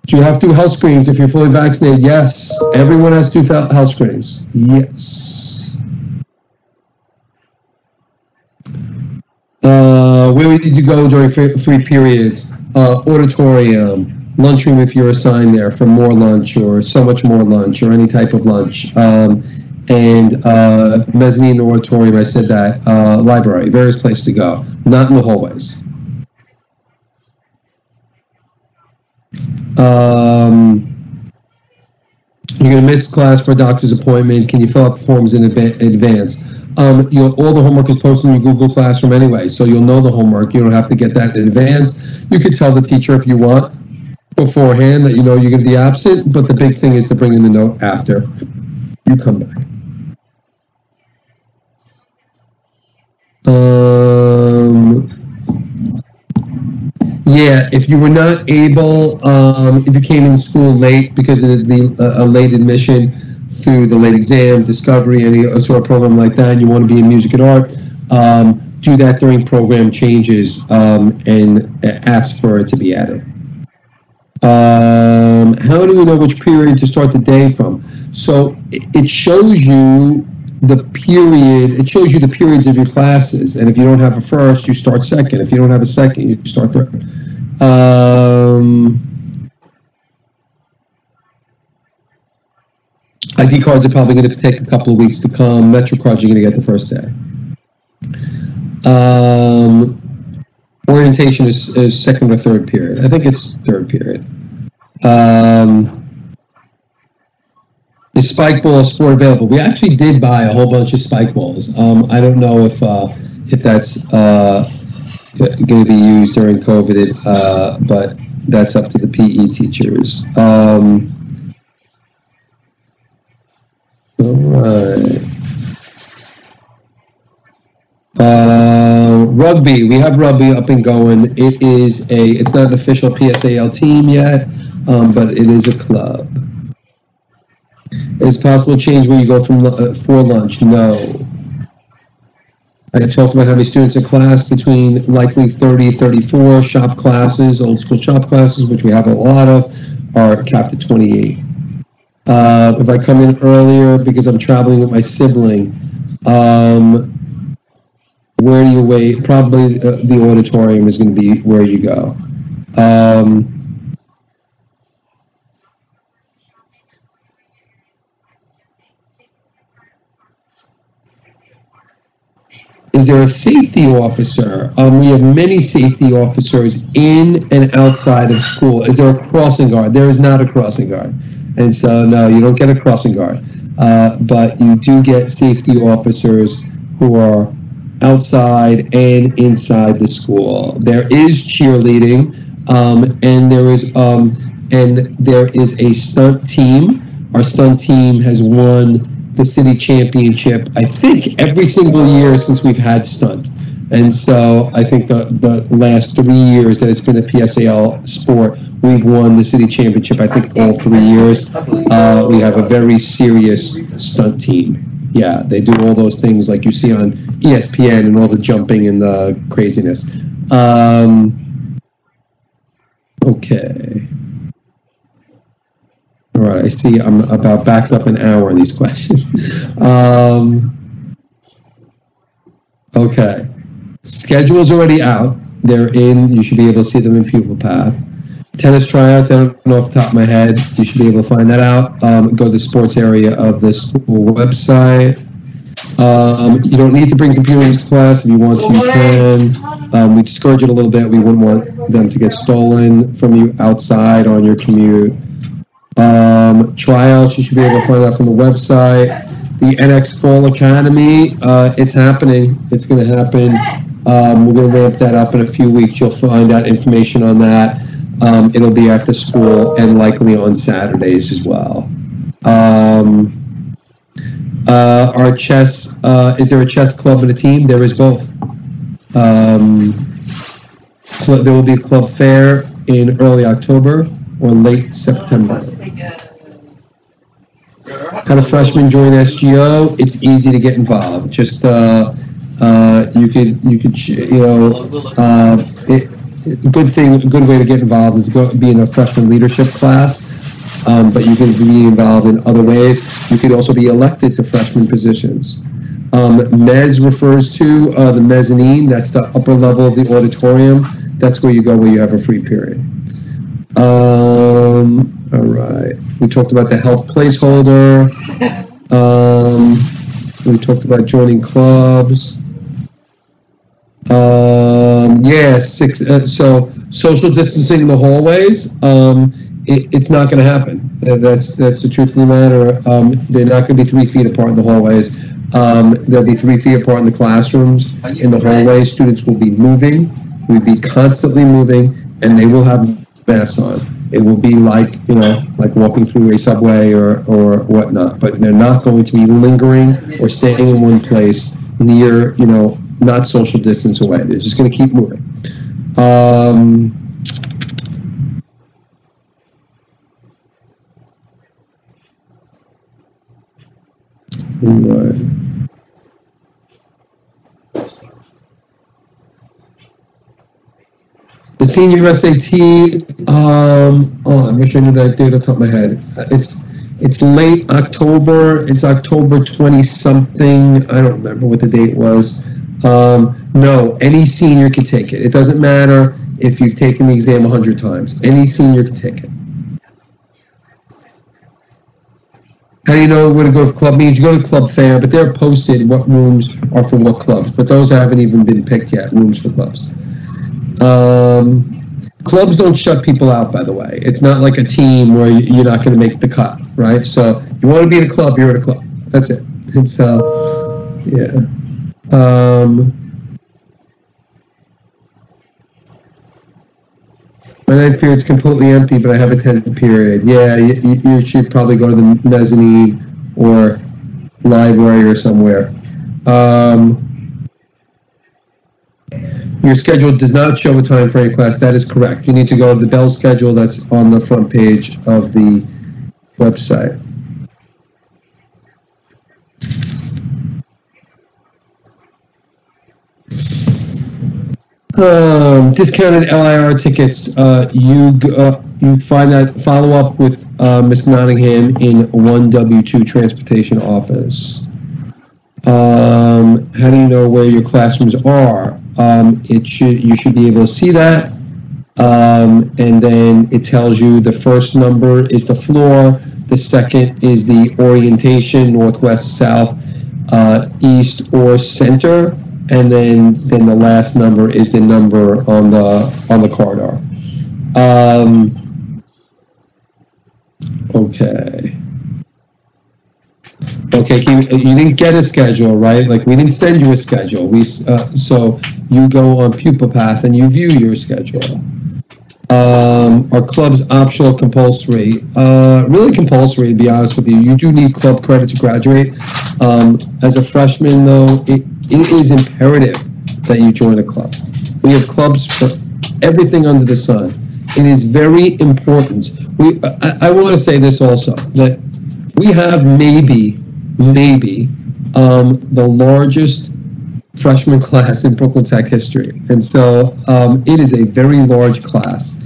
Do you have two health screens if you're fully vaccinated? Yes. Everyone has two health screens. Yes. Uh, where did you go during free, free periods? Uh, auditorium, lunchroom if you're assigned there for more lunch or so much more lunch or any type of lunch. Um, and uh, mezzanine auditorium, I said that. Uh, library, various places to go, not in the hallways. Um, you're going to miss class for a doctor's appointment. Can you fill out the forms in advance? um, all the homework is posted in your Google Classroom anyway, so you'll know the homework. You don't have to get that in advance. You could tell the teacher if you want beforehand that you know you're going to be absent, but the big thing is to bring in the note after you come back. Um, yeah, if you were not able, um, if you came in school late because of the uh, a late admission, through the late exam, discovery, any sort of program like that, and you want to be in music and art, um, do that during program changes um, and ask for it to be added. Um, how do we know which period to start the day from? So it shows you the period, it shows you the periods of your classes. And if you don't have a first, you start second. If you don't have a second, you start third. Um, ID cards are probably going to take a couple of weeks to come. Metro cards you're going to get the first day. Um, orientation is, is second or third period. I think it's third period. Um, is spike ball sport available? We actually did buy a whole bunch of spike balls. Um, I don't know if uh, if that's uh, going to be used during COVID, uh, but that's up to the PE teachers. Um, all right. Uh, rugby, we have rugby up and going. It is a, it's not an official PSAL team yet, um, but it is a club. Is possible change where you go from uh, for lunch? No. I talked about having students in class between likely 30, 34 shop classes, old school shop classes, which we have a lot of, are capped at 28. Uh, if I come in earlier because I'm traveling with my sibling, um, where do you wait? Probably uh, the auditorium is going to be where you go. Um, is there a safety officer? Um, we have many safety officers in and outside of school. Is there a crossing guard? There is not a crossing guard. And so, no, you don't get a crossing guard. Uh, but you do get safety officers who are outside and inside the school. There is cheerleading, um, and there is um, and there is a stunt team. Our stunt team has won the city championship. I think every single year since we've had stunt. And so I think the, the last three years that it's been a PSAL sport, we've won the city championship. I think all three years. Uh, we have a very serious stunt team. Yeah, they do all those things like you see on ESPN and all the jumping and the craziness. Um, okay. All right, I see I'm about backed up an hour in these questions. um, okay. Schedule's already out. They're in. You should be able to see them in PupilPath. Tennis tryouts, I don't know off the top of my head. You should be able to find that out. Um, go to the sports area of the school website. Um, you don't need to bring computers to class. If you want to, you can. Um, we discourage it a little bit. We wouldn't want them to get stolen from you outside on your commute. Um, tryouts, you should be able to find out from the website. The NX Fall Academy, uh, it's happening. It's going to happen. Um, we're going to ramp that up in a few weeks. You'll find out information on that. Um, it'll be at the school and likely on Saturdays as well. Um, uh, our chess, uh, is there a chess club and a team? There is both. Um, cl- there will be a club fair in early October or late September. How do freshmen join SGO? It's easy to get involved. Just uh, uh, you could you could you know uh, it, good thing a good way to get involved is go be in a freshman leadership class. Um, but you can be involved in other ways. You could also be elected to freshman positions. Um, MES refers to uh, the mezzanine. That's the upper level of the auditorium. That's where you go where you have a free period. Um, all right. We talked about the health placeholder. Um, we talked about joining clubs. Um, yeah, six. Uh, so social distancing in the hallways. Um, it, it's not going to happen. That's that's the truth of the matter. Um, they're not going to be three feet apart in the hallways. Um, they'll be three feet apart in the classrooms. In the hallways, students will be moving. We'll be constantly moving, and they will have masks on. It will be like you know, like walking through a subway or or whatnot. But they're not going to be lingering or staying in one place near you know, not social distance away. They're just going to keep moving. Um. The senior SAT, um, oh, I wish I knew that date off the top of my head. It's, it's late October, it's October twenty-something, I don't remember what the date was. Um, no, any senior can take it. It doesn't matter if you've taken the exam a hundred times. Any senior can take it. How do you know where to go to club meetings? You go to club fair, but they're posted what rooms are for what clubs, but those haven't even been picked yet, rooms for clubs. Um, clubs don't shut people out, by the way. It's not like a team where you- you're not going to make the cut, right? So you want to be in a club, you're in a club. That's it. It's uh, yeah. Um, my ninth period's completely empty, but I have a tenth period. Yeah, you, you you should probably go to the mezzanine or library or somewhere. Um, your schedule does not show a time for any class. That is correct. You need to go to the Bell schedule that's on the front page of the website. Um, discounted LIRR tickets, uh, you, uh, you find that, follow up with, uh, Ms. Nottingham in one W two transportation office. Um, how do you know where your classrooms are? Um, it should, you should be able to see that. Um, and then it tells you the first number is the floor, the second is the orientation, northwest, south, uh, east, or center. and then then the last number is the number on the on the corridor. Um, okay. Okay, you, you didn't get a schedule, right? Like we didn't send you a schedule. We uh, so you go on PupilPath and you view your schedule. Um, are clubs optional, compulsory? Uh, really compulsory, to be honest with you. You do need club credit to graduate. Um, as a freshman, though, it, it is imperative that you join a club. We have clubs for everything under the sun. It is very important. We, I, I want to say this also that we have maybe, maybe um, the largest freshman class in Brooklyn Tech history. And so um, it is a very large class.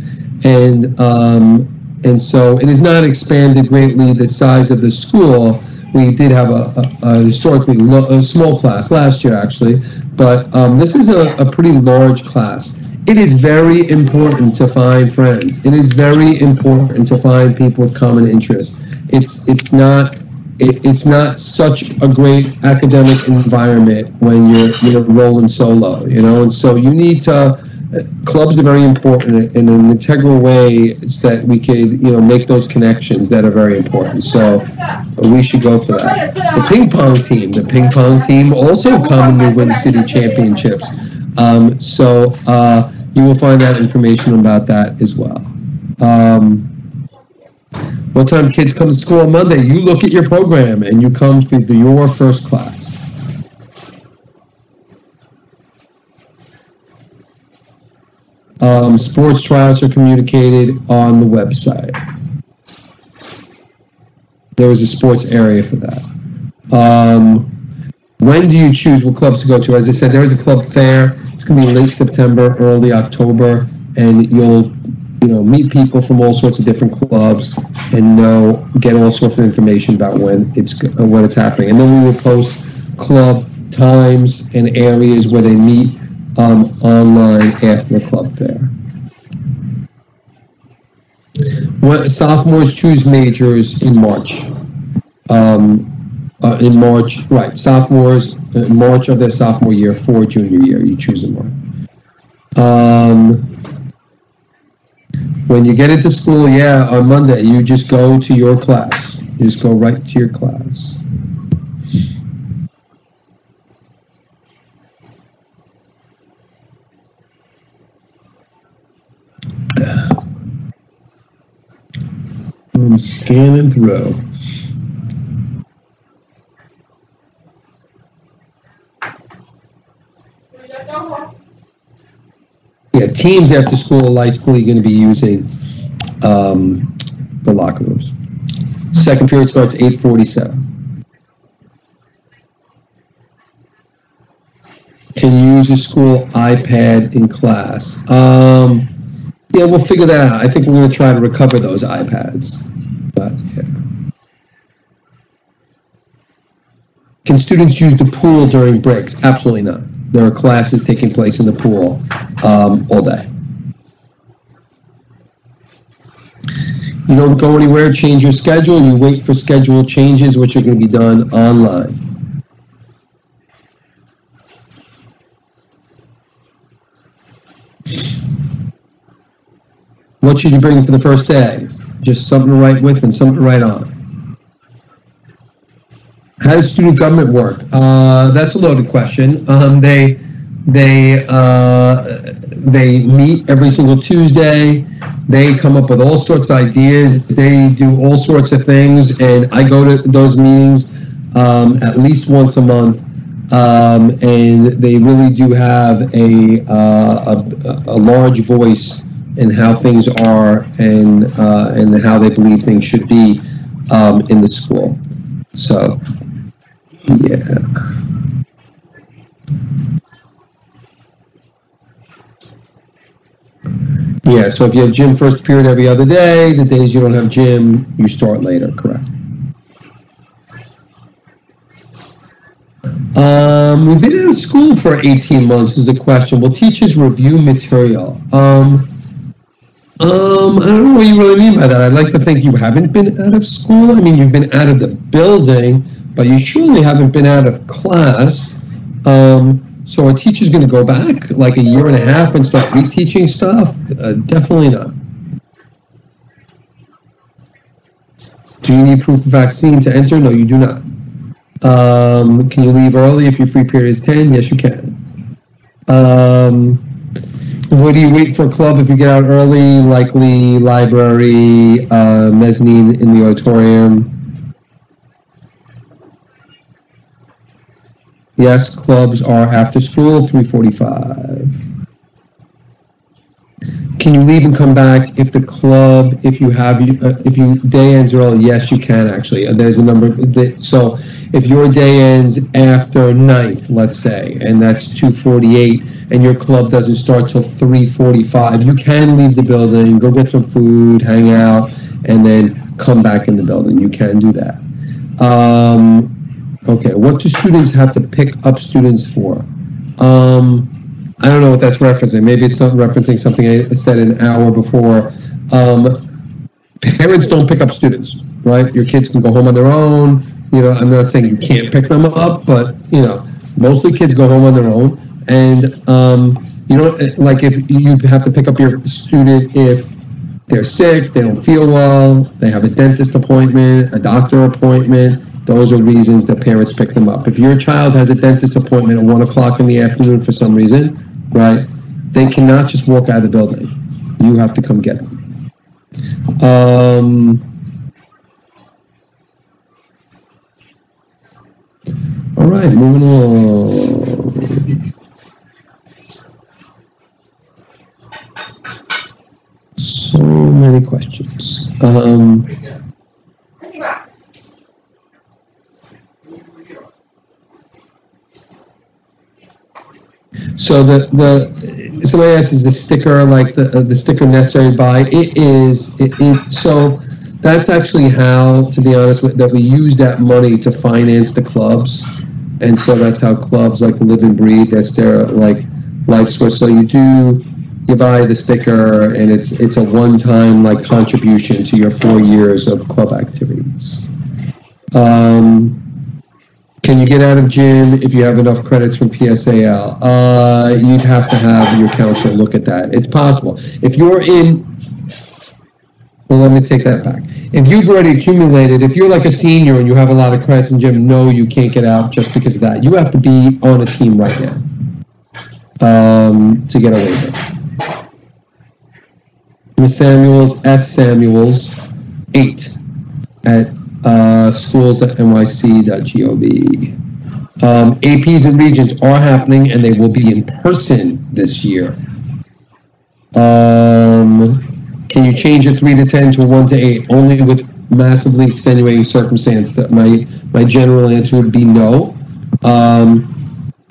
And, um, and so it has not expanded greatly the size of the school. We did have a, a, a historically a small class last year, actually, but um, this is a, a pretty large class. It is very important to find friends. It is very important to find people with common interests. It's it's not it, it's not such a great academic environment when you're you're rolling solo, you know. And so you need to. Clubs are very important in an integral way so that we could, you know, make those connections that are very important. So we should go for that. The ping pong team, the ping pong team also commonly win city championships. Um, so uh, you will find out information about that as well. Um, what time kids come to school on Monday? You look at your program and you come to the, your first class. Um, sports trials are communicated on the website. There is a sports area for that. Um, when do you choose what clubs to go to? As I said, there is a club fair. It's going to be late September, early October, and you'll you know, meet people from all sorts of different clubs and know, get all sorts of information about when it's when it's happening. And then we will post club times and areas where they meet um, online after the club fair. When sophomores choose majors in March. Um, uh, in March, right? Sophomores, uh, March of their sophomore year for junior year, you choose in March. Um, when you get into school, yeah, on Monday, you just go to your class. You just go right to your class. I'm scanning through. Yeah, teams after school are likely going to be using um, the locker rooms. Second period starts 8:47. Can you use a school iPad in class? Um, yeah, we'll figure that out. I think we're going to try to recover those iPads. But yeah. Can students use the pool during breaks? Absolutely not there are classes taking place in the pool um, all day. You don't go anywhere, change your schedule, you wait for schedule changes, which are going to be done online. What should you bring for the first day? Just something to write with and something to write on. How does student government work? Uh, that's a loaded question. Um, they they uh, they meet every single Tuesday. They come up with all sorts of ideas. They do all sorts of things, and I go to those meetings um, at least once a month. Um, and they really do have a, uh, a, a large voice in how things are and uh, and how they believe things should be um, in the school. So yeah. Yeah, so if you have gym first period every other day, the days you don't have gym, you start later, correct? Um, we've been in school for 18 months is the question. Will teachers review material? Um, um, I don't know what you really mean by that. I'd like to think you haven't been out of school. I mean, you've been out of the building, but you surely haven't been out of class. Um, So a teacher's going to go back like a year and a half and start reteaching stuff? Uh, definitely not. Do you need proof of vaccine to enter? No, you do not. Um, can you leave early if your free period is 10? Yes, you can. Um, what do you wait for club if you get out early? Likely library, uh, mezzanine in the auditorium. Yes, clubs are after school, 345. Can you leave and come back if the club, if you have, uh, if you day ends early? Yes, you can actually. Uh, There's a number, so if your day ends after ninth, let's say, and that's 248, and your club doesn't start till 345, you can leave the building, go get some food, hang out, and then come back in the building. You can do that. Um, okay, what do students have to pick up students for? Um, I don't know what that's referencing. Maybe it's not referencing something I said an hour before. Um, parents don't pick up students, right? Your kids can go home on their own. You know, I'm not saying you can't pick them up, but you know, mostly kids go home on their own. And um, you know, like if you have to pick up your student if they're sick, they don't feel well, they have a dentist appointment, a doctor appointment. Those are reasons that parents pick them up. If your child has a dentist appointment at one o'clock in the afternoon for some reason, right? They cannot just walk out of the building. You have to come get them. Um, all right, moving on. So many questions. Um, So the, the, somebody asked, is the sticker like the, uh, the sticker necessary buy? It is, it is, so that's actually how, to be honest with, that we use that money to finance the clubs. And so that's how clubs like Live and Breathe, that's their like life source. So you do, you buy the sticker and it's, it's a one-time like contribution to your four years of club activities. Um, can you get out of gym if you have enough credits from PSAL? Uh, you'd have to have your counselor look at that. It's possible. If you're in, well, let me take that back. If you've already accumulated, if you're like a senior and you have a lot of credits in gym, no, you can't get out just because of that. You have to be on a team right now um, to get a waiver. Miss Samuels, S. Samuels, eight at uh, schools.nyc.gov. Um, APs and Regents are happening and they will be in person this year. Um, can you change a three to 10 to a one to eight? Only with massively extenuating circumstance. That my, my general answer would be no. Um,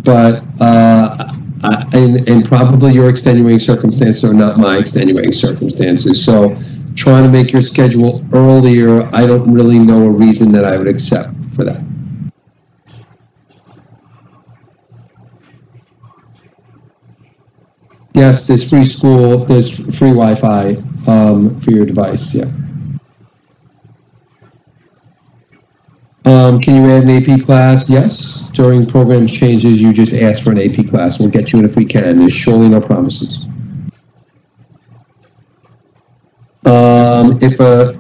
but, uh, And, and probably your extenuating circumstances are not my extenuating circumstances. So trying to make your schedule earlier, I don't really know a reason that I would accept for that. Yes, there's free school, there's free Wi-Fi um, for your device, yeah. Um, can you add an AP class? Yes. During program changes, you just ask for an AP class. We'll get you in if we can. There's surely no promises. Um, if uh,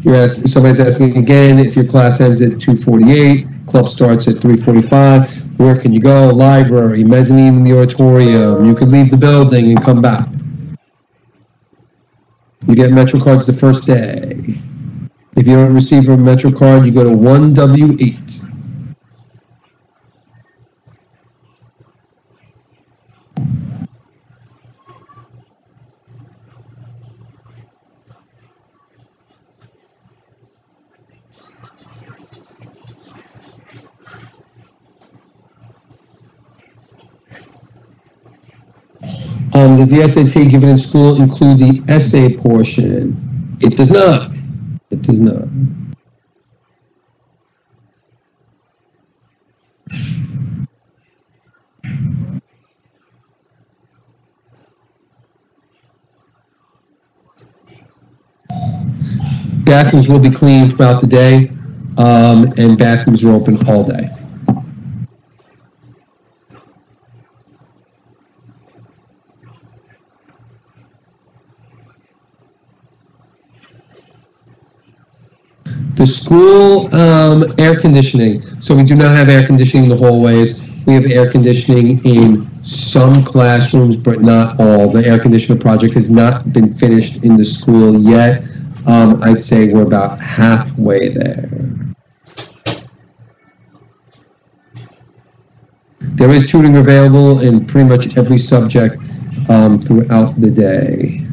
you're ask, somebody's asking again, if your class ends at 2:48, club starts at 3:45, where can you go? Library, mezzanine in the auditorium. You can leave the building and come back. You get Metro cards the first day. If you don't receive a Metro card, you go to 1W8. Um, does the SAT given in school include the essay portion? It does not. It does not. Bathrooms will be cleaned throughout the day, um, and bathrooms are open all day. The school um, air conditioning. So we do not have air conditioning in the hallways. We have air conditioning in some classrooms, but not all. The air conditioner project has not been finished in the school yet. Um, I'd say we're about halfway there. There is tutoring available in pretty much every subject um, throughout the day.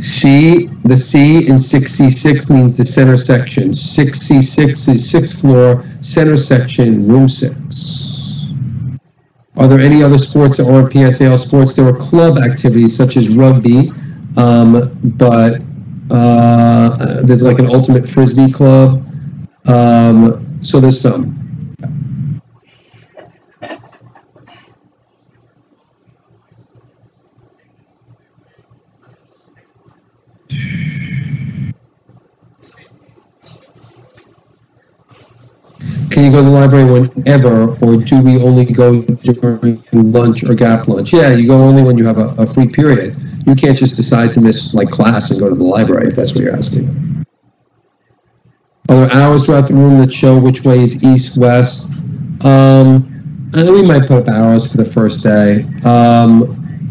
C, the C in 6C6 means the center section. 6C6 is sixth floor, center section, room six. Are there any other sports that aren't PSAL sports? There are club activities such as rugby, um, but uh, there's like an ultimate frisbee club. Um, so there's some. Can you go to the library whenever, or do we only go during lunch or gap lunch? Yeah, you go only when you have a, a free period. You can't just decide to miss like class and go to the library if that's what you're asking. Are there hours throughout the room that show which way is east, west? Um, I think we might put up hours for the first day. Um,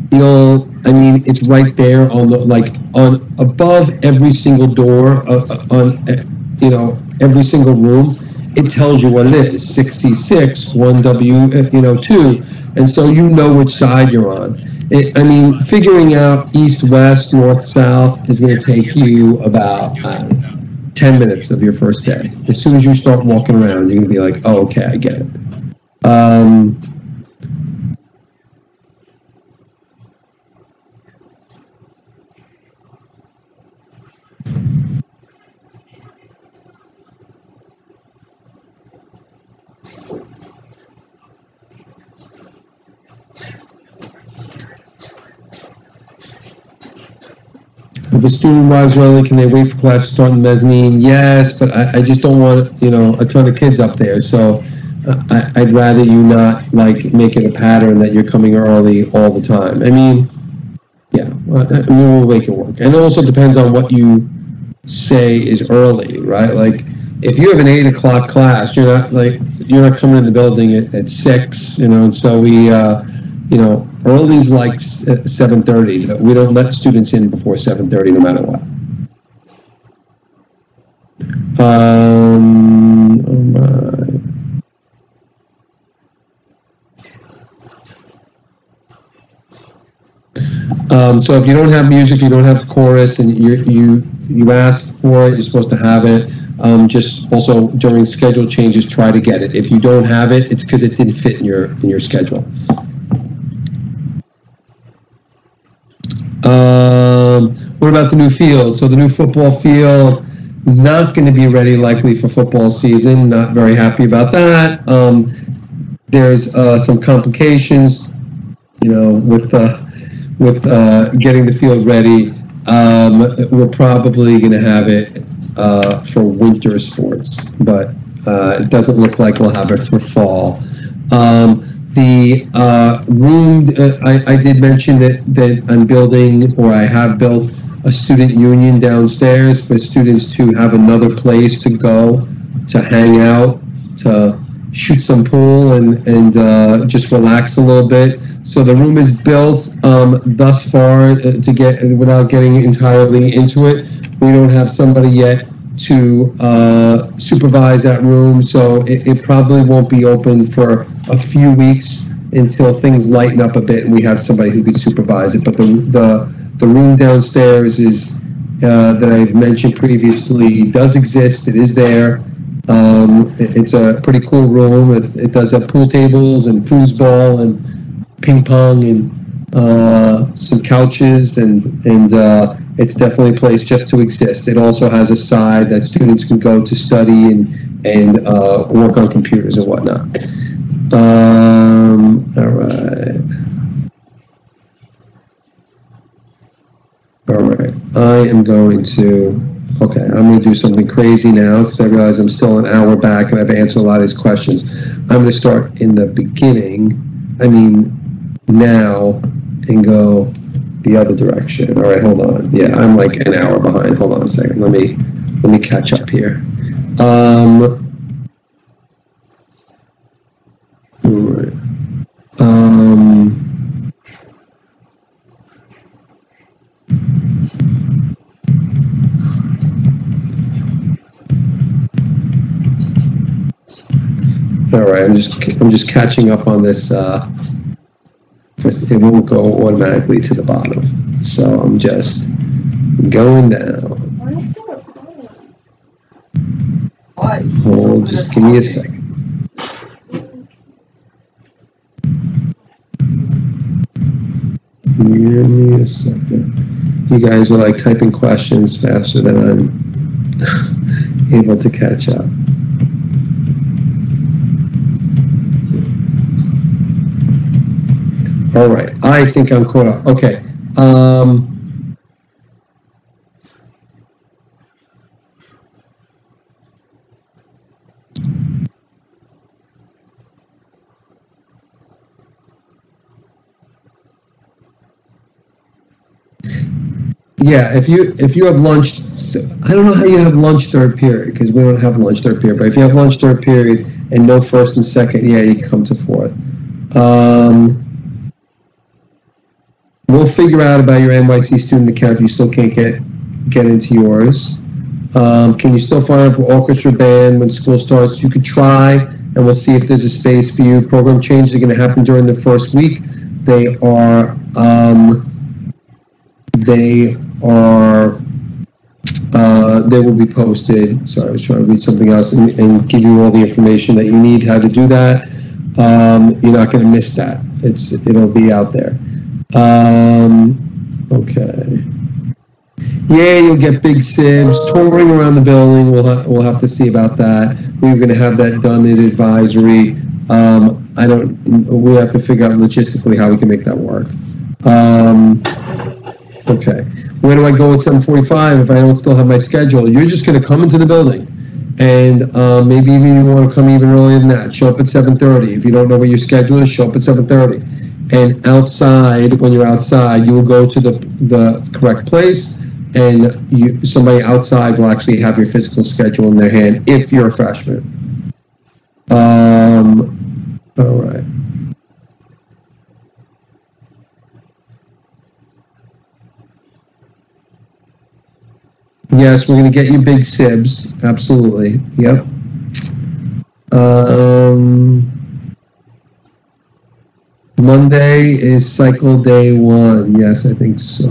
you'll, I mean, it's right there on the, like, on, above every single door, uh, on, uh, you know, every single room, it tells you what it is, 66, 1W, uh, you know, 2, and so you know which side you're on. It, I mean, figuring out east, west, north, south is going to take you about uh, 10 minutes of your first day. As soon as you start walking around, you're going to be like, oh, okay, I get it. Um, If student arrives early, can they wait for class to start in mezzanine? Yes, but I, I just don't want, you know, a ton of kids up there, so uh, I, I'd rather you not, like, make it a pattern that you're coming early all the time. I mean, yeah, we'll make it work. And it also depends on what you say is early, right? Like, if you have an eight o'clock class, you're not, like, you're not coming in the building at, at six, you know, and so we, uh, you know, early is like s- at 7:30. We don't let students in before 7:30, no matter what. Um, oh my. Um, so if you don't have music, you don't have chorus, and you you you ask for it, you're supposed to have it. Um, just also during schedule changes, try to get it. If you don't have it, it's because it didn't fit in your in your schedule. Um, what about the new field? So the new football field, not going to be ready likely for football season. Not very happy about that. Um, there's uh, some complications, you know, with uh, with uh, getting the field ready. Um, we're probably going to have it uh, for winter sports, but uh, it doesn't look like we'll have it for fall. Um, the uh, room, uh, I, I did mention that, that I'm building, or I have built, a student union downstairs for students to have another place to go, to hang out, to shoot some pool and, and uh, just relax a little bit. So the room is built um, thus far uh, to get, without getting entirely into it. We don't have somebody yet to uh, supervise that room, so it, it probably won't be open for a few weeks until things lighten up a bit and we have somebody who could supervise it. But the the, the room downstairs is uh, that I've mentioned previously does exist. It is there. Um, it- it's a pretty cool room. It, it does have pool tables and foosball and ping pong and uh, some couches and and uh, it's definitely a place just to exist. It also has a side that students can go to study and and uh, work on computers and whatnot. Um, all right. All right. I am going to. Okay, I'm going to do something crazy now because I realize I'm still an hour back and I've answered a lot of these questions. I'm going to start in the beginning. I mean, now and go the other direction. All right, hold on. Yeah, I'm like an hour behind. Hold on a second. Let me let me catch up here. Um, all right. Um, all right, I'm just I'm just catching up on this. Uh, it won't go automatically to the bottom, so I'm just going down. Hold, just give me a second. Give me a second. You guys were like typing questions faster than I'm able to catch up. All right, I think I'm caught up. Okay. Um, Yeah, if you, if you have lunch, I don't know how you have lunch third period, because we don't have lunch third period, but if you have lunch third period and no first and second, yeah, you can come to fourth. Um, we'll figure out about your NYC student account if you still can't get, get into yours. Um, can you still find up for orchestra band when school starts? You could try, and we'll see if there's a space for you. Program changes are gonna happen during the first week. They are, um, they are, uh, they will be posted. Sorry, I was trying to read something else and, and give you all the information that you need, how to do that. Um, you're not gonna miss that. It's, it'll be out there. Um, okay. Yeah, you'll get big sibs touring around the building. We'll, ha- we'll have to see about that. We We're gonna have that done in advisory. Um, I don't, we have to figure out logistically how we can make that work. Um, okay. Where do I go at seven forty-five if I don't still have my schedule? You're just gonna come into the building. And, uh, maybe even you wanna come even earlier than that. Show up at seven thirty. If you don't know what your schedule is, show up at seven thirty. And outside, when you're outside, you will go to the, the correct place and you, somebody outside will actually have your physical schedule in their hand if you're a freshman. Um, all right. Yes, we're gonna get you big sibs, absolutely, yep. Um, Monday is cycle day one, yes, I think so.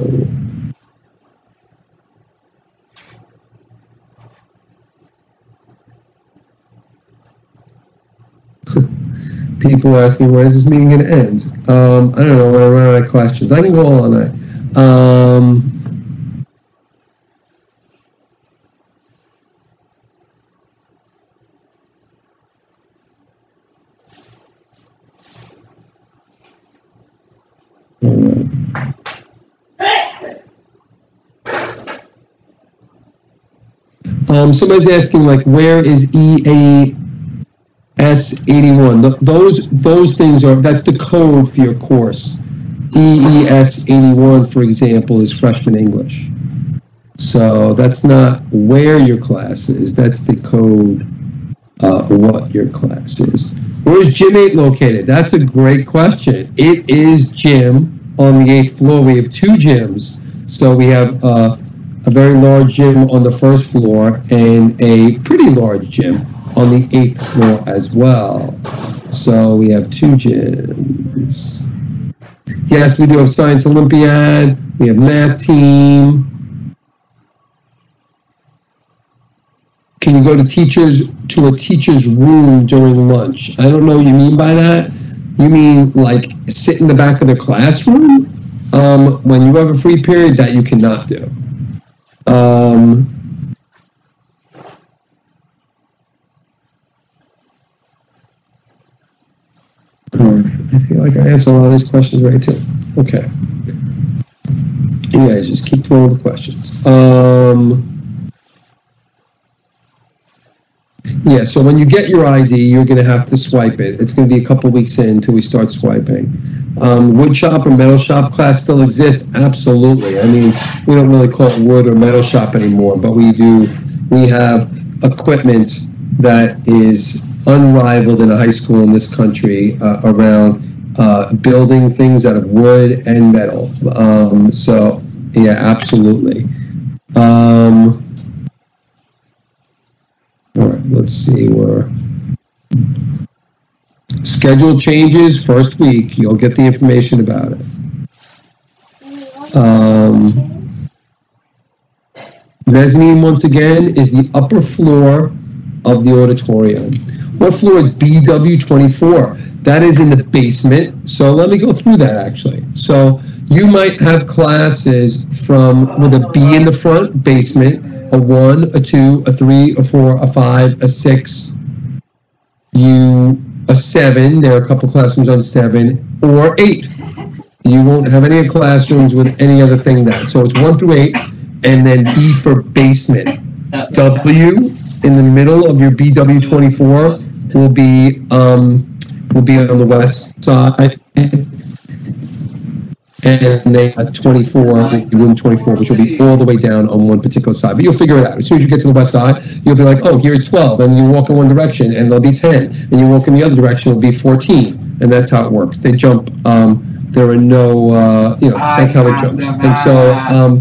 People asking, when is this meeting gonna end? Um, I don't know, I run out of questions, I can go all night. Um, Um, somebody's asking like, where is EAS 81? Those, those things are, that's the code for your course. EES 81, for example, is freshman English. So that's not where your class is, that's the code, uh, what your class is. Where's Gym 8 located? That's a great question. It is gym on the eighth floor. We have two gyms. So we have, uh, a very large gym on the first floor and a pretty large gym on the eighth floor as well. So we have two gyms. Yes, we do have Science Olympiad, we have math team. Can you go to teachers, to a teacher's room during lunch? I don't know what you mean by that. You mean like sit in the back of the classroom? Um, when you have a free period, that you cannot do. Um, I feel like I answered a lot of these questions right too. Okay. You guys just keep throwing the questions. Um, yeah, so when you get your ID, you're going to have to swipe it. It's going to be a couple weeks in until we start swiping. Um, wood shop or metal shop class still exists? Absolutely. I mean, we don't really call it wood or metal shop anymore, but we do, we have equipment that is unrivaled in a high school in this country uh, around uh, building things out of wood and metal. Um, so, yeah, absolutely. Um, all right, let's see where. Schedule changes first week. You'll get the information about it. Um, mezzanine, once again, is the upper floor of the auditorium. What floor is BW24? That is in the basement. So let me go through that actually. So you might have classes from with a B in the front, basement, a one, a two, a three, a four, a five, a six, you a seven. There are a couple classrooms on seven or eight. You won't have any classrooms with any other thing that. So it's one through eight, and then B for basement. W in the middle of your BW twenty four will be um, will be on the west side. And they have 24, room 24, which will be all the way down on one particular side. But you'll figure it out. As soon as you get to the west side, you'll be like, oh, here's 12. And you walk in one direction, and there'll be 10. And you walk in the other direction, it'll be 14. And that's how it works. They jump. Um, there are no, uh, you know, that's how it jumps. And so, um,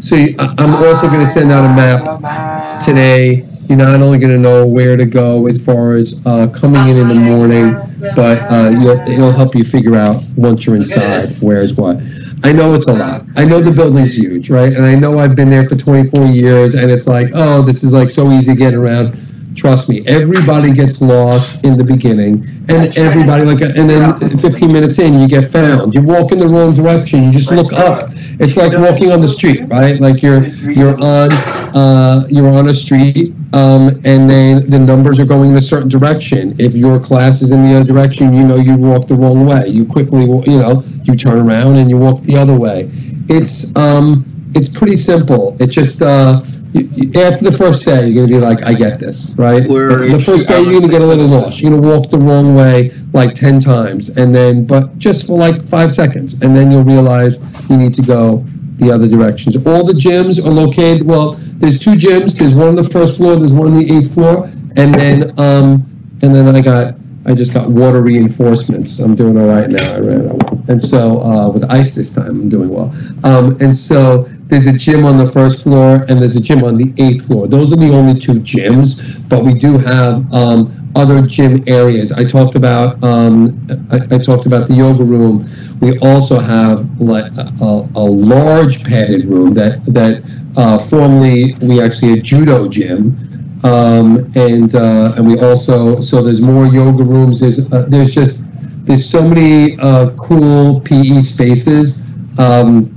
so you, I'm also going to send out a map today. You're not only going to know where to go as far as uh, coming in in the morning, but uh, you'll, it'll help you figure out once you're inside where is what. I know it's a lot. I know the building's huge, right? And I know I've been there for 24 years, and it's like, oh, this is like so easy to get around. Trust me, everybody gets lost in the beginning, and everybody like, and then 15 minutes in, you get found. You walk in the wrong direction. You just look up. It's like walking on the street, right? Like you're you're on uh, you're on a street, um, and then the numbers are going in a certain direction. If your class is in the other direction, you know you walk the wrong way. You quickly, you know, you turn around and you walk the other way. It's um, it's pretty simple. It just uh, after the first day, you're gonna be like, I get this, right? We're the first day, you're gonna get a little lost. You're gonna walk the wrong way like ten times, and then, but just for like five seconds, and then you'll realize you need to go the other directions. All the gyms are located. Well, there's two gyms. There's one on the first floor. There's one on the eighth floor, and then um, and then I got I just got water reinforcements. I'm doing all right now. I ran out. And so uh, with ice this time, I'm doing well. Um, and so there's a gym on the first floor and there's a gym on the eighth floor. Those are the only two gyms, but we do have um, other gym areas. I talked about um, I, I talked about the yoga room. We also have like a, a, a large padded room that that uh, formerly we actually had judo gym. Um, and uh, and we also so there's more yoga rooms. There's uh, there's just there's so many uh, cool PE spaces. Um,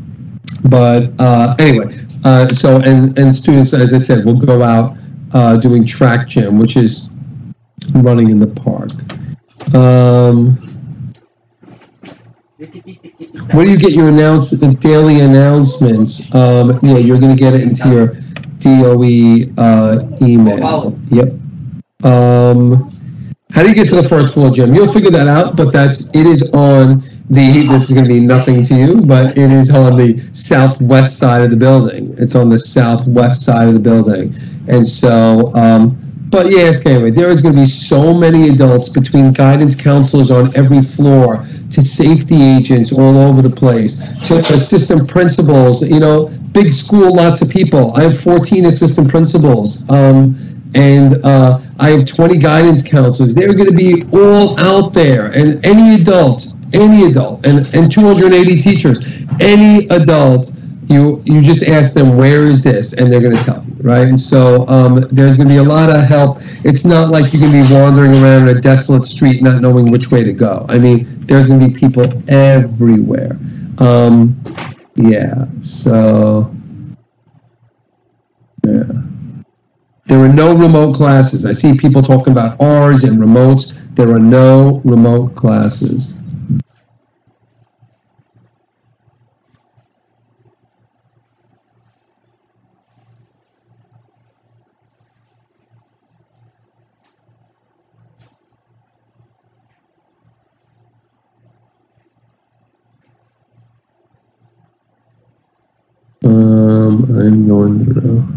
but uh, anyway, uh, so and and students, as I said, will go out uh, doing track gym, which is running in the park. Um, where do you get your announce the daily announcements? Um, yeah, you're going to get it into your DOE uh, email. Yep. Um, how do you get to the first floor, gym? You'll figure that out, but that's it is on the. This is going to be nothing to you, but it is on the southwest side of the building. It's on the southwest side of the building, and so. Um, but yes, anyway, there is going to be so many adults between guidance counselors on every floor to safety agents all over the place to assistant principals. You know, big school, lots of people. I have 14 assistant principals. Um, and uh, I have 20 guidance counselors. They're going to be all out there, and any adult, any adult, and, and 280 teachers, any adult, you you just ask them where is this, and they're going to tell you, right? And so um, there's going to be a lot of help. It's not like going to be wandering around a desolate street not knowing which way to go. I mean, there's going to be people everywhere. Um, yeah, so yeah. There are no remote classes. I see people talking about R's and remotes. There are no remote classes. Alejandro.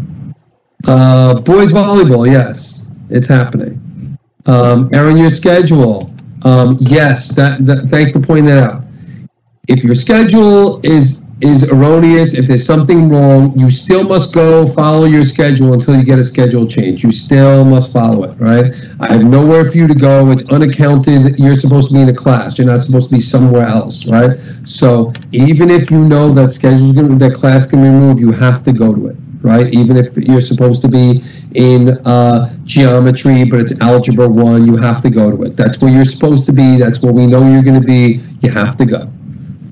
Uh, boys volleyball, yes, it's happening. Um, Aaron, your schedule. Um, yes, that, that, thanks for pointing that out. If your schedule is is erroneous, if there's something wrong, you still must go follow your schedule until you get a schedule change. You still must follow it, right? I have nowhere for you to go. It's unaccounted. You're supposed to be in a class. You're not supposed to be somewhere else, right? So even if you know that schedule's going that class can be moved, you have to go to it, right? Even if you're supposed to be in uh, geometry, but it's algebra one, you have to go to it. That's where you're supposed to be. That's where we know you're going to be. You have to go.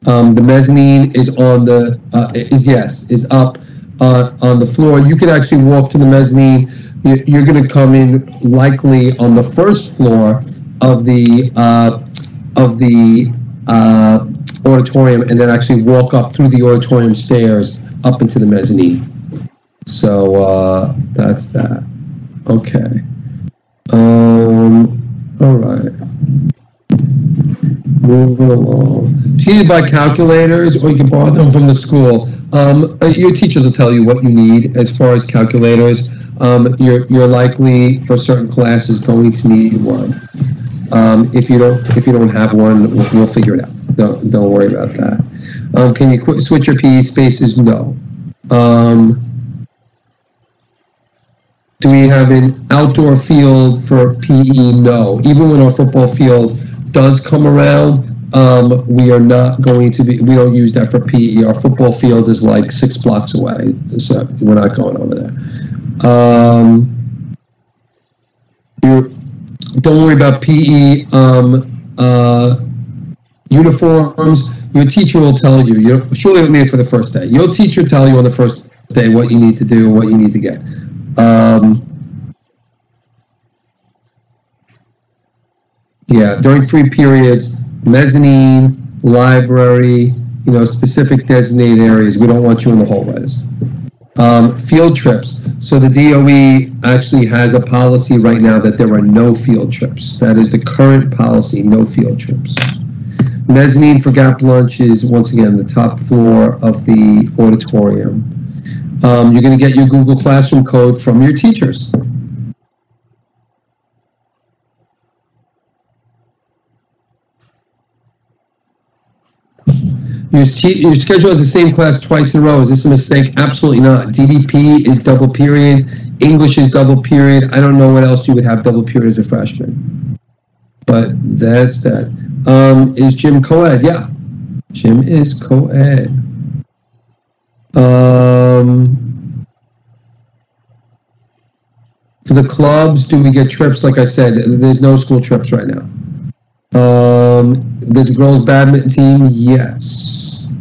Um, the mezzanine is on the uh, is yes is up uh, on the floor. You can actually walk to the mezzanine. You- You're going to come in likely on the first floor of the uh, of the uh, auditorium, and then actually walk up through the auditorium stairs up into the mezzanine. So uh, that's that. Okay. Um. All right. Moving along. It's either buy calculators or you can borrow them from the school. Um, uh, your teachers will tell you what you need as far as calculators. Um, you're, you're likely for certain classes going to need one. Um, if you don't, if you don't have one, we'll, we'll figure it out. Don't, don't worry about that. Um, can you qu- switch your PE spaces? No. Um, do we have an outdoor field for PE? No. Even when our football field does come around, um, we are not going to be, we don't use that for PE. Our football field is like six blocks away, so we're not going over there. Um, you don't worry about PE, um, uh, uniforms. Your teacher will tell you, you surely it'll be for the first day. Your teacher tell you on the first day what you need to do, what you need to get. Um, Yeah, during free periods, mezzanine, library, you know, specific designated areas. We don't want you in the hallways. Um, field trips. So the DOE actually has a policy right now that there are no field trips. That is the current policy, no field trips. Mezzanine for gap lunch is once again the top floor of the auditorium. Um, you're going to get your Google Classroom code from your teachers. Your, your schedule has the same class twice in a row. Is this a mistake? Absolutely not. DDP is double period. English is double period. I don't know what else you would have double period as a freshman. But that's that. Um, is gym co-ed? Yeah. Gym is co-ed. Um, for the clubs, do we get trips? Like I said, there's no school trips right now. Um, a girls badminton team, yes.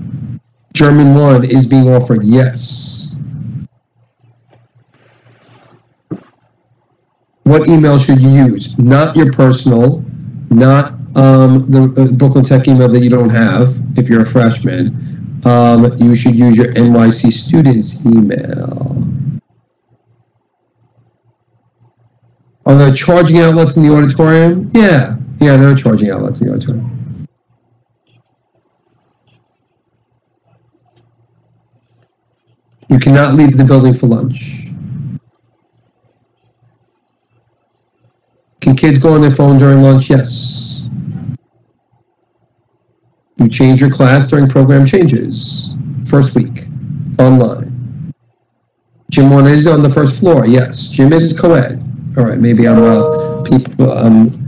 German one is being offered, yes. What email should you use? Not your personal, not um, the uh, Brooklyn Tech email that you don't have if you're a freshman. Um, you should use your NYC students email. Are there charging outlets in the auditorium? Yeah, yeah, there are charging outlets in the auditorium. You cannot leave the building for lunch. Can kids go on their phone during lunch? Yes. You change your class during program changes. First week, online. Gym one is on the first floor, yes. Gym is co-ed. All right, maybe I'm, uh, people, um,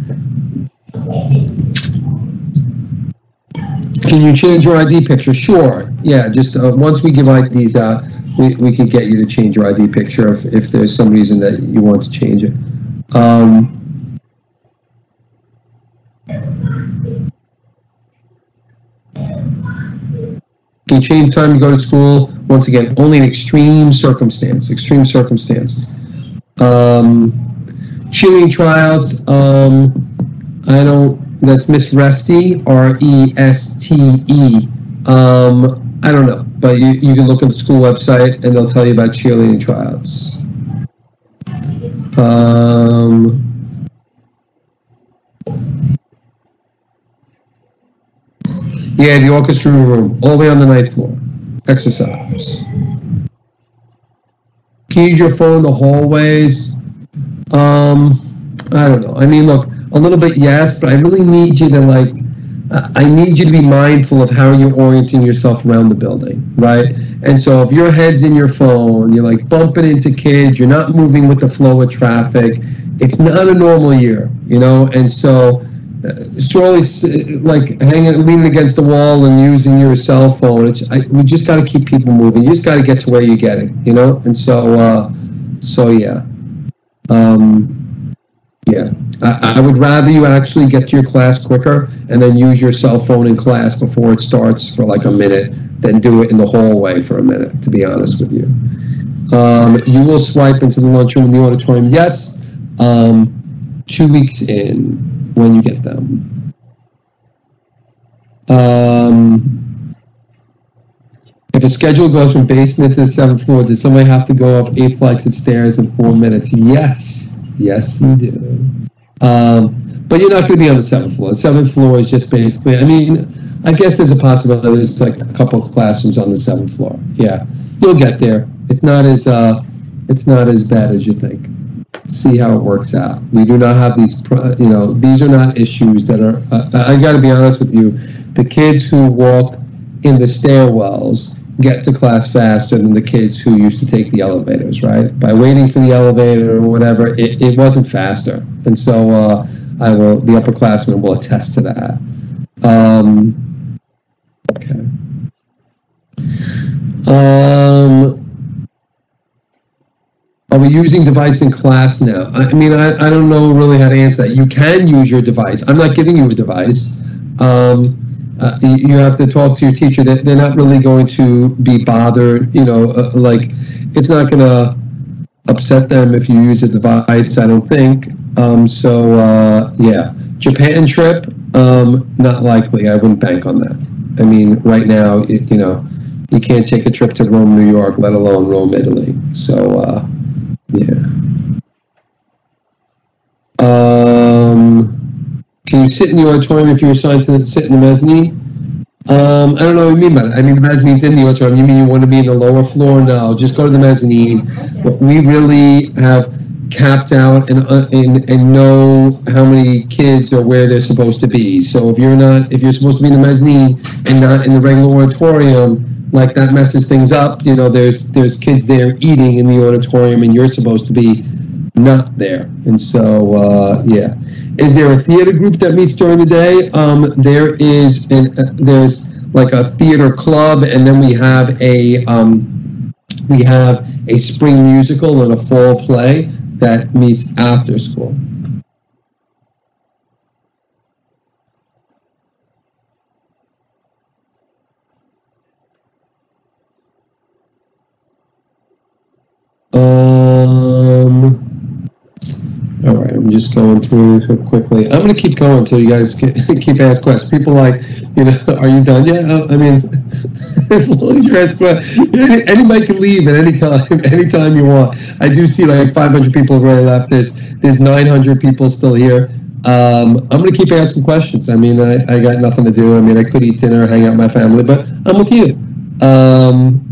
Can you change your ID picture? Sure. Yeah, just uh, once we give IDs out, we, we can get you to change your ID picture if, if there's some reason that you want to change it. Um, you change time to go to school? Once again, only in extreme circumstance, extreme circumstances. Um, cheerleading tryouts, um, I don't, that's Miss Resty, R E S T E. Um, I don't know, but you, you can look at the school website and they'll tell you about cheerleading tryouts. Um, yeah, the orchestra room, all the way on the ninth floor. Exercise. Can you use your phone in the hallways? Um, I don't know. I mean, look, a little bit yes, but I really need you to like. I need you to be mindful of how you're orienting yourself around the building, right? And so if your head's in your phone, you're like bumping into kids, you're not moving with the flow of traffic. It's not a normal year, you know. And so, uh, like hanging, leaning against the wall and using your cell phone. It's, I, we just got to keep people moving. You just got to get to where you're getting, you know. And so, uh, so yeah. Um, yeah, I, I would rather you actually get to your class quicker and then use your cell phone in class before it starts for like a minute than do it in the hallway for a minute, to be honest with you. Um, you will swipe into the lunchroom in the auditorium, yes, um, two weeks in when you get them. Um, if a schedule goes from basement to the seventh floor, does somebody have to go up eight flights of stairs in four minutes? Yes. Yes, you do. Um, but you're not going to be on the seventh floor. The seventh floor is just basically, I mean, I guess there's a possibility there's like a couple of classrooms on the seventh floor. Yeah, you'll get there. It's not as uh, it's not as bad as you think. See how it works out. We do not have these, you know, these are not issues that are. Uh, I got to be honest with you. The kids who walk in the stairwells get to class faster than the kids who used to take the elevators, right? By waiting for the elevator or whatever, it, it wasn't faster. And so uh, I will, the upperclassmen will attest to that. Um, okay. Um, are we using device in class now? I mean, I, I don't know really how to answer that. You can use your device. I'm not giving you a device. Um, uh, you have to talk to your teacher. That they're not really going to be bothered. You know, uh, like it's not going to upset them if you use a device. I don't think. Um, so uh, yeah, Japan trip, um, not likely. I wouldn't bank on that. I mean, right now, it, you know, you can't take a trip to Rome, New York, let alone Rome, Italy. So uh, yeah. Um, can you sit in the auditorium if you're assigned to sit in the mezzanine? Um, I don't know what you mean by that. I mean, the mezzanine's in the auditorium. You mean you want to be in the lower floor? No, just go to the mezzanine. But we really have capped out and, uh, and and know how many kids are where they're supposed to be. So if you're not, if you're supposed to be in the mezzanine and not in the regular auditorium, like that messes things up. You know, there's there's kids there eating in the auditorium, and you're supposed to be not there. And so, uh, yeah. Is there a theater group that meets during the day? Um, there is an, uh, there's like a theater club, and then we have a um, we have a spring musical and a fall play that meets after school. Um, all right, I'm just going through quickly. I'm going to keep going until you guys keep asking questions. People like, you know, are you done yet? Uh, I mean, as long as you ask questions, anybody can leave at any time, anytime you want. I do see like 500 people have already left. There's there's 900 people still here. Um, I'm going to keep asking questions. I mean, I, I got nothing to do. I mean, I could eat dinner, hang out with my family, but I'm with you. Um,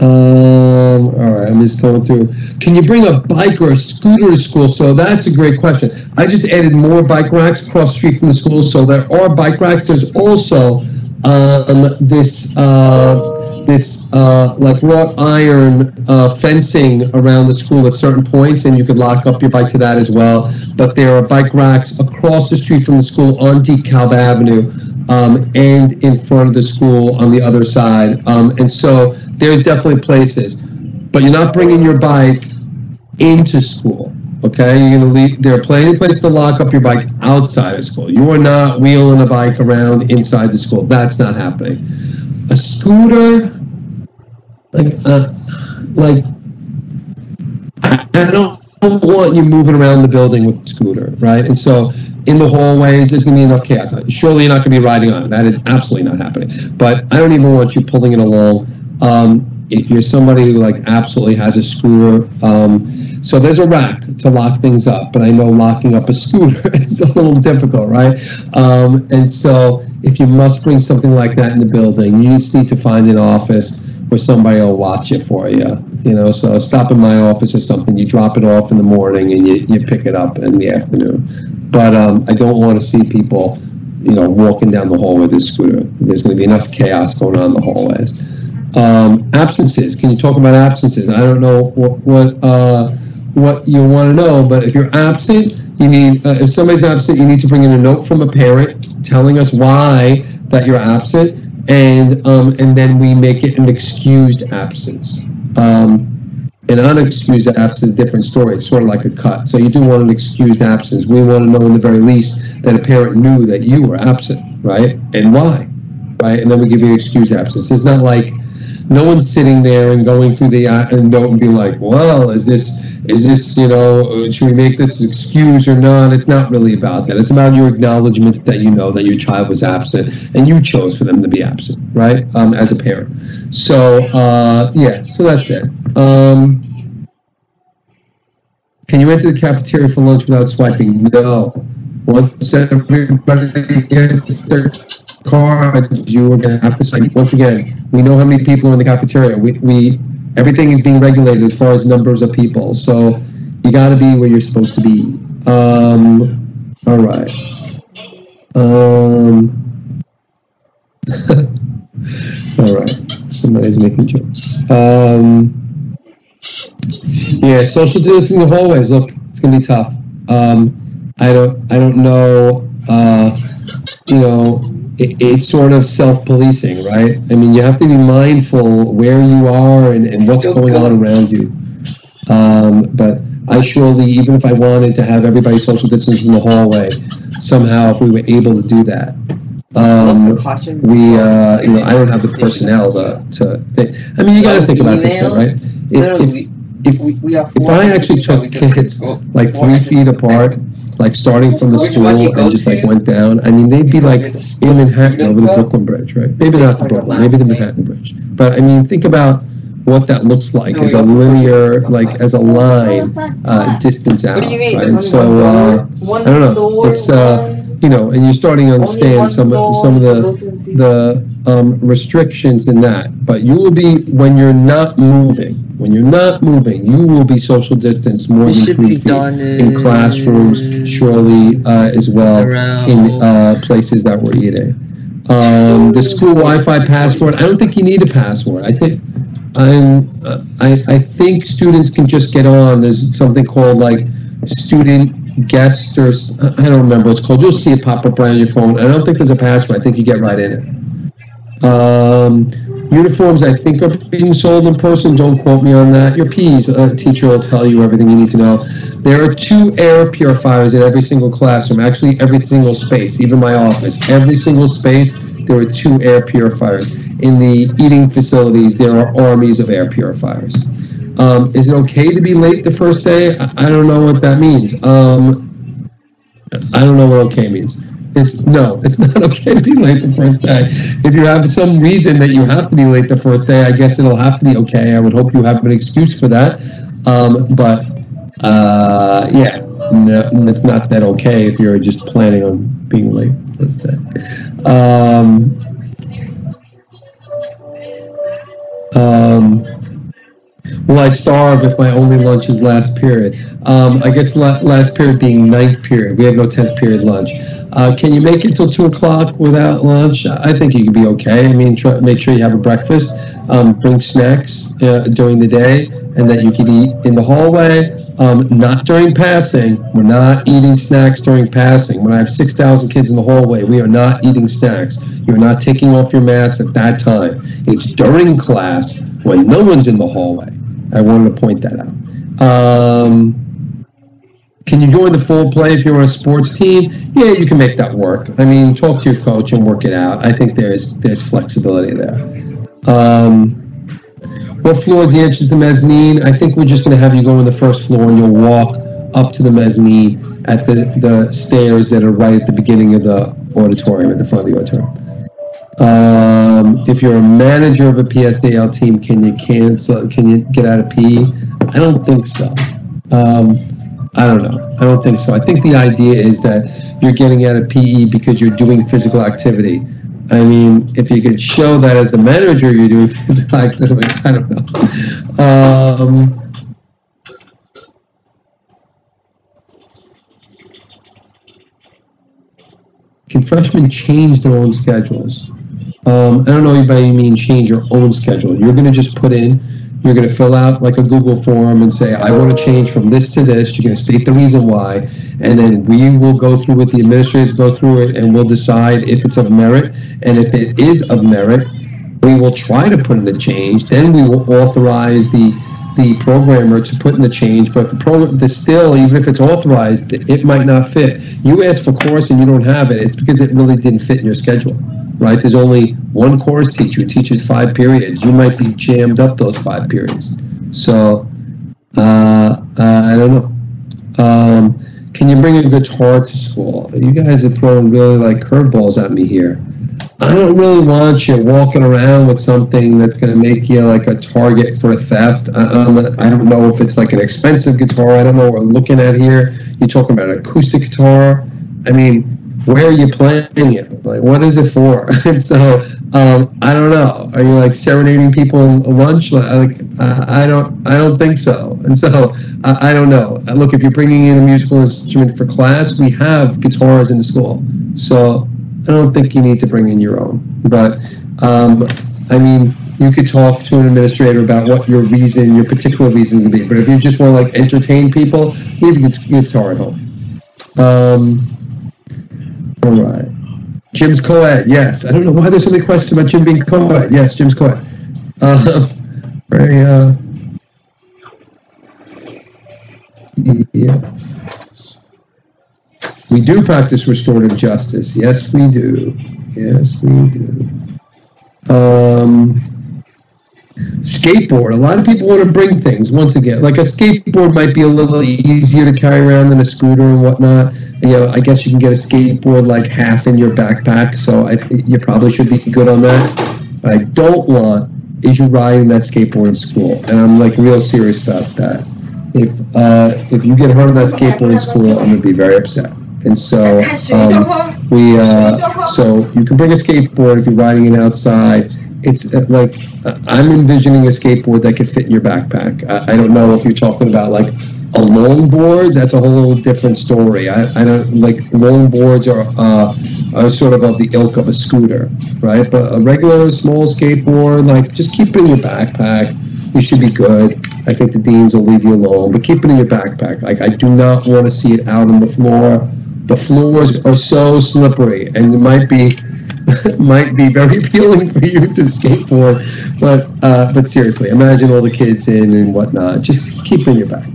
Um, all right, I'm just going through. Can you bring a bike or a scooter to school? So that's a great question. I just added more bike racks across street from the school, so there are bike racks. There's also um, this uh, this uh, like wrought iron uh, fencing around the school at certain points, and you could lock up your bike to that as well. But there are bike racks across the street from the school on DeKalb Avenue um, and in front of the school on the other side. Um, and so there's definitely places, but you're not bringing your bike into school. Okay, you're gonna leave. There are plenty of places to lock up your bike outside of school. You are not wheeling a bike around inside the school. That's not happening. A scooter, like, uh, like, I, don't want you moving around the building with a scooter, right? And so in the hallways, there's going to be enough chaos. Surely you're not going to be riding on it. That is absolutely not happening. But I don't even want you pulling it along. Um, if you're somebody who like absolutely has a scooter, um, so there's a rack to lock things up. But I know locking up a scooter is a little difficult, right? Um, and so if you must bring something like that in the building, you just need to find an office where somebody will watch it for you. You know, so stop in my office or something. You drop it off in the morning and you, you pick it up in the afternoon. But um, I don't want to see people, you know, walking down the hall with a scooter. There's going to be enough chaos going on in the hallways. Um, absences. Can you talk about absences? I don't know what what uh, what you want to know, but if you're absent, you need uh, if somebody's absent, you need to bring in a note from a parent telling us why that you're absent, and um, and then we make it an excused absence. Um, an unexcused absence is a different story. It's sort of like a cut. So you do want an excused absence. We want to know in the very least that a parent knew that you were absent, right? And why, right? And then we give you an excused absence. It's not like no one's sitting there and going through the uh, note and be like, well, is this is this you know should we make this excuse or not? It's not really about that. It's about your acknowledgement that you know that your child was absent and you chose for them to be absent, right? Um, as a parent. So uh, yeah, so that's it. Um, can you enter the cafeteria for lunch without swiping? No. Once everybody gets their card, you are going to have to swipe. Once again, we know how many people are in the cafeteria. We, we everything is being regulated as far as numbers of people. So you got to be where you're supposed to be. Um, all right. Um, all right. Somebody's making jokes. Um, yeah, social distancing in the hallways. Look, it's gonna be tough. Um, I don't, I don't know. Uh, you know, it, it's sort of self-policing, right? I mean, you have to be mindful where you are and, and what's going on around you. Um, but I surely, even if I wanted to have everybody social distance in the hallway, somehow if we were able to do that, um, we, uh, you know, I don't have the personnel to, to think. I mean, you got to think about this, right? If, if, if, We, we have if I actually took can kids like three feet apart, exits. like starting from the school one you go and just like went down, I mean, they'd be like the in Manhattan over the. Brooklyn Bridge, right? Maybe not the Brooklyn, maybe the. Manhattan Bridge. But I mean, think about what that looks like No, as a linear, like as a line, uh, distance out, What do you mean? right? And so, uh, I don't know, it's, uh, you know, and you're starting to understand some, of some of the, the- the um, restrictions in that. But you will be, when you're not moving, when you're not moving, you will be social distance more This than three feet. In classrooms, surely, uh, as well, Around- in, uh, places that we're eating. Um, the school Wi-Fi password, I don't think you need a password. I think, I'm, uh, I, I think students can just get on. There's something called like student guest or, I don't remember what it's called. You'll see it pop up right on your phone. I don't think there's a password. I think you get right in it. Um, uniforms, I think are being sold in person. Don't quote me on that. Your P's, a teacher will tell you everything you need to know. There are two air purifiers in every single classroom, actually every single space, even my office. Every single space, there are two air purifiers. In the eating facilities, there are armies of air purifiers. Um, is it okay to be late the first day? I, I don't know what that means. Um, I don't know what okay means. It's no, it's not okay to be late the first day. If you have some reason that you have to be late the first day, I guess it'll have to be okay. I would hope you have an excuse for that. Um, but uh, yeah, no, it's not that okay if you're just planning on being late the first day. Um, um, Will I starve if my only lunch is last period? Um, I guess la- last period being ninth period. We have no tenth period lunch. Uh, can you make it till two o'clock without lunch? I think you can be okay. I mean, try, make sure you have a breakfast. Um, bring snacks uh, during the day, and that you can eat in the hallway. Um, not during passing. We're not eating snacks during passing. When I have six thousand kids in the hallway, we are not eating snacks. You're not taking off your mask at that time. It's during class when no one's in the hallway. I wanted to point that out. Um, can you join the full play if you're on a sports team? Yeah, you can make that work. I mean, talk to your coach and work it out. I think there's there's flexibility there. Um, what floor is the entrance to mezzanine? I think we're just going to have you go on the first floor and you'll walk up to the mezzanine at the, the stairs that are right at the beginning of the auditorium, at the front of the auditorium. Um, if you're a manager of a PSAL team, can you cancel? Can you get out of P? I don't think so. Um, I don't know. I don't think so. I think the idea is that you're getting out of PE because you're doing physical activity. I mean, if you could show that as the manager you're doing physical activity, I don't know. Um, can freshmen change their own schedules? Um, I don't know by you mean change your own schedule. You're going to just put in, you're going to fill out like a Google form and say, I want to change from this to this. You're going to state the reason why. And then we will go through with the administrators, go through it, and we'll decide if it's of merit. And if it is of merit, we will try to put in the change. Then we will authorize the the programmer to put in the change, but the program, the still, even if it's authorized, it might not fit. You ask for course and you don't have it, it's because it really didn't fit in your schedule, right? There's only one course teacher teaches five periods. You might be jammed up those five periods. So, uh, uh, I don't know. Um, can you bring a guitar to school? You guys are throwing really like curveballs at me here. I don't really want you walking around with something that's going to make you like a target for a theft. I, I don't know if it's like an expensive guitar. I don't know what we're looking at here. You're talking about acoustic guitar. I mean, where are you playing it? Like, what is it for? and so, um, I don't know. Are you like serenading people at lunch? Like, I don't, I don't think so. And so, I, I don't know. Look, if you're bringing in a musical instrument for class, we have guitars in the school. So I don't think you need to bring in your own. But um, I mean, you could talk to an administrator about what your reason, your particular reason would be. But if you just want to like entertain people, leave your guitar at home. Um, all right. Gym's co-ed, yes. I don't know why there's so many questions about Jim being co-ed. Yes, gym's co-ed. Uh, very, uh, yeah. We do practice restorative justice. Yes, we do. Yes, we do. Um, skateboard. A lot of people want to bring things. Once again, like a skateboard might be a little easier to carry around than a scooter and whatnot. You know, I guess you can get a skateboard like half in your backpack. So I you probably should be good on that. What I don't want is you riding that skateboard in school, and I'm like real serious about that. If uh, if you get hurt on that skateboard in school, I'm gonna be very upset. And so um, we, uh, so you can bring a skateboard if you're riding it outside. It's uh, like uh, I'm envisioning a skateboard that could fit in your backpack. I, I don't know if you're talking about like a longboard. That's a whole different story. I, I don't like longboards are uh, are sort of of the ilk of a scooter, right? But a regular small skateboard, like just keep it in your backpack. You should be good. I think the deans will leave you alone, but keep it in your backpack. Like I do not want to see it out on the floor the floors are so slippery, and it might be might be very appealing for you to skateboard. But uh, but seriously, imagine all the kids in and whatnot. Just keep on your back.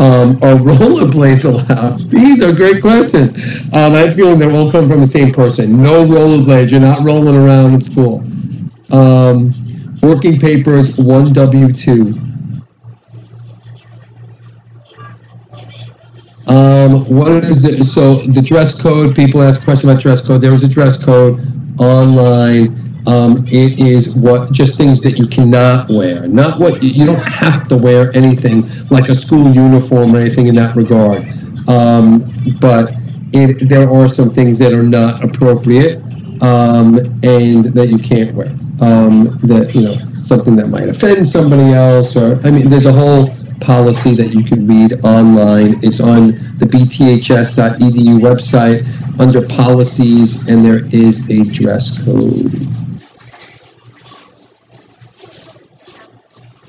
Um, are rollerblades allowed? These are great questions. Um, I have a feeling they all come from the same person. No rollerblades. You're not rolling around in school. Um, working papers, 1W2. Um, what is the, so the dress code, people ask questions about dress code. There is a dress code online. Um, it is what, just things that you cannot wear. Not what, you don't have to wear anything like a school uniform or anything in that regard. Um, but it, there are some things that are not appropriate um, and that you can't wear. Um, that, you know, something that might offend somebody else or, I mean, there's a whole policy that you can read online. It's on the bths.edu website under policies, and there is a dress code.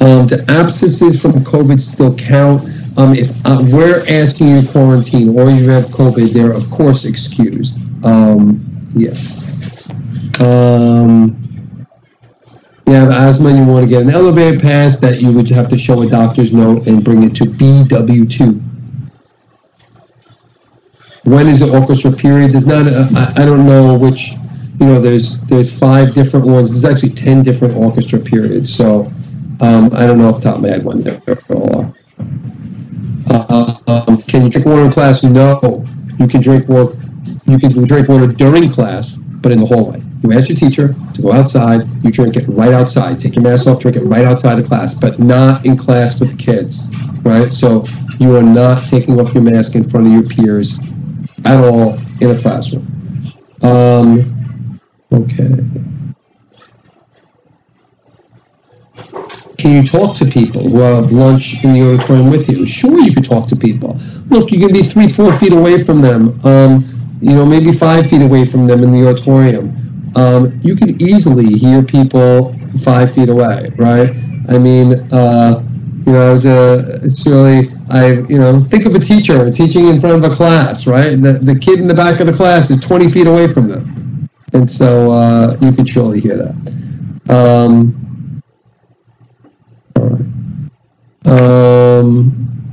Um, the absences from COVID still count. Um, if uh, we're asking you to quarantine or you have COVID, they're of course excused. Um, yeah. Um, you have asthma you want to get an elevator pass, that you would have to show a doctor's note and bring it to BW2. When is the orchestra period? There's not, I, don't know which, you know, there's there's five different ones. There's actually 10 different orchestra periods. So um, I don't know off the top of my head when they're all uh, um, can you drink water in class? No. You can drink water. You can drink water during class, but in the hallway. You ask your teacher to go outside, you drink it right outside. Take your mask off, drink it right outside of class, but not in class with the kids, right? So you are not taking off your mask in front of your peers at all in a classroom. Um, okay. Can you talk to people who have lunch in the auditorium with you? Sure, you can talk to people. Look, you can be three, four feet away from them. Um, you know, maybe five feet away from them in the auditorium. Um, you can easily hear people five feet away, right? I mean, uh, you know, as a it's really, I, you know, think of a teacher teaching in front of a class, right? The, the kid in the back of the class is 20 feet away from them. And so uh, you can surely hear that. Um. Um,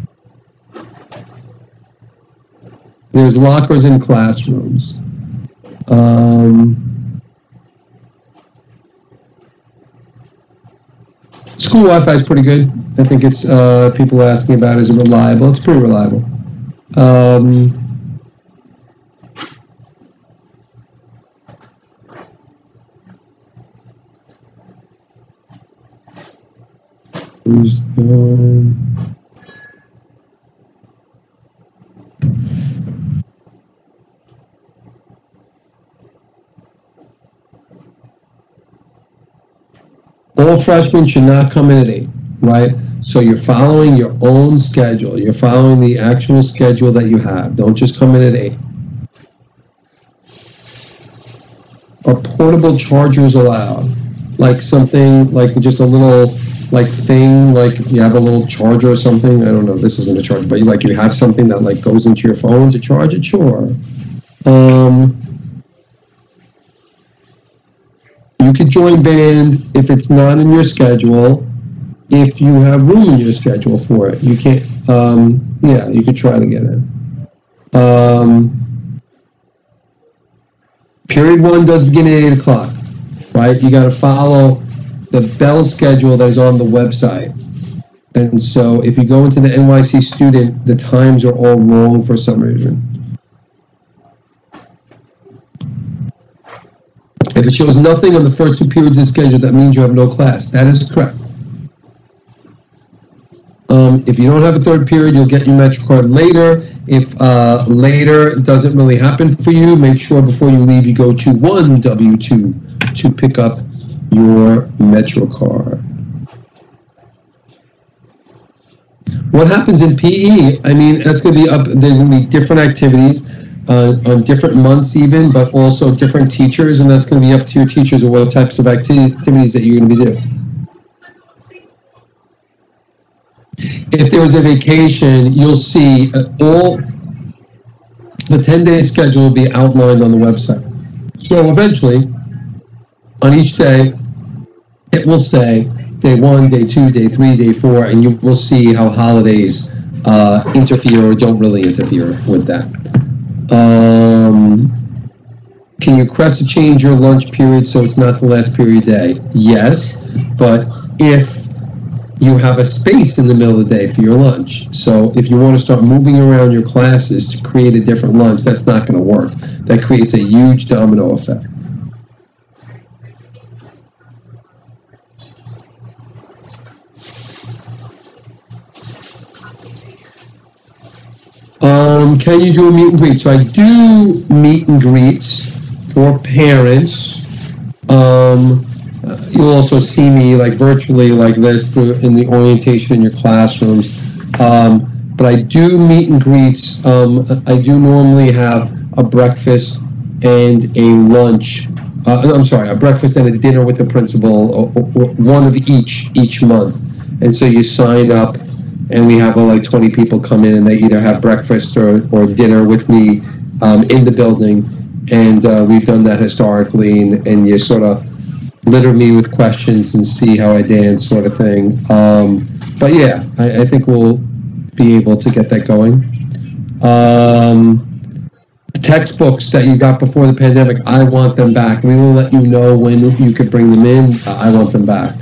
there's lockers in classrooms. Um, school Wi-Fi is pretty good. I think it's uh, people asking about is it reliable? It's pretty reliable. Um, who's um, all freshmen should not come in at eight, right? So you're following your own schedule. You're following the actual schedule that you have. Don't just come in at eight. Are portable chargers allowed? Like something, like just a little, like thing, like you have a little charger or something. I don't know. This isn't a charger, but you like you have something that like goes into your phone to charge it. Sure. Um, you could join band if it's not in your schedule. If you have room in your schedule for it, you can't. Um, yeah, you could try to get in. Um, period one does begin at eight o'clock, right? You got to follow the bell schedule that is on the website. And so if you go into the NYC student, the times are all wrong for some reason. If it shows nothing on the first two periods of the schedule, that means you have no class. That is correct. Um, if you don't have a third period, you'll get your metro card later. If uh, later doesn't really happen for you, make sure before you leave you go to one W2 to pick up your metro card. What happens in PE? I mean, that's going to be up. There's going to be different activities uh, on different months, even, but also different teachers, and that's going to be up to your teachers what types of acti- activities that you're going to be doing. If there was a vacation, you'll see uh, all the 10 day schedule will be outlined on the website. So eventually, on each day, it will say day one, day two, day three, day four, and you will see how holidays uh, interfere or don't really interfere with that. Um, can you request to change your lunch period so it's not the last period day? Yes, but if you have a space in the middle of the day for your lunch. So if you want to start moving around your classes to create a different lunch, that's not going to work. That creates a huge domino effect. Um, can you do a meet and greet? So I do meet and greets for parents. Um, uh, you'll also see me like virtually like this in the orientation in your classrooms. Um, but I do meet and greets. Um, I do normally have a breakfast and a lunch. Uh, I'm sorry, a breakfast and a dinner with the principal, one of each each month. And so you sign up, and we have uh, like 20 people come in, and they either have breakfast or, or dinner with me um, in the building. And uh, we've done that historically, and, and you sort of litter me with questions and see how I dance, sort of thing. Um, but yeah, I, I think we'll be able to get that going. Um, textbooks that you got before the pandemic, I want them back. We will let you know when you could bring them in. I want them back.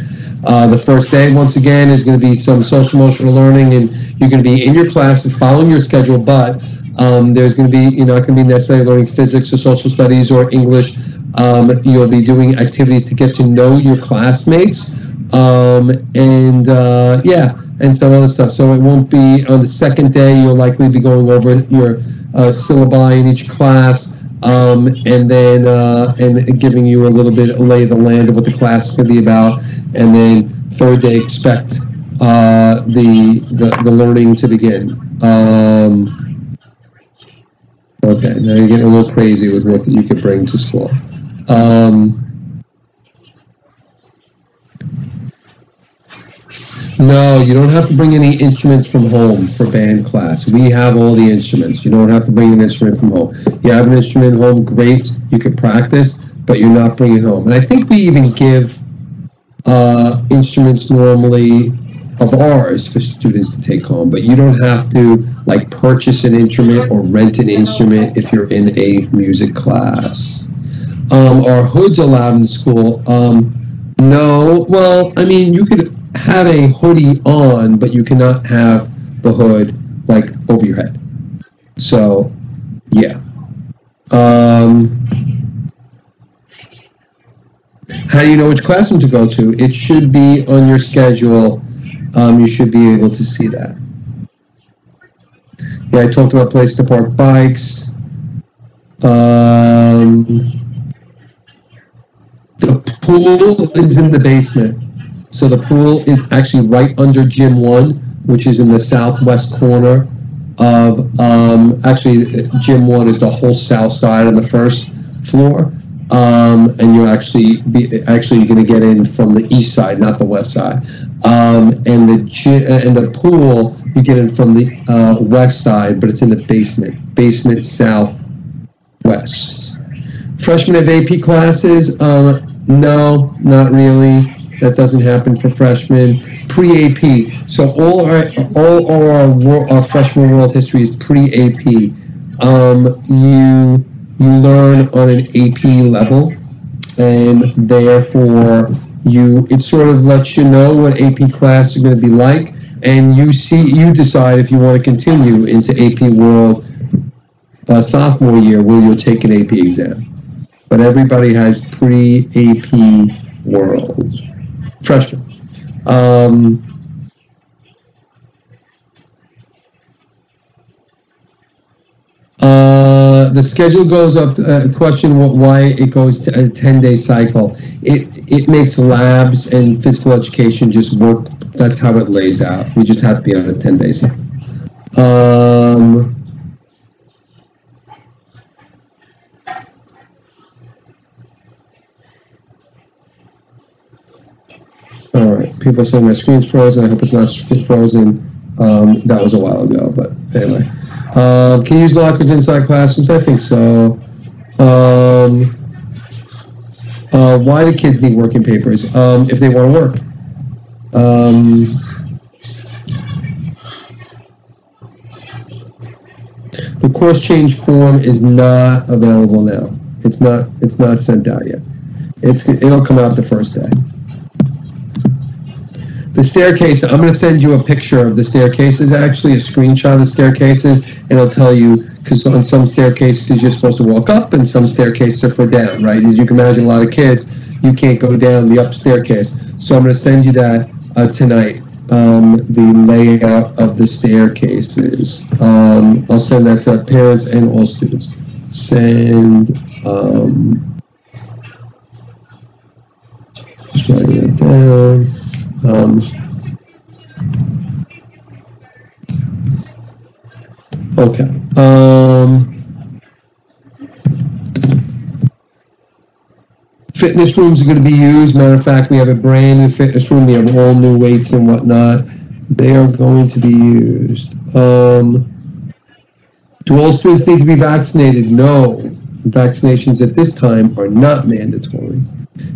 Uh, the first day, once again, is going to be some social emotional learning, and you're going to be in your classes following your schedule, but um, there's going to be, you're not going to be necessarily learning physics or social studies or English, Um, you'll be doing activities to get to know your classmates, um, and uh, yeah, and some other stuff. So it won't be on the second day. You'll likely be going over your uh, syllabi in each class, um, and then uh, and giving you a little bit of lay of the land of what the class is going to be about, and then third day expect uh, the, the the learning to begin. Um, okay, now you're getting a little crazy with what you could bring to school. Um, no, you don't have to bring any instruments from home for band class. We have all the instruments. You don't have to bring an instrument from home. You have an instrument home, great. You can practice, but you're not bringing home. And I think we even give uh, instruments normally of ours for students to take home, but you don't have to like purchase an instrument or rent an instrument if you're in a music class. Um, are hoods allowed in school? Um, no. Well, I mean, you could have a hoodie on, but you cannot have the hood like over your head. So, yeah. Um, how do you know which classroom to go to? It should be on your schedule. Um, you should be able to see that. Yeah, I talked about place to park bikes. Um, the pool is in the basement. So the pool is actually right under Gym 1, which is in the southwest corner of, um, actually, Gym 1 is the whole south side of the first floor. Um, and you're actually, be, actually, you're going to get in from the east side, not the west side. Um, and the and the pool, you get in from the uh, west side, but it's in the basement, basement southwest. Freshmen have AP classes. Um, no, not really. That doesn't happen for freshmen. Pre-AP. So all our all our, our freshman world history is pre-AP. Um, you you learn on an AP level, and therefore you it sort of lets you know what AP class is going to be like, and you see you decide if you want to continue into AP World uh, sophomore year where you'll take an AP exam. But everybody has pre-AP World freshman. Um, uh, the schedule goes up. Uh, question why it goes to a 10 day cycle. It it makes labs and physical education just work. That's how it lays out. We just have to be on a 10 day cycle. Um, All right, people saying my screen's frozen. I hope it's not frozen. Um, that was a while ago, but anyway. Uh, can you use lockers inside classrooms? I think so. Um, uh, why do kids need working papers? Um, if they want to work. Um, the course change form is not available now. It's not. It's not sent out yet. It's. It'll come out the first day. The staircase, I'm going to send you a picture of the staircases, actually, a screenshot of the staircases, and it'll tell you, because on some staircases you're supposed to walk up and some staircases are for down, right? As you can imagine, a lot of kids, you can't go down the up staircase. So I'm going to send you that uh, tonight, um, the layout of the staircases. Um, I'll send that to parents and all students. Send, um, just writing it down. Um, okay. Um, fitness rooms are going to be used. Matter of fact, we have a brand new fitness room. We have all new weights and whatnot. They are going to be used. Um, do all students need to be vaccinated? No. Vaccinations at this time are not mandatory.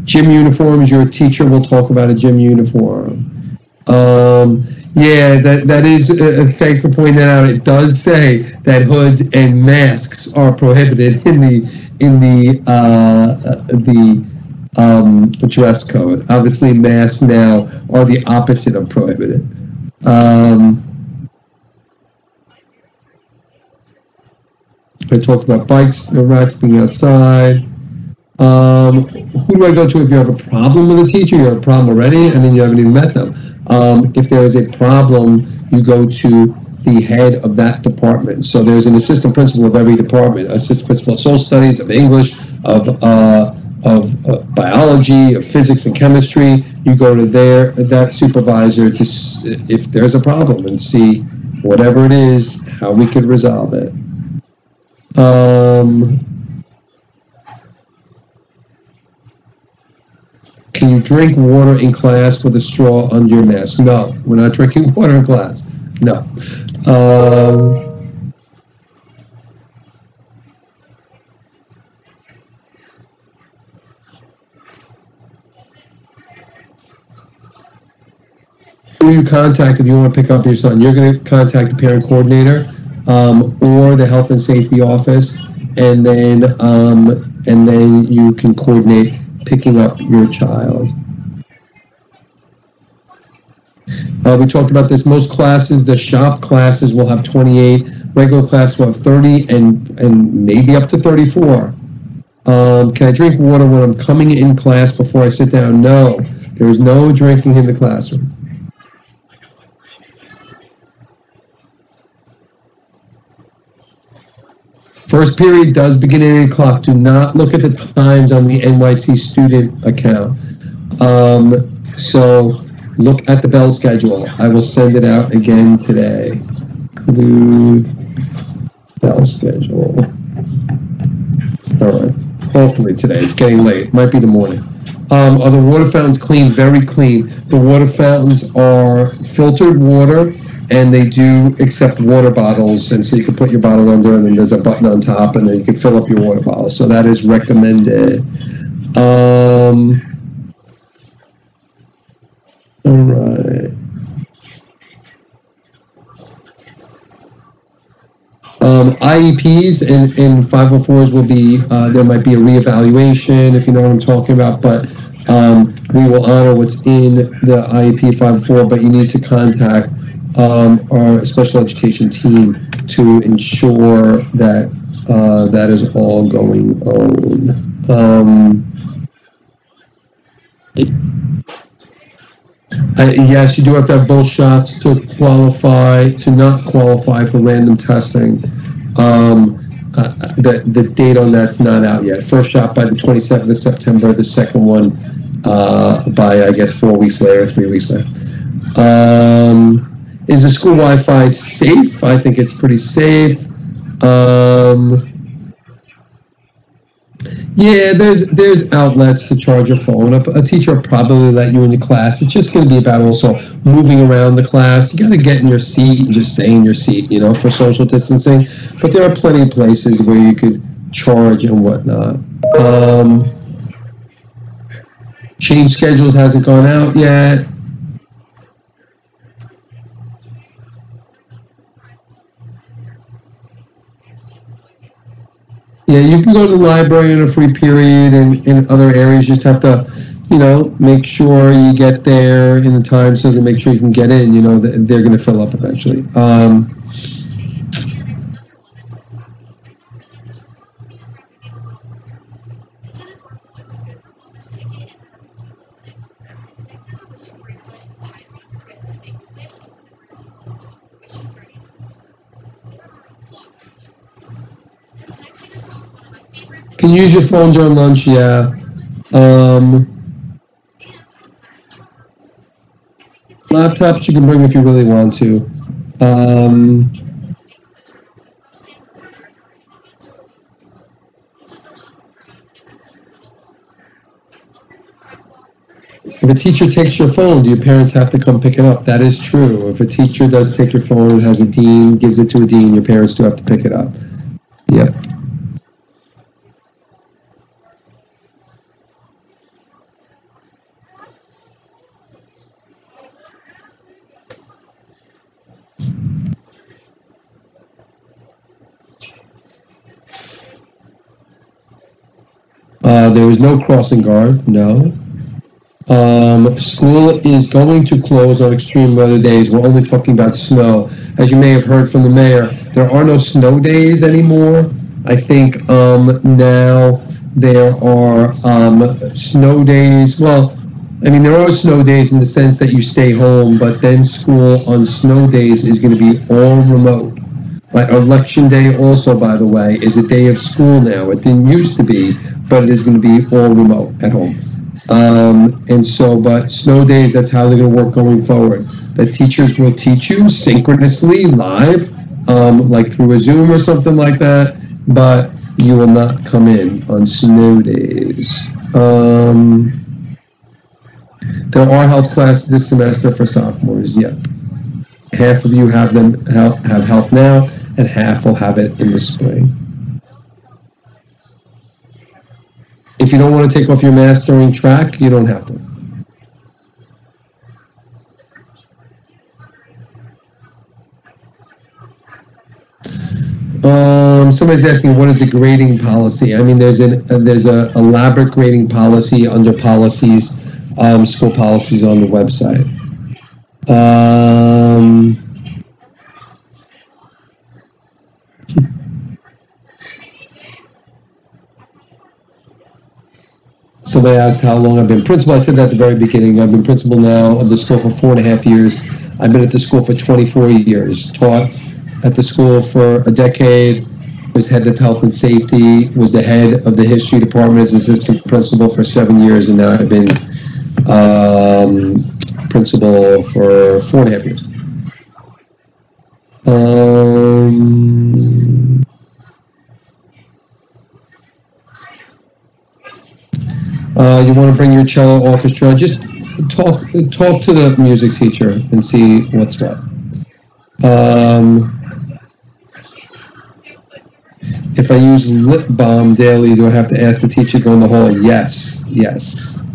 Gym uniforms, your teacher will talk about a gym uniform. Um, yeah, that, that is, uh, uh, thanks for pointing that out. It does say that hoods and masks are prohibited in the, in the, uh, the, um, dress code. Obviously, masks now are the opposite of prohibited. Um, I talked about bikes, racks being outside. Um, who do I go to if you have a problem with a teacher? You have a problem already, and then you haven't even met them. Um, if there is a problem, you go to the head of that department. So there's an assistant principal of every department, assistant principal of social studies, of English, of uh, of uh, biology, of physics and chemistry. You go to their that supervisor to if there's a problem and see whatever it is how we could resolve it. Um, Can you drink water in class with a straw under your mask? No, we're not drinking water in class. No. Um, who you contact if you want to pick up your son? You're going to contact the parent coordinator um, or the health and safety office, and then um, and then you can coordinate picking up your child. Uh, we talked about this. Most classes, the shop classes will have 28. Regular classes will have 30 and, and maybe up to 34. Um, can I drink water when I'm coming in class before I sit down? No. There is no drinking in the classroom. First period does begin at 8 o'clock. Do not look at the times on the NYC student account. Um, so look at the bell schedule. I will send it out again today. Include bell schedule. All right. Hopefully today. It's getting late. Might be the morning. Um, are the water fountains clean? Very clean. The water fountains are filtered water and they do accept water bottles. And so you can put your bottle under and then there's a button on top and then you can fill up your water bottle. So that is recommended. Um, all right. Um, IEPs and, and 504s will be, uh, there might be a reevaluation, if you know what I'm talking about, but um, we will honor what's in the IEP 504, but you need to contact um, our special education team to ensure that uh, that is all going on. Uh, yes, you do have to have both shots to qualify, to not qualify for random testing. Um, uh, the, the date on that's not out yet. First shot by the 27th of September, the second one uh, by, I guess, four weeks later, three weeks later. Um, is the school Wi-Fi safe? I think it's pretty safe. Um, yeah, there's there's outlets to charge your phone. A, a teacher will probably let you in the class. It's just going to be about also moving around the class. You got to get in your seat and just stay in your seat, you know, for social distancing. But there are plenty of places where you could charge and whatnot. Um, change schedules hasn't gone out yet. Yeah, you can go to the library in a free period and in other areas. You just have to, you know, make sure you get there in the time so to make sure you can get in. You know, they're going to fill up eventually. Um, can use your phone during lunch, yeah. Um, laptops you can bring if you really want to. Um, if a teacher takes your phone, do your parents have to come pick it up? That is true. If a teacher does take your phone and has a dean, gives it to a dean, your parents do have to pick it up. Yep. Uh, there is no crossing guard, no. Um, school is going to close on extreme weather days. We're only talking about snow. As you may have heard from the mayor, there are no snow days anymore. I think um, now there are um, snow days. Well, I mean, there are snow days in the sense that you stay home, but then school on snow days is going to be all remote. Like election day, also, by the way, is a day of school now. It didn't used to be, but it is going to be all remote at home. Um, and so, but snow days, that's how they're going to work going forward. The teachers will teach you synchronously live, um, like through a Zoom or something like that, but you will not come in on snow days. Um, there are health classes this semester for sophomores, yep. Half of you have them have have health now, and half will have it in the spring. If you don't want to take off your mask during track, you don't have to. Um, somebody's asking, what is the grading policy? I mean, there's an there's a elaborate grading policy under policies, um, school policies on the website. Um, somebody asked how long I've been principal. I said that at the very beginning. I've been principal now of the school for four and a half years. I've been at the school for 24 years. Taught at the school for a decade. Was head of health and safety. Was the head of the history department as assistant principal for seven years, and now I've been um, principal for four and a half years. Um, uh, you want to bring your cello orchestra? Just talk talk to the music teacher and see what's what. Um, if I use lip balm daily, do I have to ask the teacher to go in the hall? Yes, yes.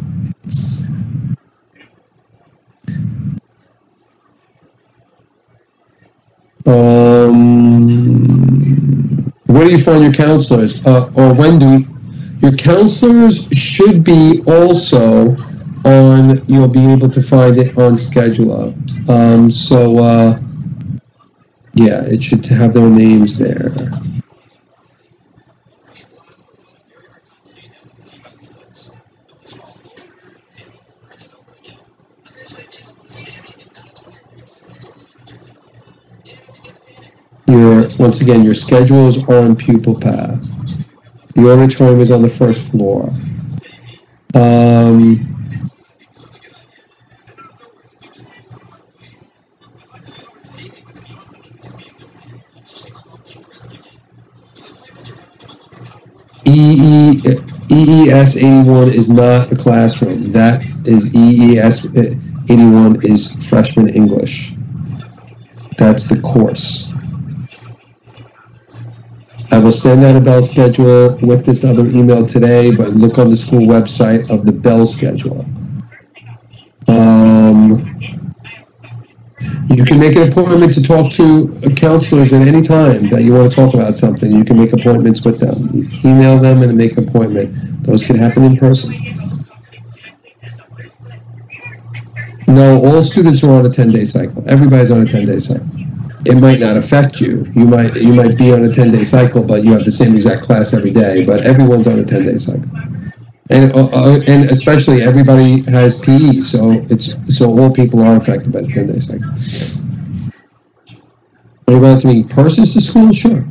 Um, where do you find your counselors? Uh, or when do your counselors should be also on, you'll be able to find it on Skedula. Um, so, uh, yeah, it should have their names there. Your, once again, your schedules are on PupilPath. The auditorium is on the first floor. Um, EE, EES 81 is not a classroom. That is EES 81 is freshman English. That's the course. I will send out a bell schedule with this other email today, but look on the school website of the bell schedule. Um, you can make an appointment to talk to counselors at any time that you want to talk about something. You can make appointments with them. Email them and make an appointment. Those can happen in person. No, all students are on a 10-day cycle. Everybody's on a 10-day cycle. It might not affect you. You might you might be on a 10-day cycle, but you have the same exact class every day. But everyone's on a 10-day cycle, and uh, uh, and especially everybody has PE, so it's so all people are affected by the 10-day cycle. Are you about to bring purses to school? Sure.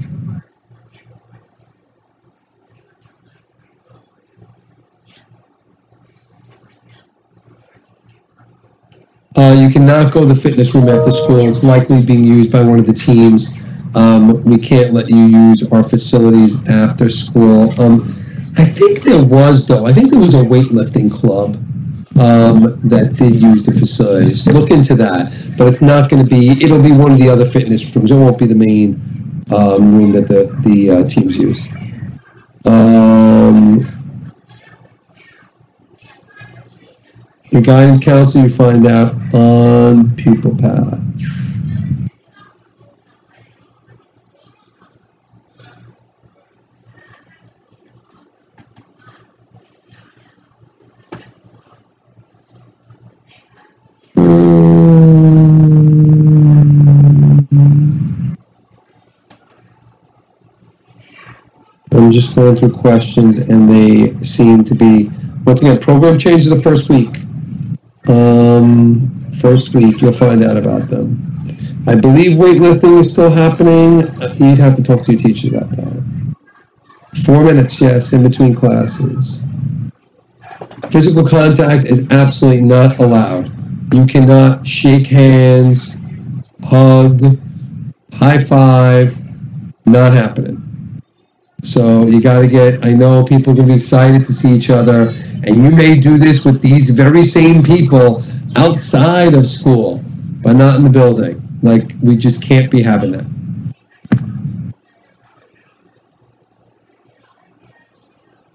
Uh, you cannot go to the fitness room the school. It's likely being used by one of the teams. Um, we can't let you use our facilities after school. Um, I think there was, though, I think there was a weightlifting club um, that did use the facilities. Look into that. But it's not going to be, it'll be one of the other fitness rooms. It won't be the main um, room that the, the uh, teams use. Um, Your guidance counselor, you find out on PupilPath. I'm just going through questions and they seem to be, once again, program changes the first week. Um, first week, you'll find out about them. I believe weightlifting is still happening. You'd have to talk to your teachers about that. Four minutes, yes, in between classes. Physical contact is absolutely not allowed. You cannot shake hands, hug, high five, not happening. So you got to get, I know people are going to be excited to see each other, and you may do this with these very same people outside of school, but not in the building. Like, we just can't be having that.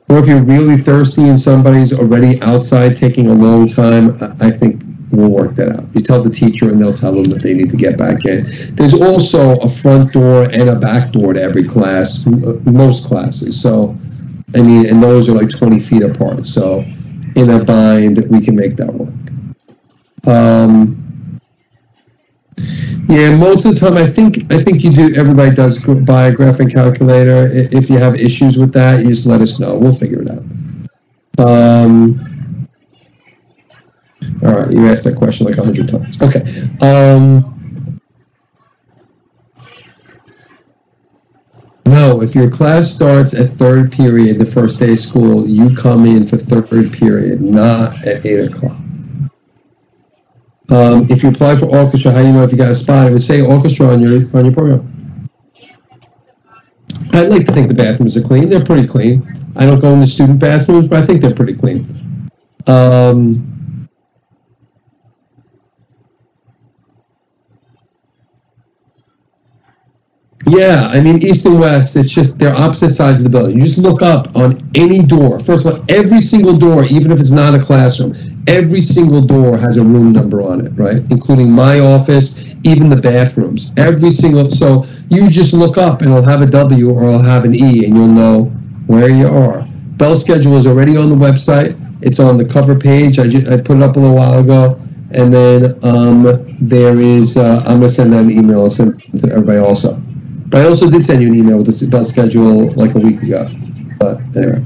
Or if you're really thirsty and somebody's already outside taking a long time, I think we'll work that out. You tell the teacher and they'll tell them that they need to get back in. There's also a front door and a back door to every class, uh, most classes. So, I mean, and those are like 20 feet apart. So, in a bind, we can make that work. Um, yeah, most of the time, I think I think you do. Everybody does buy a graphing calculator. If you have issues with that, you just let us know. We'll figure it out. Um, all right, you asked that question like a hundred times. Okay. Um, no, if your class starts at third period, the first day of school, you come in for third period, not at eight o'clock. Um, if you apply for orchestra, how do you know if you got a spot? It would say orchestra on your on your program. I'd like to think the bathrooms are clean. They're pretty clean. I don't go in the student bathrooms, but I think they're pretty clean. Um, Yeah, I mean, east and west, it's just, they're opposite sides of the building. You just look up on any door. First of all, every single door, even if it's not a classroom, every single door has a room number on it, right? Including my office, even the bathrooms. Every single, so you just look up and it'll have a W or it'll have an E and you'll know where you are. Bell schedule is already on the website. It's on the cover page. I ju- I put it up a little while ago. And then, um, there is, uh, I'm gonna send out an email, to everybody also. But I also did send you an email with the bell schedule like a week ago. But anyway,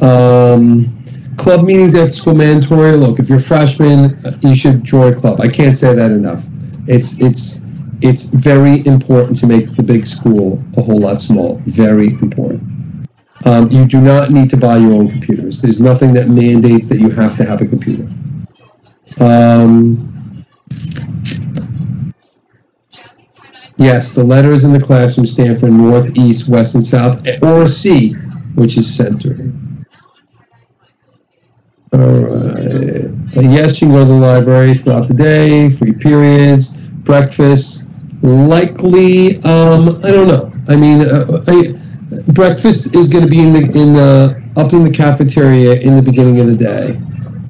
um, club meetings after school mandatory. Look, if you're a freshman, you should join a club. I can't say that enough. It's it's it's very important to make the big school a whole lot small. Very important. Um, you do not need to buy your own computers. There's nothing that mandates that you have to have a computer. Um, Yes, the letters in the classroom stand for north, east, west, and south, or C, which is center. All right. Yes, you can go to the library throughout the day, free periods, breakfast. Likely, um, I don't know. I mean, uh, I, breakfast is going to be in the in the up in the cafeteria in the beginning of the day.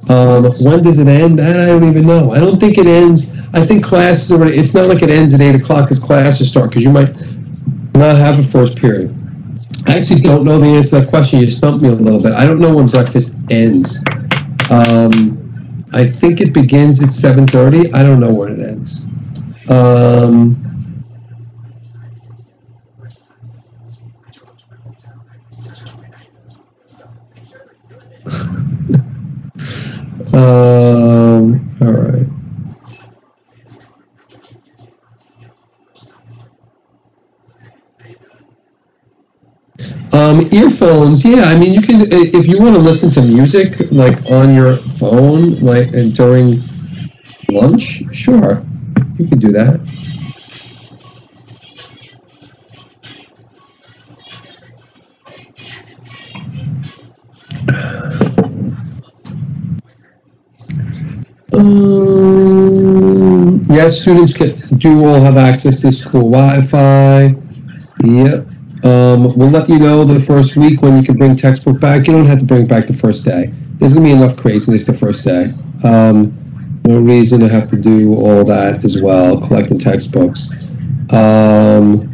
Um, when does it end? I don't even know. I don't think it ends. I think classes already. It's not like it ends at eight o'clock as classes start because you might not have a first period. I actually don't know the answer to that question. You stumped me a little bit. I don't know when breakfast ends. Um, I think it begins at seven thirty. I don't know when it ends. Um, um, all right. Um, earphones, yeah. I mean, you can if you want to listen to music like on your phone, like during lunch. Sure, you can do that. Yes, students can, do all have access to school Wi-Fi. Yep. Um, we'll let you know the first week when you can bring textbook back. You don't have to bring it back the first day. There's gonna be enough craziness the first day. Um, no reason to have to do all that as well, collecting textbooks. Um,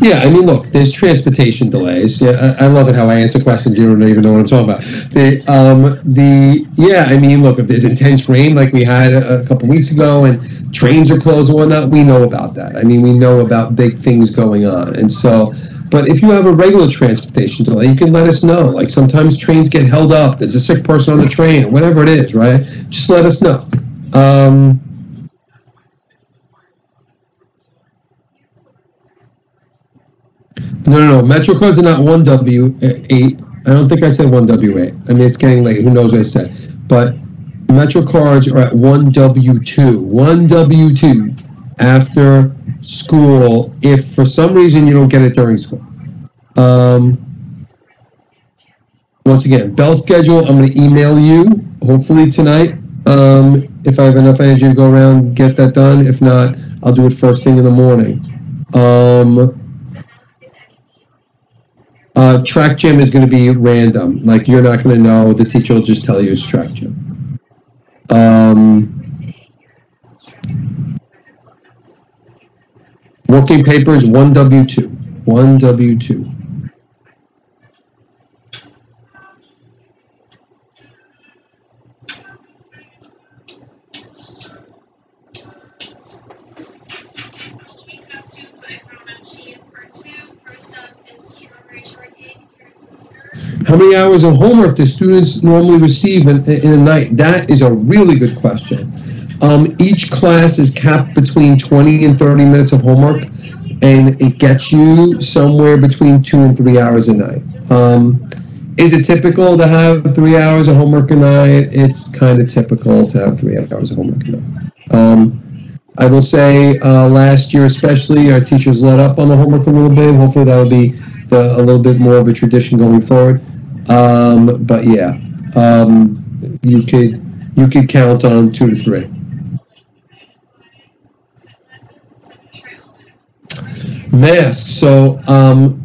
Yeah, I mean, look, there's transportation delays. Yeah, I, I love it how I answer questions. You don't even know what I'm talking about. The, um, the, yeah, I mean, look, if there's intense rain like we had a, a couple weeks ago and trains are closed and whatnot, we know about that. I mean, we know about big things going on. And so, but if you have a regular transportation delay, you can let us know. Like sometimes trains get held up. There's a sick person on the train, or whatever it is, right? Just let us know. Um, No, no, no. Metro cards are not one W eight. I don't think I said one W eight. I mean, it's getting late. Who knows what I said? But Metro cards are at one W two. One W two after school. If for some reason you don't get it during school. Um, once again, bell schedule. I'm going to email you hopefully tonight. Um, if I have enough energy to go around get that done. If not, I'll do it first thing in the morning. Um, uh, track gym is going to be random. Like you're not going to know. The teacher will just tell you it's track gym. Um, working papers one W two. One W two. How many hours of homework do students normally receive in, in a night? That is a really good question. Um, each class is capped between 20 and 30 minutes of homework, and it gets you somewhere between two and three hours a night. Um, is it typical to have three hours of homework a night? It's kind of typical to have three hours of homework a night. Um, I will say uh, last year, especially, our teachers let up on the homework a little bit. Hopefully, that will be the, a little bit more of a tradition going forward. Um, but yeah, um, you could you could count on two to three. Masks. So um,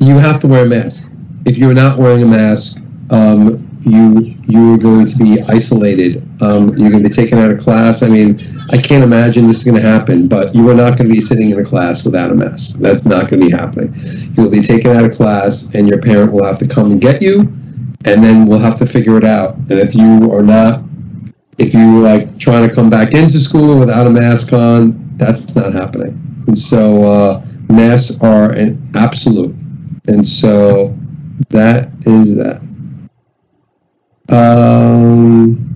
you have to wear a mask. If you're not wearing a mask, um, you you are going to be isolated. Um, you're going to be taken out of class. I mean, I can't imagine this is going to happen, but you are not going to be sitting in a class without a mask. That's not going to be happening. You'll be taken out of class, and your parent will have to come and get you, and then we'll have to figure it out. And if you are not, if you like trying to come back into school without a mask on, that's not happening. And so uh, masks are an absolute. And so that is that. Um,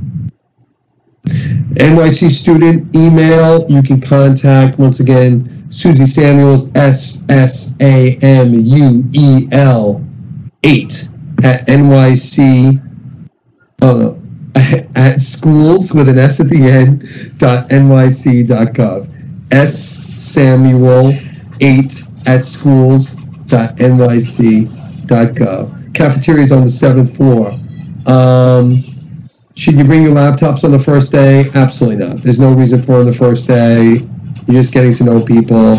NYC student email, you can contact, once again, Susie Samuels, S S A M U E L 8 at NYC, uh, at schools with an S at the end, dot NYC dot gov. S Samuel 8 at schools dot NYC dot gov. Cafeteria is on the seventh floor. Um, should you bring your laptops on the first day? Absolutely not. There's no reason for the first day. You're just getting to know people.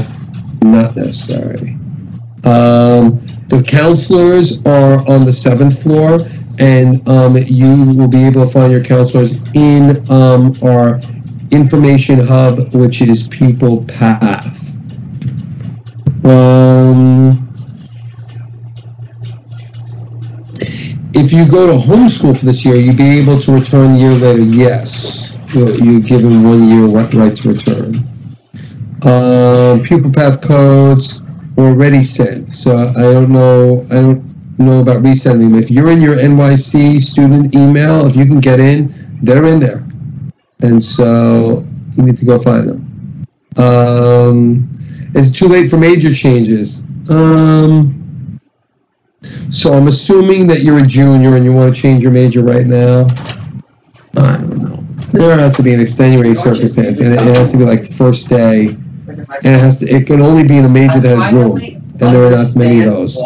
Not necessary. Um, the counselors are on the seventh floor, and um, you will be able to find your counselors in um, our information hub, which is PupilPath. Um, if you go to homeschool for this year, you'll be able to return a year later. Yes, you're given one year right, to return. Um, PupilPath codes already sent, so I don't know. I don't know about resending them. If you're in your NYC student email, if you can get in, they're in there, and so you need to go find them. Um, is it too late for major changes? Um, so I'm assuming that you're a junior and you want to change your major right now. I don't know. There has to be an extenuating circumstance, and it, it has to be like first day, and it has to. It can only be in a major that has room, and there are not many of those.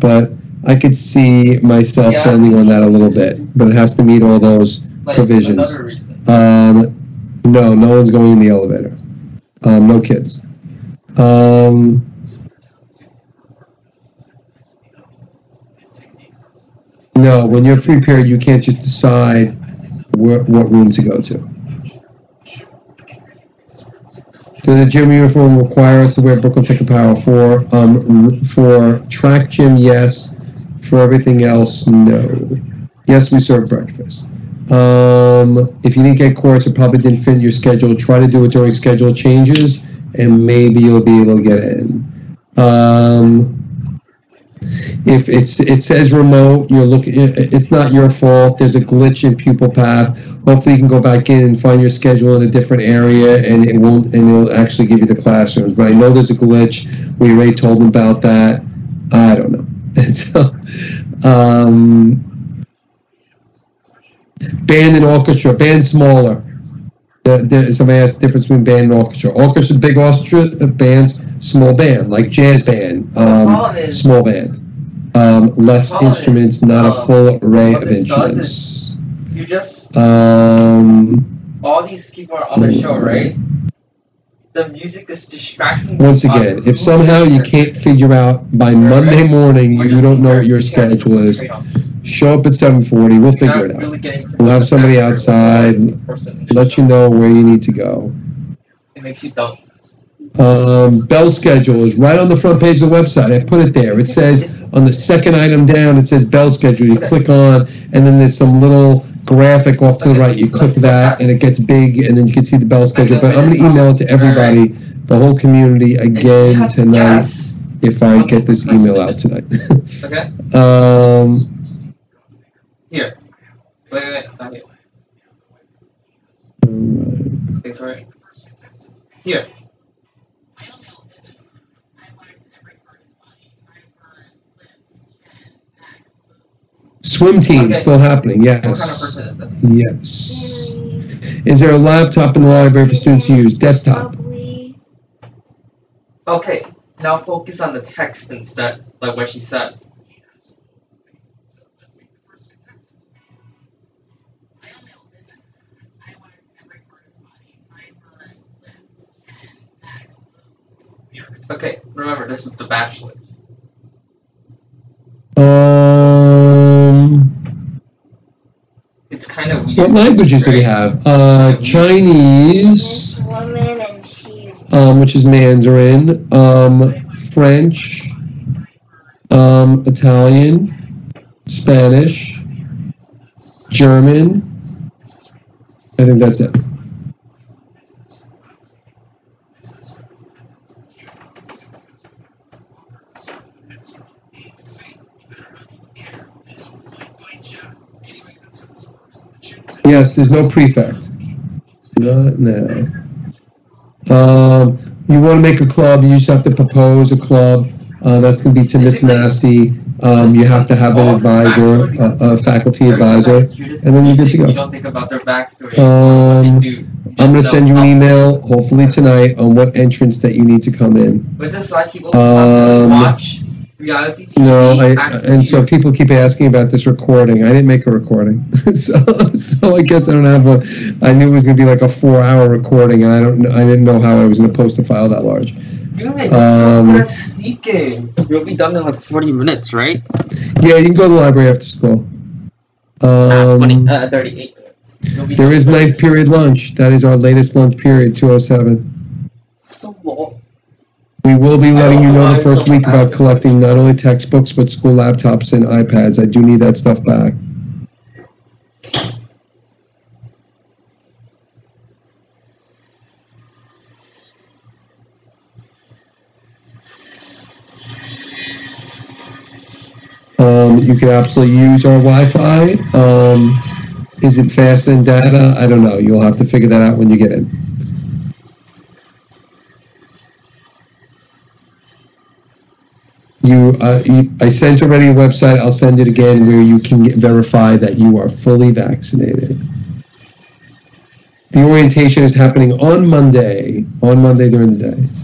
But I could see myself bending on that a little bit, but it has to meet all those provisions. Um, no, no one's going in the elevator. Um, no kids. Um, no, when you're free period, you can't just decide where, what room to go to. Does the gym uniform require us to wear Brooklyn Tech Apparel for, um, for track gym, yes. For everything else, no. Yes, we serve breakfast. Um, if you didn't get course, it probably didn't fit your schedule, try to do it during schedule changes, and maybe you'll be able to get in. Um, if it's, it says remote, you're looking, it's not your fault, there's a glitch in PupilPath. Hopefully you can go back in and find your schedule in a different area and it won't, and it'll actually give you the classrooms. But I know there's a glitch, we already told them about that, I don't know. And so, um, band and orchestra, band smaller. The, the, somebody asked the difference between band and orchestra. Orchestra, big orchestra, bands, small band, like jazz band, um, small band. Um, less is, instruments, not a uh, full array of instruments. You just Um, all these people are on the show, right? The music is distracting. once again, if somehow you can't figure out by Monday morning, you don't know what your schedule is, show up at seven forty, we'll figure it out. We'll have somebody outside the person in the Let you know where you need to go. It makes you doubt. Um, bell schedule is right on the front page of the website. I put it there. It says on the second item down, it says bell schedule. You click on, and then there's some little graphic off to the right. You click that, and it gets big, and then you can see the bell schedule. But I'm gonna email it to everybody, the whole community again tonight if I get this email out tonight. Okay. um, Here. Wait, wait, wait. Not here. Wait for it. Here. Swim team Okay. still happening. What kind of Yes. person is this? Yes. Is there a laptop in the library for students to use? Desktop. Okay. Now focus on the text instead, like what she says. Okay, remember this is the bachelor's. Um. It's kind of weird. What languages do we have? Uh, Chinese, This woman and she's um, which is Mandarin, um, French, um, Italian, Spanish, German. I think that's it. Yes, there's no prefect. Not now. Um, you want to make a club, you just have to propose a club. Uh, that's going to be to Miss Basically, Massey. Um, you have to have an advisor, a, a faculty advisor. I hear this and then you're good to go. You don't think about their backstory. Um, what they do. You I'm going to send you an email, hopefully tonight, on what entrance that you need to come in. But just like people constantly Um, watch reality TV. No, I, and so people keep asking about this recording. I didn't make a recording, so so I guess I don't have a. I knew it was going to be like a four-hour recording, and I don't. I didn't know how I was going to post a file that large. So um, speaking. You'll be done in like 40 minutes, right? Yeah, you can go to the library after school. 20, Um, uh, 38 minutes. There is in 30 ninth period lunch. That is our latest lunch period, 207. So long. We will be letting you know the first week about collecting not only textbooks but school laptops and iPads. I do need that stuff back. Um, you can absolutely use our Wi-Fi. Um, is it fast in data? I don't know. You'll have to figure that out when you get in. You, uh, you, I sent already a website. I'll send it again where you can get, verify that you are fully vaccinated. The orientation is happening on Monday. On Monday during the day.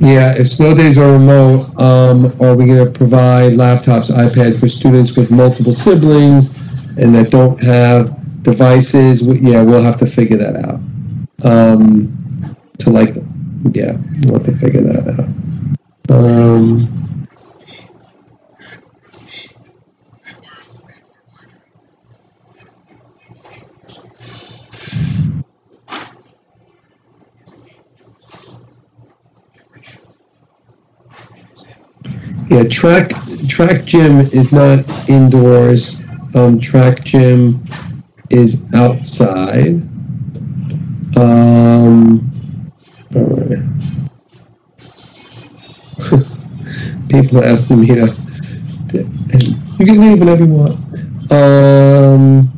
Yeah, if snow days are remote, um, are we gonna provide laptops, iPads for students with multiple siblings and that don't have devices, we- yeah, we'll have to figure that out. Um, to like, yeah, we'll have to figure that out. Um, yeah, track, track gym is not indoors. Um, track gym is outside. Um, alright. People are asking me to, to- you can leave whenever you want. Um,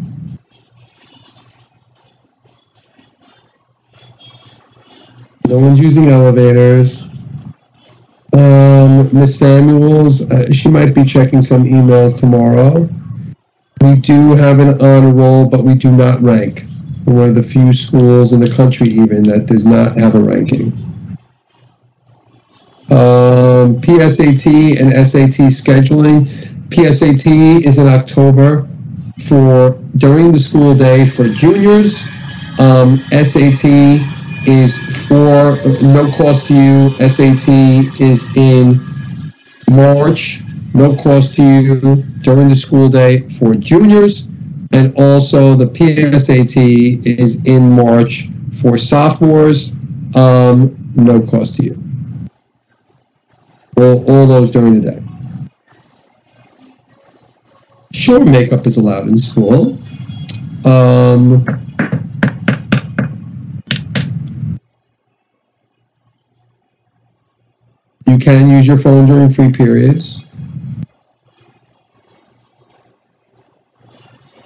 no one's using elevators. Um, Miss Samuels, uh, she might be checking some emails tomorrow. We do have an honor roll, but we do not rank. We're one of the few schools in the country even that does not have a ranking. Um, PSAT and SAT scheduling. PSAT is in October for during the school day for juniors. Um, SAT is for no cost to you. SAT is in March, no cost to you during the school day for juniors. And also the PSAT is in March for sophomores, um, no cost to you. All, all those during the day. Sure, makeup is allowed in school. Um, you can use your phone during free periods.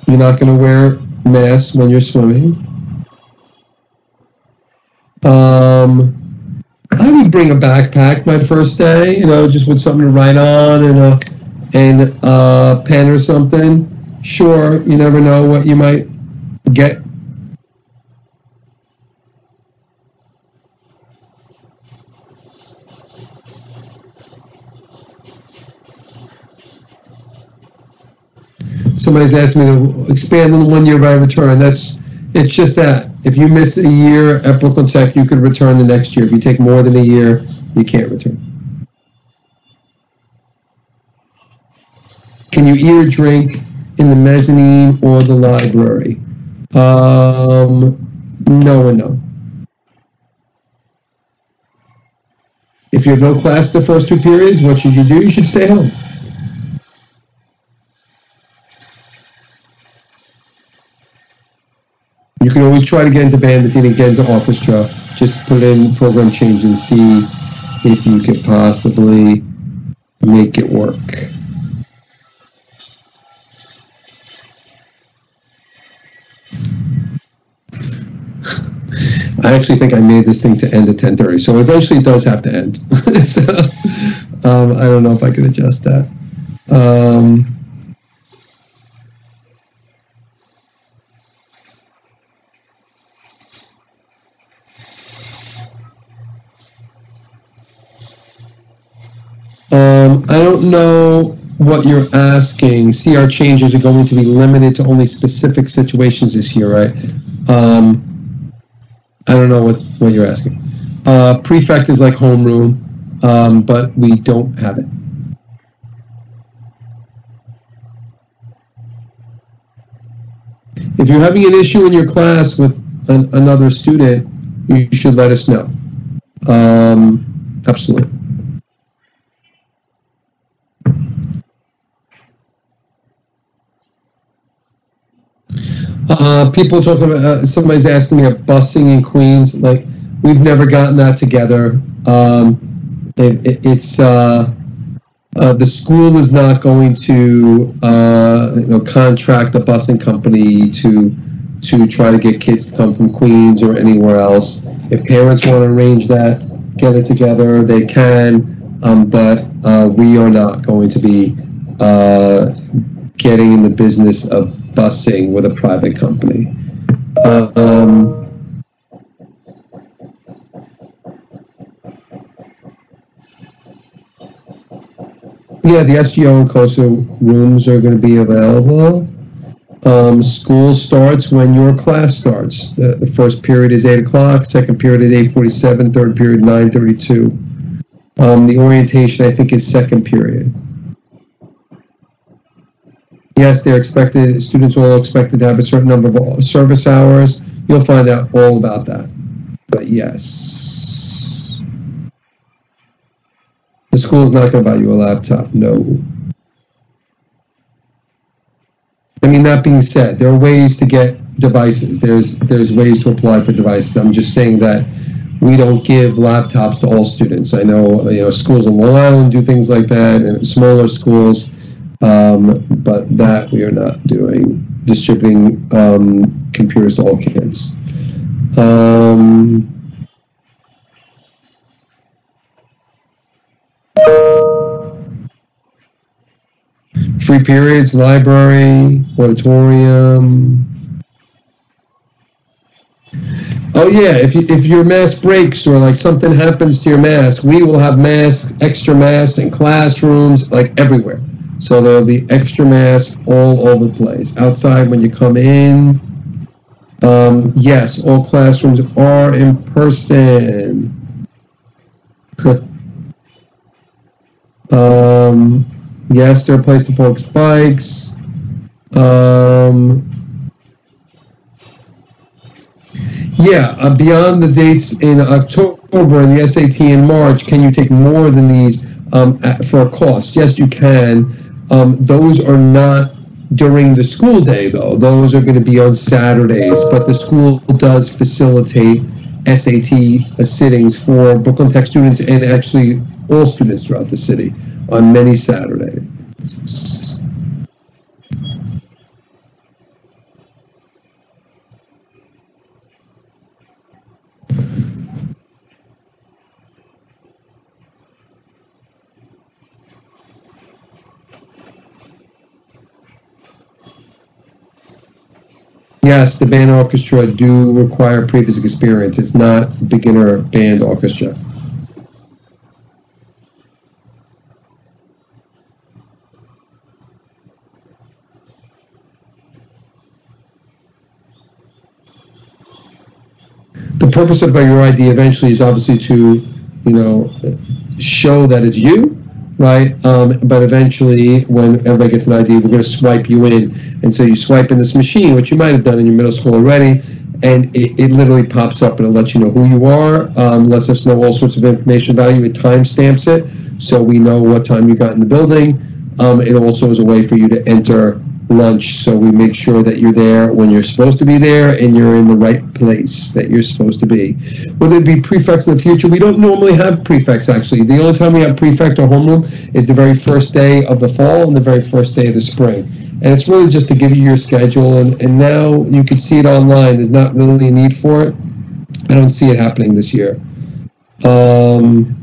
You're not going to wear masks when you're swimming. Um, I would bring a backpack my first day, you know, just with something to write on and a and a pen or something. Sure, you never know what you might get. Somebody's asked me to expand on the one year by return. That's it's just that if you miss a year at Brooklyn Tech, you could return the next year. If you take more than a year, you can't return. Can you eat or drink in the mezzanine or the library? Um, no and no. If you have no class the first two periods, what should you do? You should stay home. You can always try to get into band if you didn't get into orchestra. Just put in program change and see if you could possibly make it work. I actually think I made this thing to end at 10:30, so eventually it does have to end. so um, I don't know if I can adjust that. Um, Um, I don't know what you're asking. CR changes are going to be limited to only specific situations this year, right? Um, I don't know what, what you're asking. Uh, prefect is like homeroom, um, but we don't have it. If you're having an issue in your class with an, another student, you should let us know. Um, absolutely. Uh, people talking about, uh, somebody's asking me about busing in Queens, like, we've never gotten that together. Um, it, it, it's, uh, uh, the school is not going to, uh, you know, contract a busing company to, to try to get kids to come from Queens or anywhere else. If parents want to arrange that, get it together, they can, um, but, we are not going to be, getting in the business of busing with a private company. Um, yeah, the SGO and COSA rooms are going to be available. Um, school starts when your class starts. The, the first period is 8 o'clock, second period is 8.47, third period 9.32. Um, the orientation, I think, is second period. Yes, they're expected, students are all expected to have a certain number of service hours. You'll find out all about that. But yes. The school's not going to buy you a laptop, no. I mean, that being said, there are ways to get devices. There's there's ways to apply for devices. I'm just saying that we don't give laptops to all students. I know you know schools in Long Island do things like that, and smaller schools, um, but that we are not doing distributing um, computers to all kids. Um, free periods, library, auditorium. Oh yeah, if you, if your mask breaks or like something happens to your mask, we will have masks, extra masks in classrooms, like everywhere. So there'll be extra masks all over the place. Outside when you come in. Um, yes, all classrooms are in person. um, Yes, there are places to park bikes. Um, yeah, uh, beyond the dates in October and the SAT in March, can you take more than these um, for a cost? Yes, you can. Um, those are not during the school day, though. Those are going to be on Saturdays, but the school does facilitate SAT uh, sittings for Brooklyn Tech students and actually all students throughout the city on many Saturdays. Yes, the band orchestra do require previous experience. It's not beginner band orchestra. the purpose of your ID eventually is obviously to, you know, show that it's you, right? Um, but eventually, when everybody gets an ID, we're going to swipe you in. And so you swipe in this machine, which you might have done in your middle school already, and it, it literally pops up and it lets you know who you are, um, lets us know all sorts of information about you. It timestamps it, so we know what time you got in the building. Um, it also is a way for you to enter lunch, so we make sure that you're there when you're supposed to be there and you're in the right place that you're supposed to be. Will there be prefects in the future? We don't normally have prefects, actually. The only time we have prefect or homeroom is the very first day of the fall and the very first day of the spring. And it's really just to give you your schedule, and, and now you can see it online. There's not really a need for it. I don't see it happening this year. Um,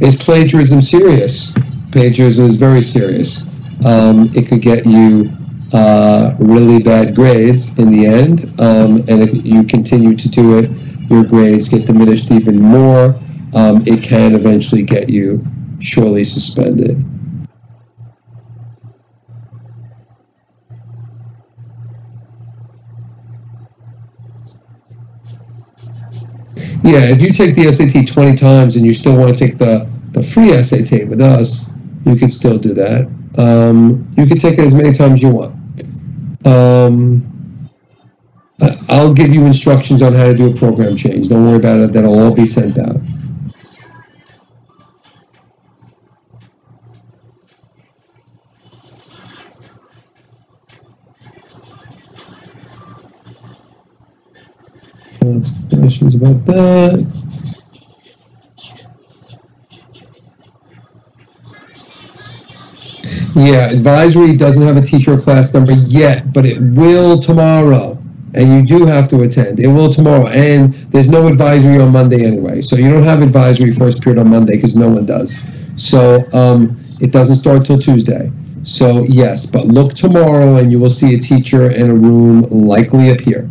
is plagiarism serious? Plagiarism is very serious. Um, it could get you uh, really bad grades in the end, um, and if you continue to do it, your grades get diminished even more. Um, it can eventually get you surely suspended. Yeah, if you take the SAT 20 times and you still want to take the, the free SAT with us, you can still do that. Um, you can take it as many times as you want. Um, I'll give you instructions on how to do a program change. Don't worry about it. That'll all be sent out. Questions about that. Yeah, advisory doesn't have a teacher class number yet, but it will tomorrow. And you do have to attend. It will tomorrow. And there's no advisory on Monday anyway. So you don't have advisory first period on Monday because no one does. So um, it doesn't start till Tuesday. So yes, but look tomorrow and you will see a teacher and a room likely appear.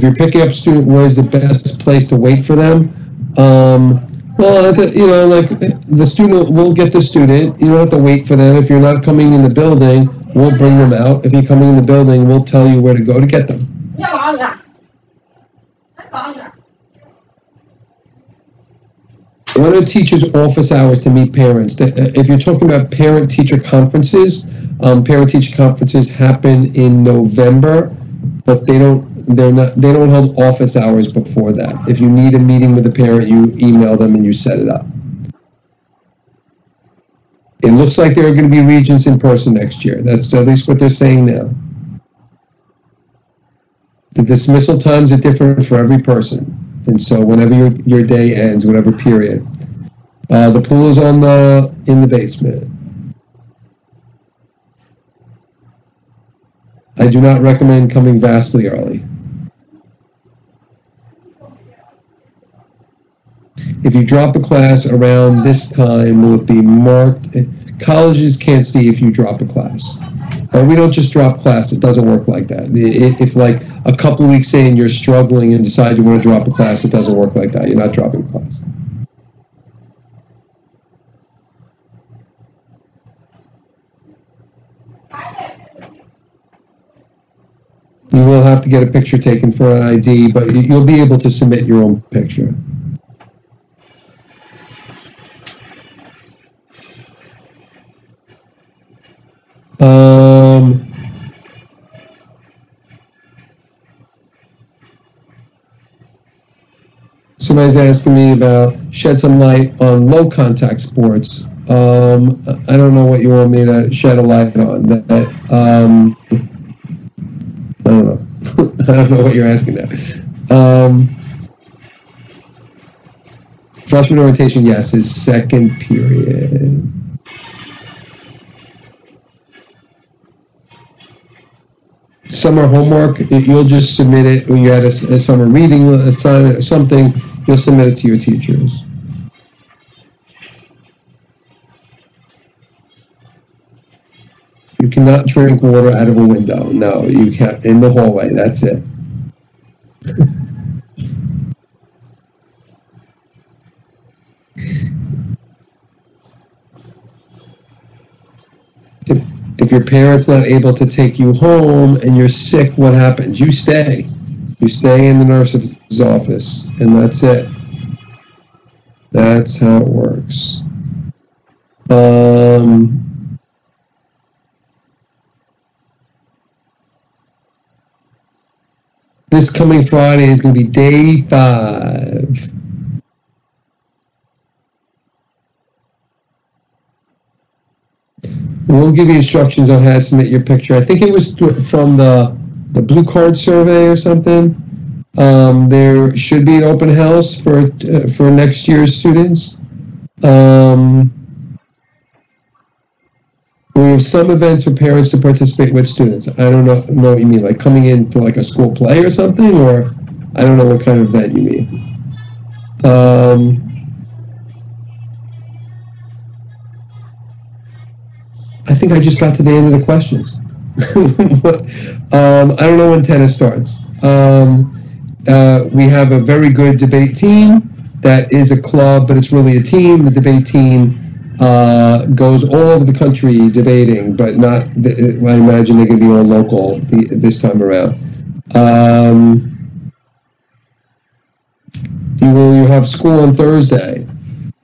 If you're picking up a student, where's the best place to wait for them? Um, well, you know, like the student, we'll get the student. You don't have to wait for them. If you're not coming in the building, we'll bring them out. If you're coming in the building, we'll tell you where to go to get them. No, I'll draw. What are teachers' office hours to meet parents? Uh, If you're talking about parent-teacher conferences, um, parent-teacher conferences happen in November, but they don't, they're not, they don't hold office hours before that. If you need a meeting with a parent, you email them and you set it up. It looks like there are gonna be regents in person next year. That's at least what they're saying now. The dismissal times are different for every person. And so whenever your, your day ends, whatever period. Uh, the pool is on the, in the basement. I do not recommend coming vastly early. If you drop a class around this time, will it be marked? Colleges can't see if you drop a class. But we don't just drop class. It doesn't work like that. If like a couple weeks in you're struggling and decide you want to drop a class, it doesn't work like that. You're not dropping a class. You will have to get a picture taken for an ID, but you- you'll be able to submit your own picture. Um, somebody's asking me about shed some light on low contact sports. Um, I don't know what you want me to shed a light on. That, that, um, I don't know. I don't know what you're asking there. Um, freshman orientation, yes, is second period. Summer homework, you'll just submit it, when you had a summer reading uh, assignment or something, you'll submit it to your teachers. You cannot drink water out of a window. No, you can't, in the hallway, that's it. If, your parent's not able to take you home and you're sick, what happens? You stay. You stay in the nurse's office, and that's it. That's how it works. Um, this coming Friday is going to be day five. We'll give you instructions on how to submit your picture. I think it was from the, the blue card survey or something. Um, there should be an open house for, uh, for next year's students. Um, we have some events for parents to participate with students. I don't know, know what you mean, like coming in to like a school play or something, or I don't know what kind of event you mean. Um, I think I just got to the end of the questions. um, I don't know when tennis starts. Um, uh, we have a very good debate team that is a club, but it's really a team. The debate team uh, goes all over the country debating, but not. I imagine they're going to be all local the, this time around. Um, you will you have school on Thursday?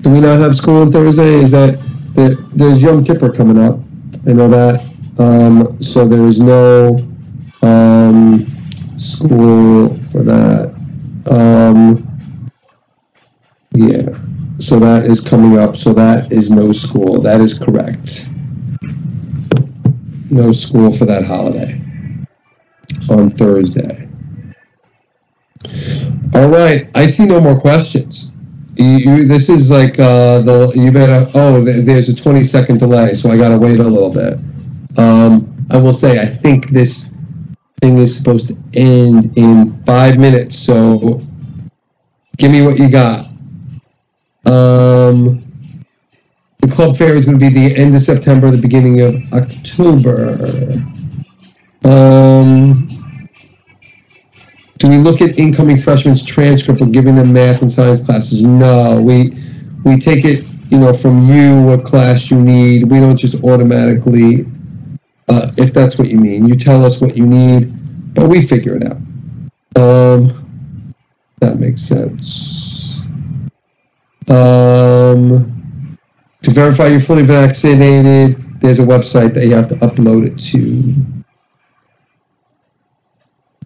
Do we not have school on Thursday? Is that there, there's Yom Kippur coming up? I know that. Um, so there is no um, school for that. Um, yeah. So that is coming up. So that is no school. That is correct. No school for that holiday on Thursday. All right. I see no more questions. You, you, this is like uh, the you better. Oh, there's a 20 second delay, so I gotta wait a little bit. Um, I will say I think this thing is supposed to end in five minutes, so give me what you got. Um, the club fair is going to be the end of September, the beginning of October. Um, Do we look at incoming freshmen's transcript or giving them math and science classes? No, we, we take it, you know, from you, what class you need. We don't just automatically, uh, if that's what you mean. You tell us what you need, but we figure it out. Um, that makes sense. Um, to verify you're fully vaccinated, there's a website that you have to upload it to.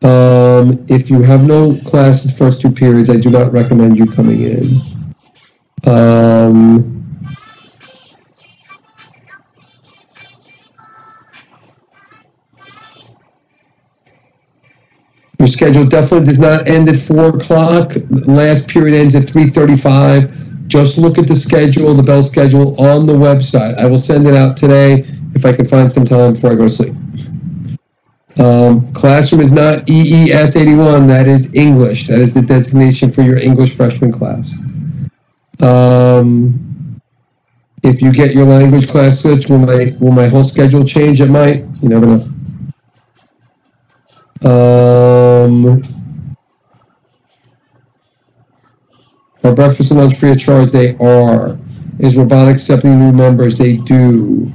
Um, if you have no classes first two periods, I do not recommend you coming in. Um, your schedule definitely does not end at four o'clock. Last period ends at three thirty-five. Just look at the schedule, the bell schedule on the website. I will send it out today if I can find some time before I go to sleep. Um, classroom is not EES 81, that is English. That is the designation for your English freshman class. Um, if you get your language class switched, will my, will my whole schedule change? It might, you never know. Um, are breakfast and lunch free of charge? They are. Is robotics accepting new members? They do.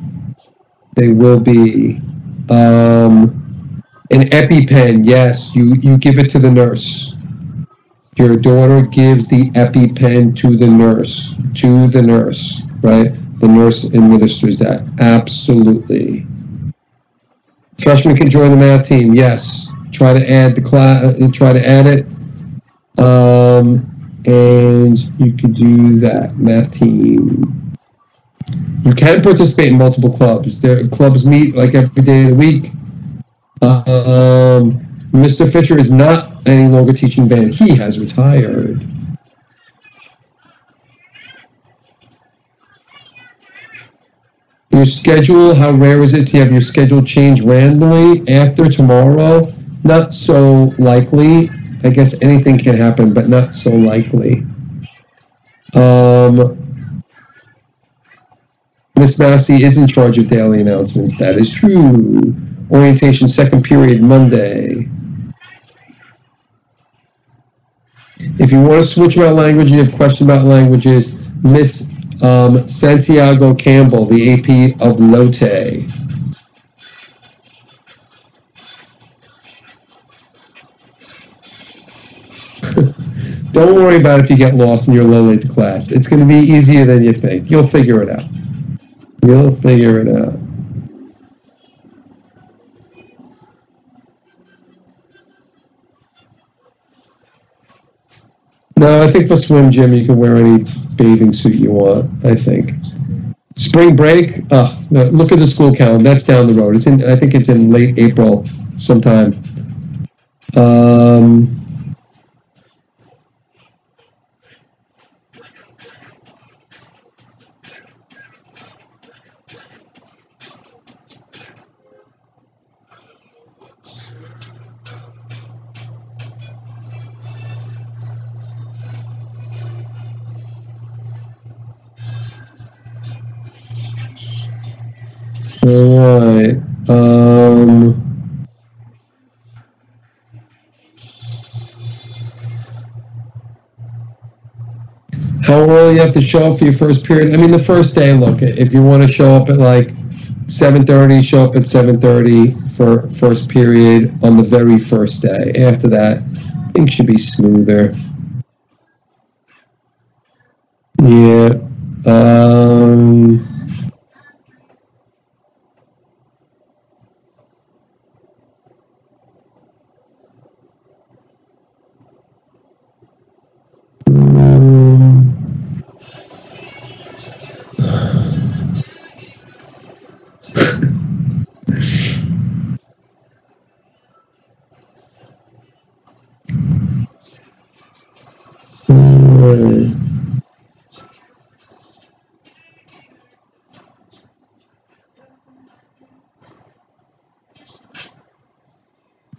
They will be. Um, an EpiPen, yes, you, you give it to the nurse. Your daughter gives the EpiPen to the nurse, to the nurse, right? The nurse administers that. Absolutely. Freshman can join the math team, yes. Try to add the class, uh, try to add it. Um, and you can do that, math team. You can participate in multiple clubs. Their clubs meet like every day of the week. Um, Mr. Fisher is not any longer teaching band. He has retired. Your schedule, how rare is it to have your schedule change randomly after tomorrow? Not so likely. I guess anything can happen, but not so likely. Um, Miss Massey is in charge of daily announcements. That is true. Orientation second period Monday. If you want to switch about language you have questions about languages, Miss um, Santiago Campbell, the AP of LOTE. Don't worry about if you get lost in your low late class. It's going to be easier than you think. You'll figure it out. You'll figure it out. No, I think for swim gym you can wear any bathing suit you want. I think. Spring break. Uh, look at the school calendar. That's down the road. It's in. I think it's in late April sometime. Um, all right. Um, how early you have to show up for your first period? I mean, the first day. Look, if you want to show up at like 7:30, show up at 7:30 for first period on the very first day. After that, things should be smoother. Yeah. Um,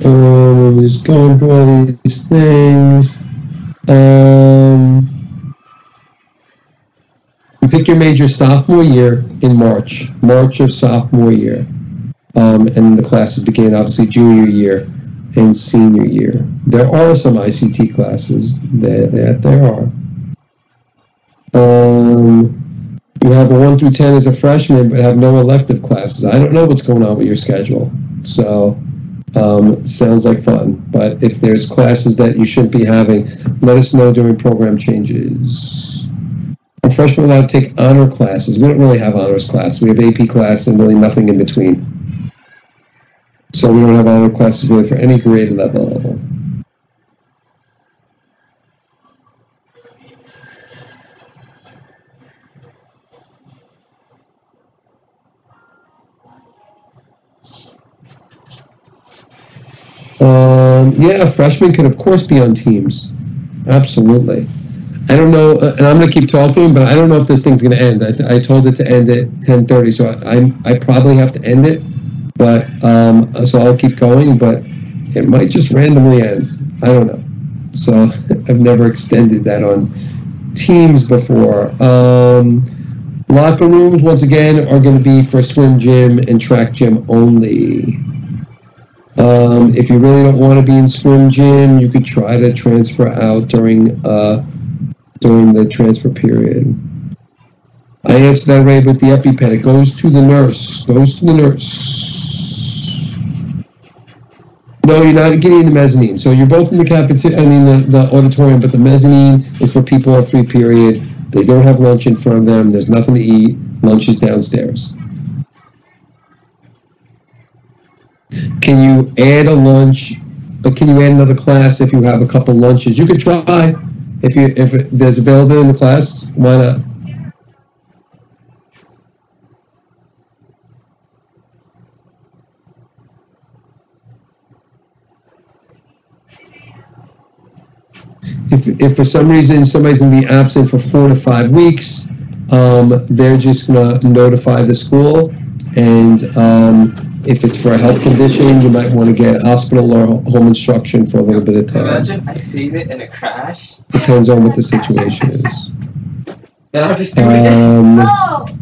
Um, I'm just going through all these things. Um, you pick your major sophomore year in March, March of sophomore year. Um, and the classes begin obviously junior year. and senior year. There are some ICT classes that, that there are. Um, you have a 1 through 10 as a freshman, but have no elective classes. I don't know what's going on with your schedule. So, um, sounds like fun. But if there's classes that you shouldn't be having, let us know during program changes. Are freshmen allowed to take honor classes? We don't really have honors class. We have AP class and really nothing in between. So we don't have honor classes really for any grade level. Um, yeah, freshmen can of course be on teams. Absolutely. I don't know, uh, and I'm going to keep talking, but I don't know if this thing's going to end. I, I told it to end at 10:30, so I, I probably have to end it. But um, so I'll keep going, but it might just randomly end. I don't know. So I've never extended that on teams before. Um, locker rooms, once again, are going to be for swim gym and track gym only. Um, if you really don't want to be in swim gym, you could try to transfer out during uh, during the transfer period. I answered that already with the EpiPen. It goes to the nurse. Goes to the nurse. No, you're not getting the mezzanine. So you're both in the cafeteria, I mean the, the auditorium, but the mezzanine is for people on free period. They don't have lunch in front of them. There's nothing to eat. Lunch is downstairs. Can you add a lunch? But can you add another class if you have a couple lunches? You could try if you if there's availability in the class. Why not? If, if for some reason somebody's going to be absent for four to five weeks, um, they're just going to notify the school. And um, if it's for a health condition, you might want to get hospital or home instruction for a little bit of time. Imagine I save it and it crashed. Depends on what the situation is. Then I'll just do it. Um, No!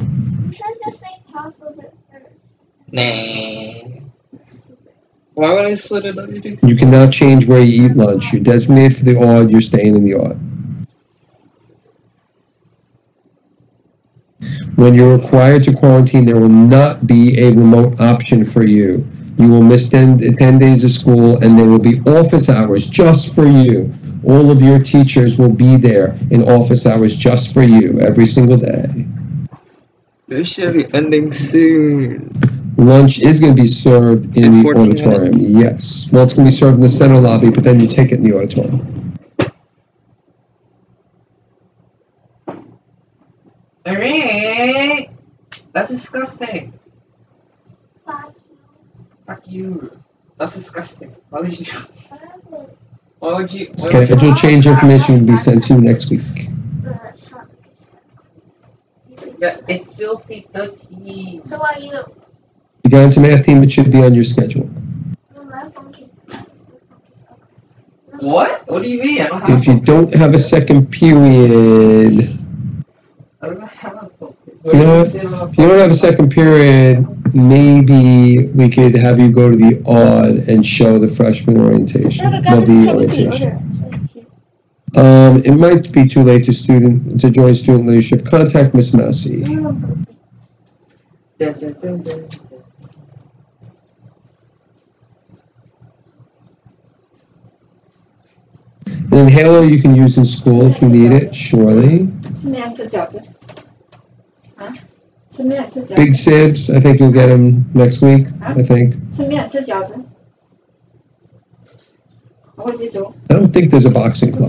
You should just say half of it first. Nah. Why would I split it up you can now change where you eat lunch. You're designated for the odd, you're staying in the odd. When you're required to quarantine, there will not be a remote option for you. You will miss 10, 10 days of school and there will be office hours just for you. All of your teachers will be there in office hours just for you every single day. This should be ending soon. Lunch is going to be served in In the auditorium. minutes? Yes. Well, it's going to be served in the center lobby, but then you take it in the auditorium. Alright. That's disgusting. Fuck Fuck you. That's disgusting. Why would you? you. Why would you? Why would you Schedule change information will be sent to you next week. Uh, it's not because you think- yeah, it's filthy dirty. So are you? You got into math team, it should be on your schedule. No, my phone case. What? What do you mean? I don't have. If you don't have a second period, I don't have a focus. You know if you don't have a second period, maybe we could have you go to the odd and show the freshman orientation. No, but Well, the orientation. Um, it might be too late to student, to join student leadership. Contact Miss Massey. An inhaler you can use in school if you need it, surely. Big sibs, I think you'll get them next week, I think. I don't think there's a boxing club.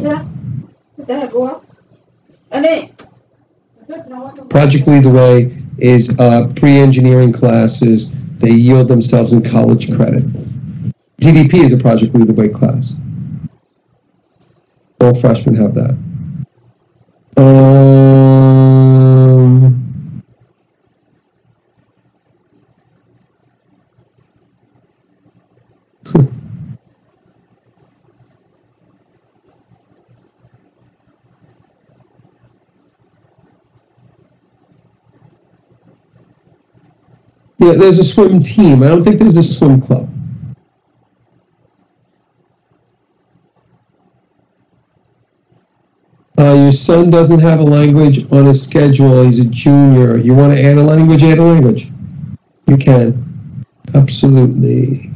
Project Lead the Way is uh, pre-engineering classes. They yield themselves in college credit. DDP is a Project Lead the Way class. All freshmen have that. Um, yeah, there's a swim team. I don't think there's a swim club. Uh, your son doesn't have a language on his schedule. He's a junior. You want to add a language? Add a language. You can. Absolutely.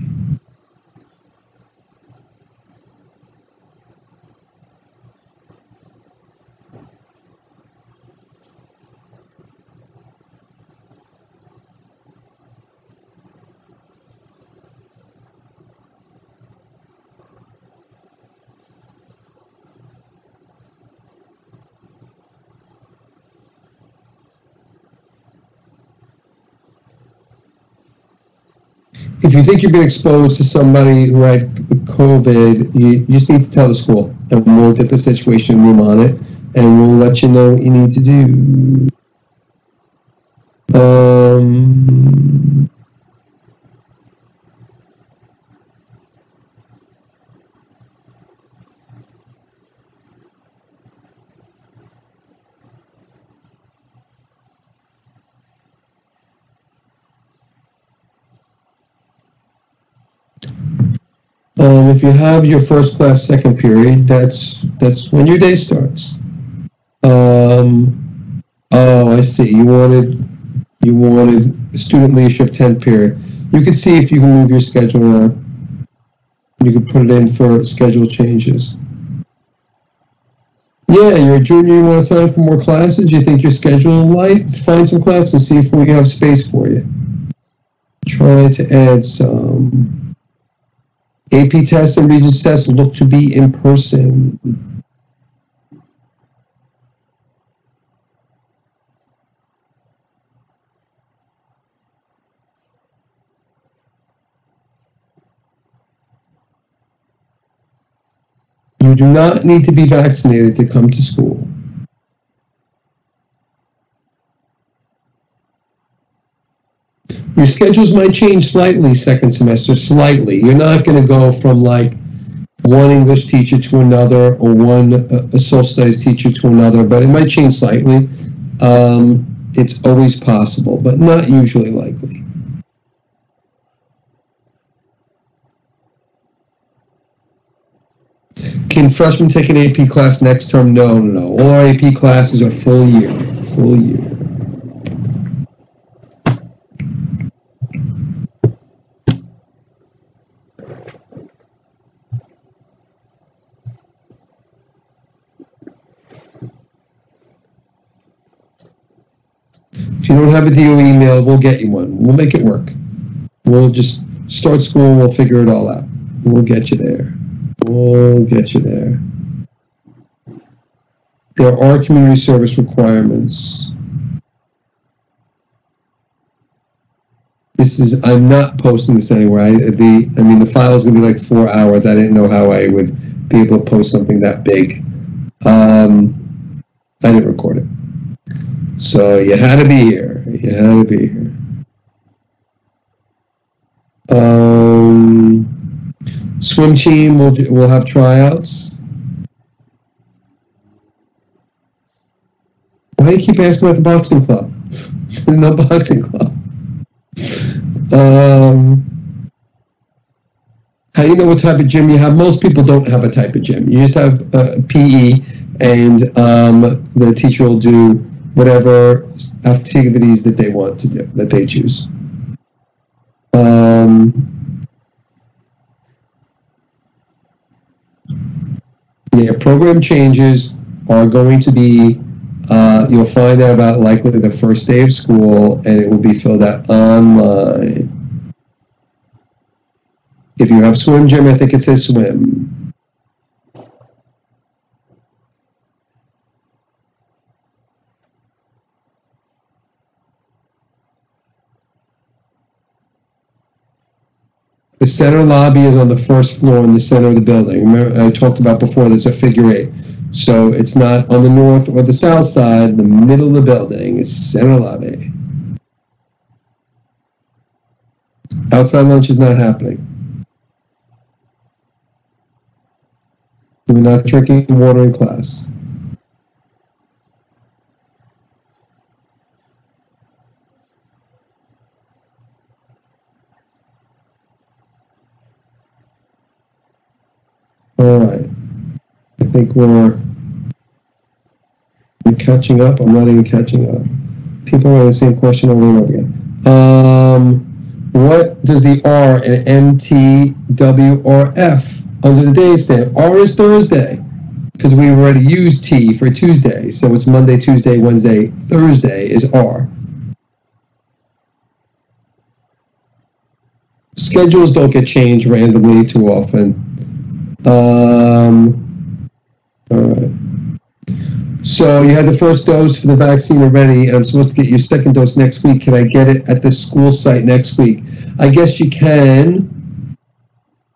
If you think you've been exposed to somebody who had COVID, you, you just need to tell the school, and we'll get the situation room on it, and we'll let you know what you need to do. Um, Um, if you have your first class second period, that's that's when your day starts. Um, oh, I see. You wanted you wanted student leadership 10th period. You could see if you can move your schedule around. You could put it in for schedule changes. Yeah, you're a junior. You want to sign up for more classes. You think your schedule is light? Find some classes. See if we have space for you. Try to add some. AP tests and Regents tests look to be in person. You do not need to be vaccinated to come to school. Your schedules might change slightly second semester, slightly. You're not going to go from like one English teacher to another or one uh, a social studies teacher to another, but it might change slightly. Um, it's always possible, but not usually likely. Can freshmen take an AP class next term? No, no, no. All our AP classes are full year, full year. If you don't have a DOE email, we'll get you one. We'll make it work. We'll just start school. We'll figure it all out. We'll get you there. We'll get you there. There are community service requirements. This is, I'm not posting this anywhere. I, the, I mean, the file is going to be like four hours. I didn't know how I would be able to post something that big. Um, I didn't record it. So you had to be here. You had to be here. Um, swim team will will have tryouts. Why do you keep asking about the boxing club? There's no boxing club. Um, how do you know what type of gym you have? Most people don't have a type of gym. You just have uh, PE, and um, the teacher will do whatever activities that they want to do, that they choose. Um, yeah, program changes are going to be, uh, you'll find out about likely the first day of school, and it will be filled out online. If you have swim gym, I think it says swim. The center lobby is on the first floor in the center of the building. Remember, I talked about before, there's a figure eight. So it's not on the north or the south side, the middle of the building is center lobby. Outside lunch is not happening. We're not drinking water in class. All right. I think we're catching up. I'm not even catching up. People are the same question over and over again. Um, what does the R in MT, W, or F under the day stand? R is Thursday because we already used T for Tuesday. So it's Monday, Tuesday, Wednesday, Thursday is R. Schedules don't get changed randomly too often. Um, all right. So you had the first dose for the vaccine already, and I'm supposed to get your second dose next week. Can I get it at the school site next week? I guess you can,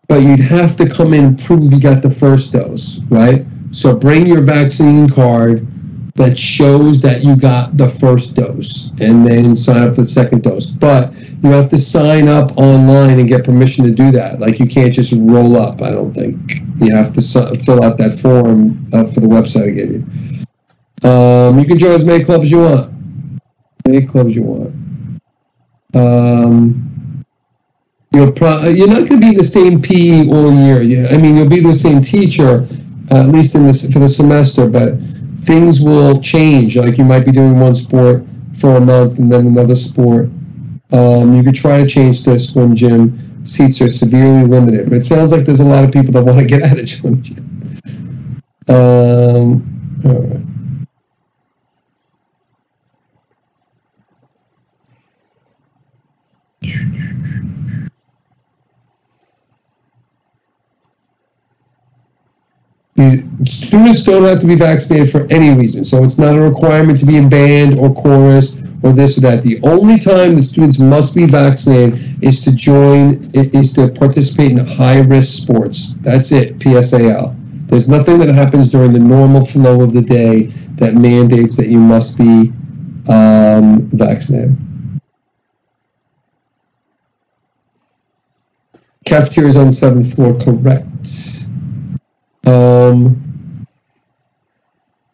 but you'd have to come in and prove you got the first dose, right? So bring your vaccine card that shows that you got the first dose, and then sign up for the second dose. But you have to sign up online and get permission to do that. Like you can't just roll up. I don't think you have to fill out that form uh, for the website I gave you. Um, you can join as many clubs you want. Many clubs you want. Um, you'll pro- you're not going to be the same PE all year. Yeah, I mean, you'll be the same teacher, uh, at least in this for the semester, but things will change. Like you might be doing one sport for a month and then another sport. Um, you could try to change to a swim gym. Seats are severely limited, but it sounds like there's a lot of people that want to get out of swim gym. Um, all right. Students don't have to be vaccinated for any reason. So it's not a requirement to be in band or chorus or this or that. The only time that students must be vaccinated is to join, is to participate in high risk sports. That's it, PSAL. There's nothing that happens during the normal flow of the day that mandates that you must be um, vaccinated. Cafeteria is on seventh floor, correct. Um,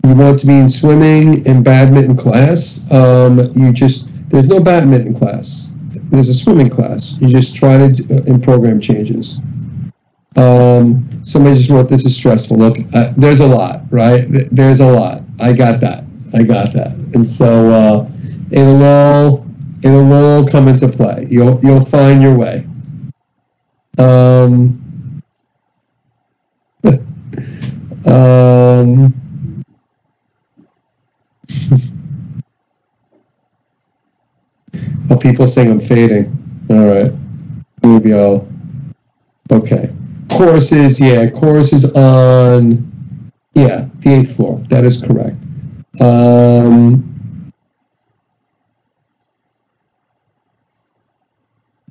you want to be in swimming and badminton class. Um, you just there's no badminton class. There's a swimming class. You just try to uh, in program changes. Um, somebody just wrote this is stressful. Look, there's a lot, right? There's a lot. I got that. I got that. And so uh, it'll all it'll all come into play. You'll you'll find your way. Um, Um, people saying I'm fading. All right. Maybe I'll. Okay. Courses, yeah, courses on, yeah, the eighth floor. That is correct. Um,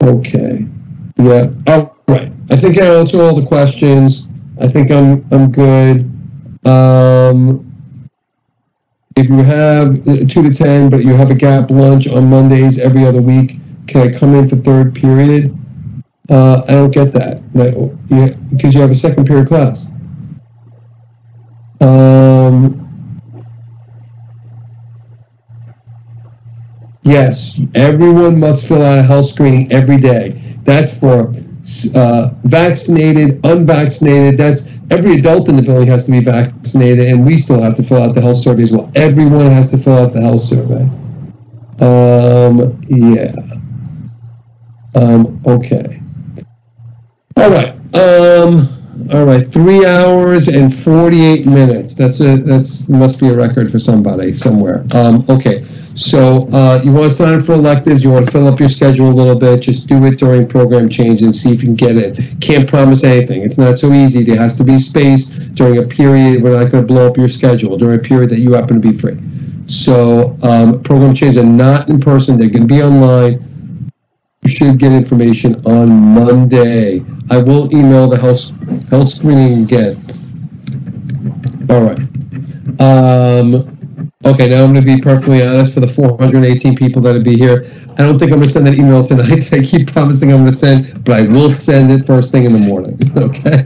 okay. Yeah. Oh, right. I think I answered all the questions. I think I'm I'm good. Um, if you have two to ten, but you have a gap lunch on Mondays every other week, can I come in for third period? Uh, I don't get that. Because you have a second period class. Um, yes, everyone must fill out a health screening every day. That's for uh, vaccinated, unvaccinated. That's every adult in the building has to be vaccinated, and we still have to fill out the health survey as well. Everyone has to fill out the health survey. Um, yeah. Um, okay. All right. Um, all right. Three hours and forty-eight minutes. That's a that's must be a record for somebody somewhere. Um, okay. So uh, you want to sign up for electives, you want to fill up your schedule a little bit, just do it during program change and see if you can get it. Can't promise anything. It's not so easy. There has to be space during a period. We're not going to blow up your schedule during a period that you happen to be free. So um, program changes are not in person. They're going to be online. You should get information on Monday. I will email the health, health screening again. All right. Um, Okay, now I'm going to be perfectly honest for the 418 people that'll be here. I don't think I'm going to send that email tonight. I keep promising I'm going to send, but I will send it first thing in the morning. Okay.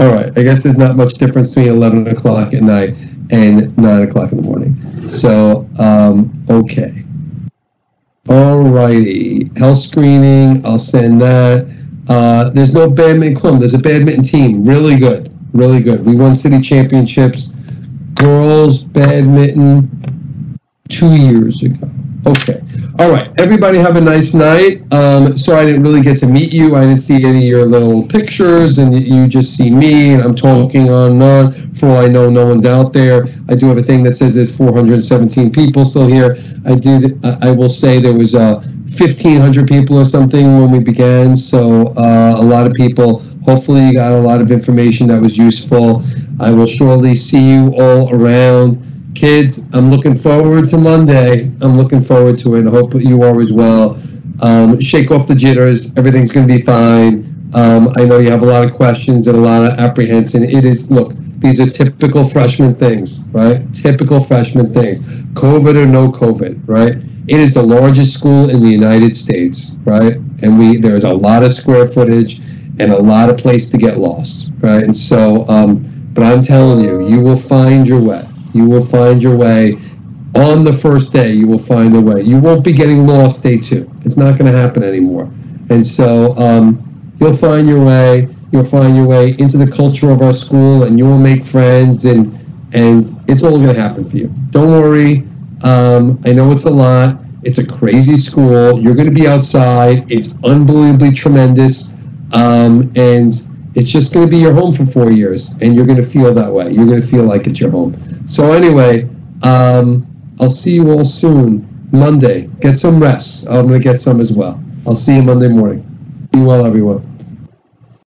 All right. I guess there's not much difference between 11 o'clock at night and 9 o'clock in the morning. So, um, okay. All righty. Health screening. I'll send that. Uh, there's no badminton club. There's a badminton team. Really good. Really good. We won city championships girls badminton two years ago. Okay. All right. Everybody have a nice night. Um, so I didn't really get to meet you. I didn't see any of your little pictures, and you just see me, and I'm talking on and on. For all I know, no one's out there. I do have a thing that says there's 417 people still here. I did. I will say there was uh, 1,500 people or something when we began. So uh, a lot of people. Hopefully, you got a lot of information that was useful. I will surely see you all around. Kids, I'm looking forward to Monday. I'm looking forward to it. I hope you are as well. Um, shake off the jitters. Everything's going to be fine. Um, I know you have a lot of questions and a lot of apprehension. It is, look, these are typical freshman things, right? Typical freshman things. COVID or no COVID, right? It is the largest school in the United States, right? And we there's a lot of square footage and a lot of place to get lost, right? And so, um, but I'm telling you, you will find your way. You will find your way. On the first day, you will find a way. You won't be getting lost day two. It's not going to happen anymore. And so um, you'll find your way. You'll find your way into the culture of our school, and you will make friends, and and it's all going to happen for you. Don't worry. Um, I know it's a lot. It's a crazy school. You're going to be outside. It's unbelievably tremendous, um, and it's just going to be your home for four years, and you're going to feel that way. You're going to feel like it's your home. So anyway, um, I'll see you all soon. Monday. Get some rest. I'm going to get some as well. I'll see you Monday morning. Be well, everyone.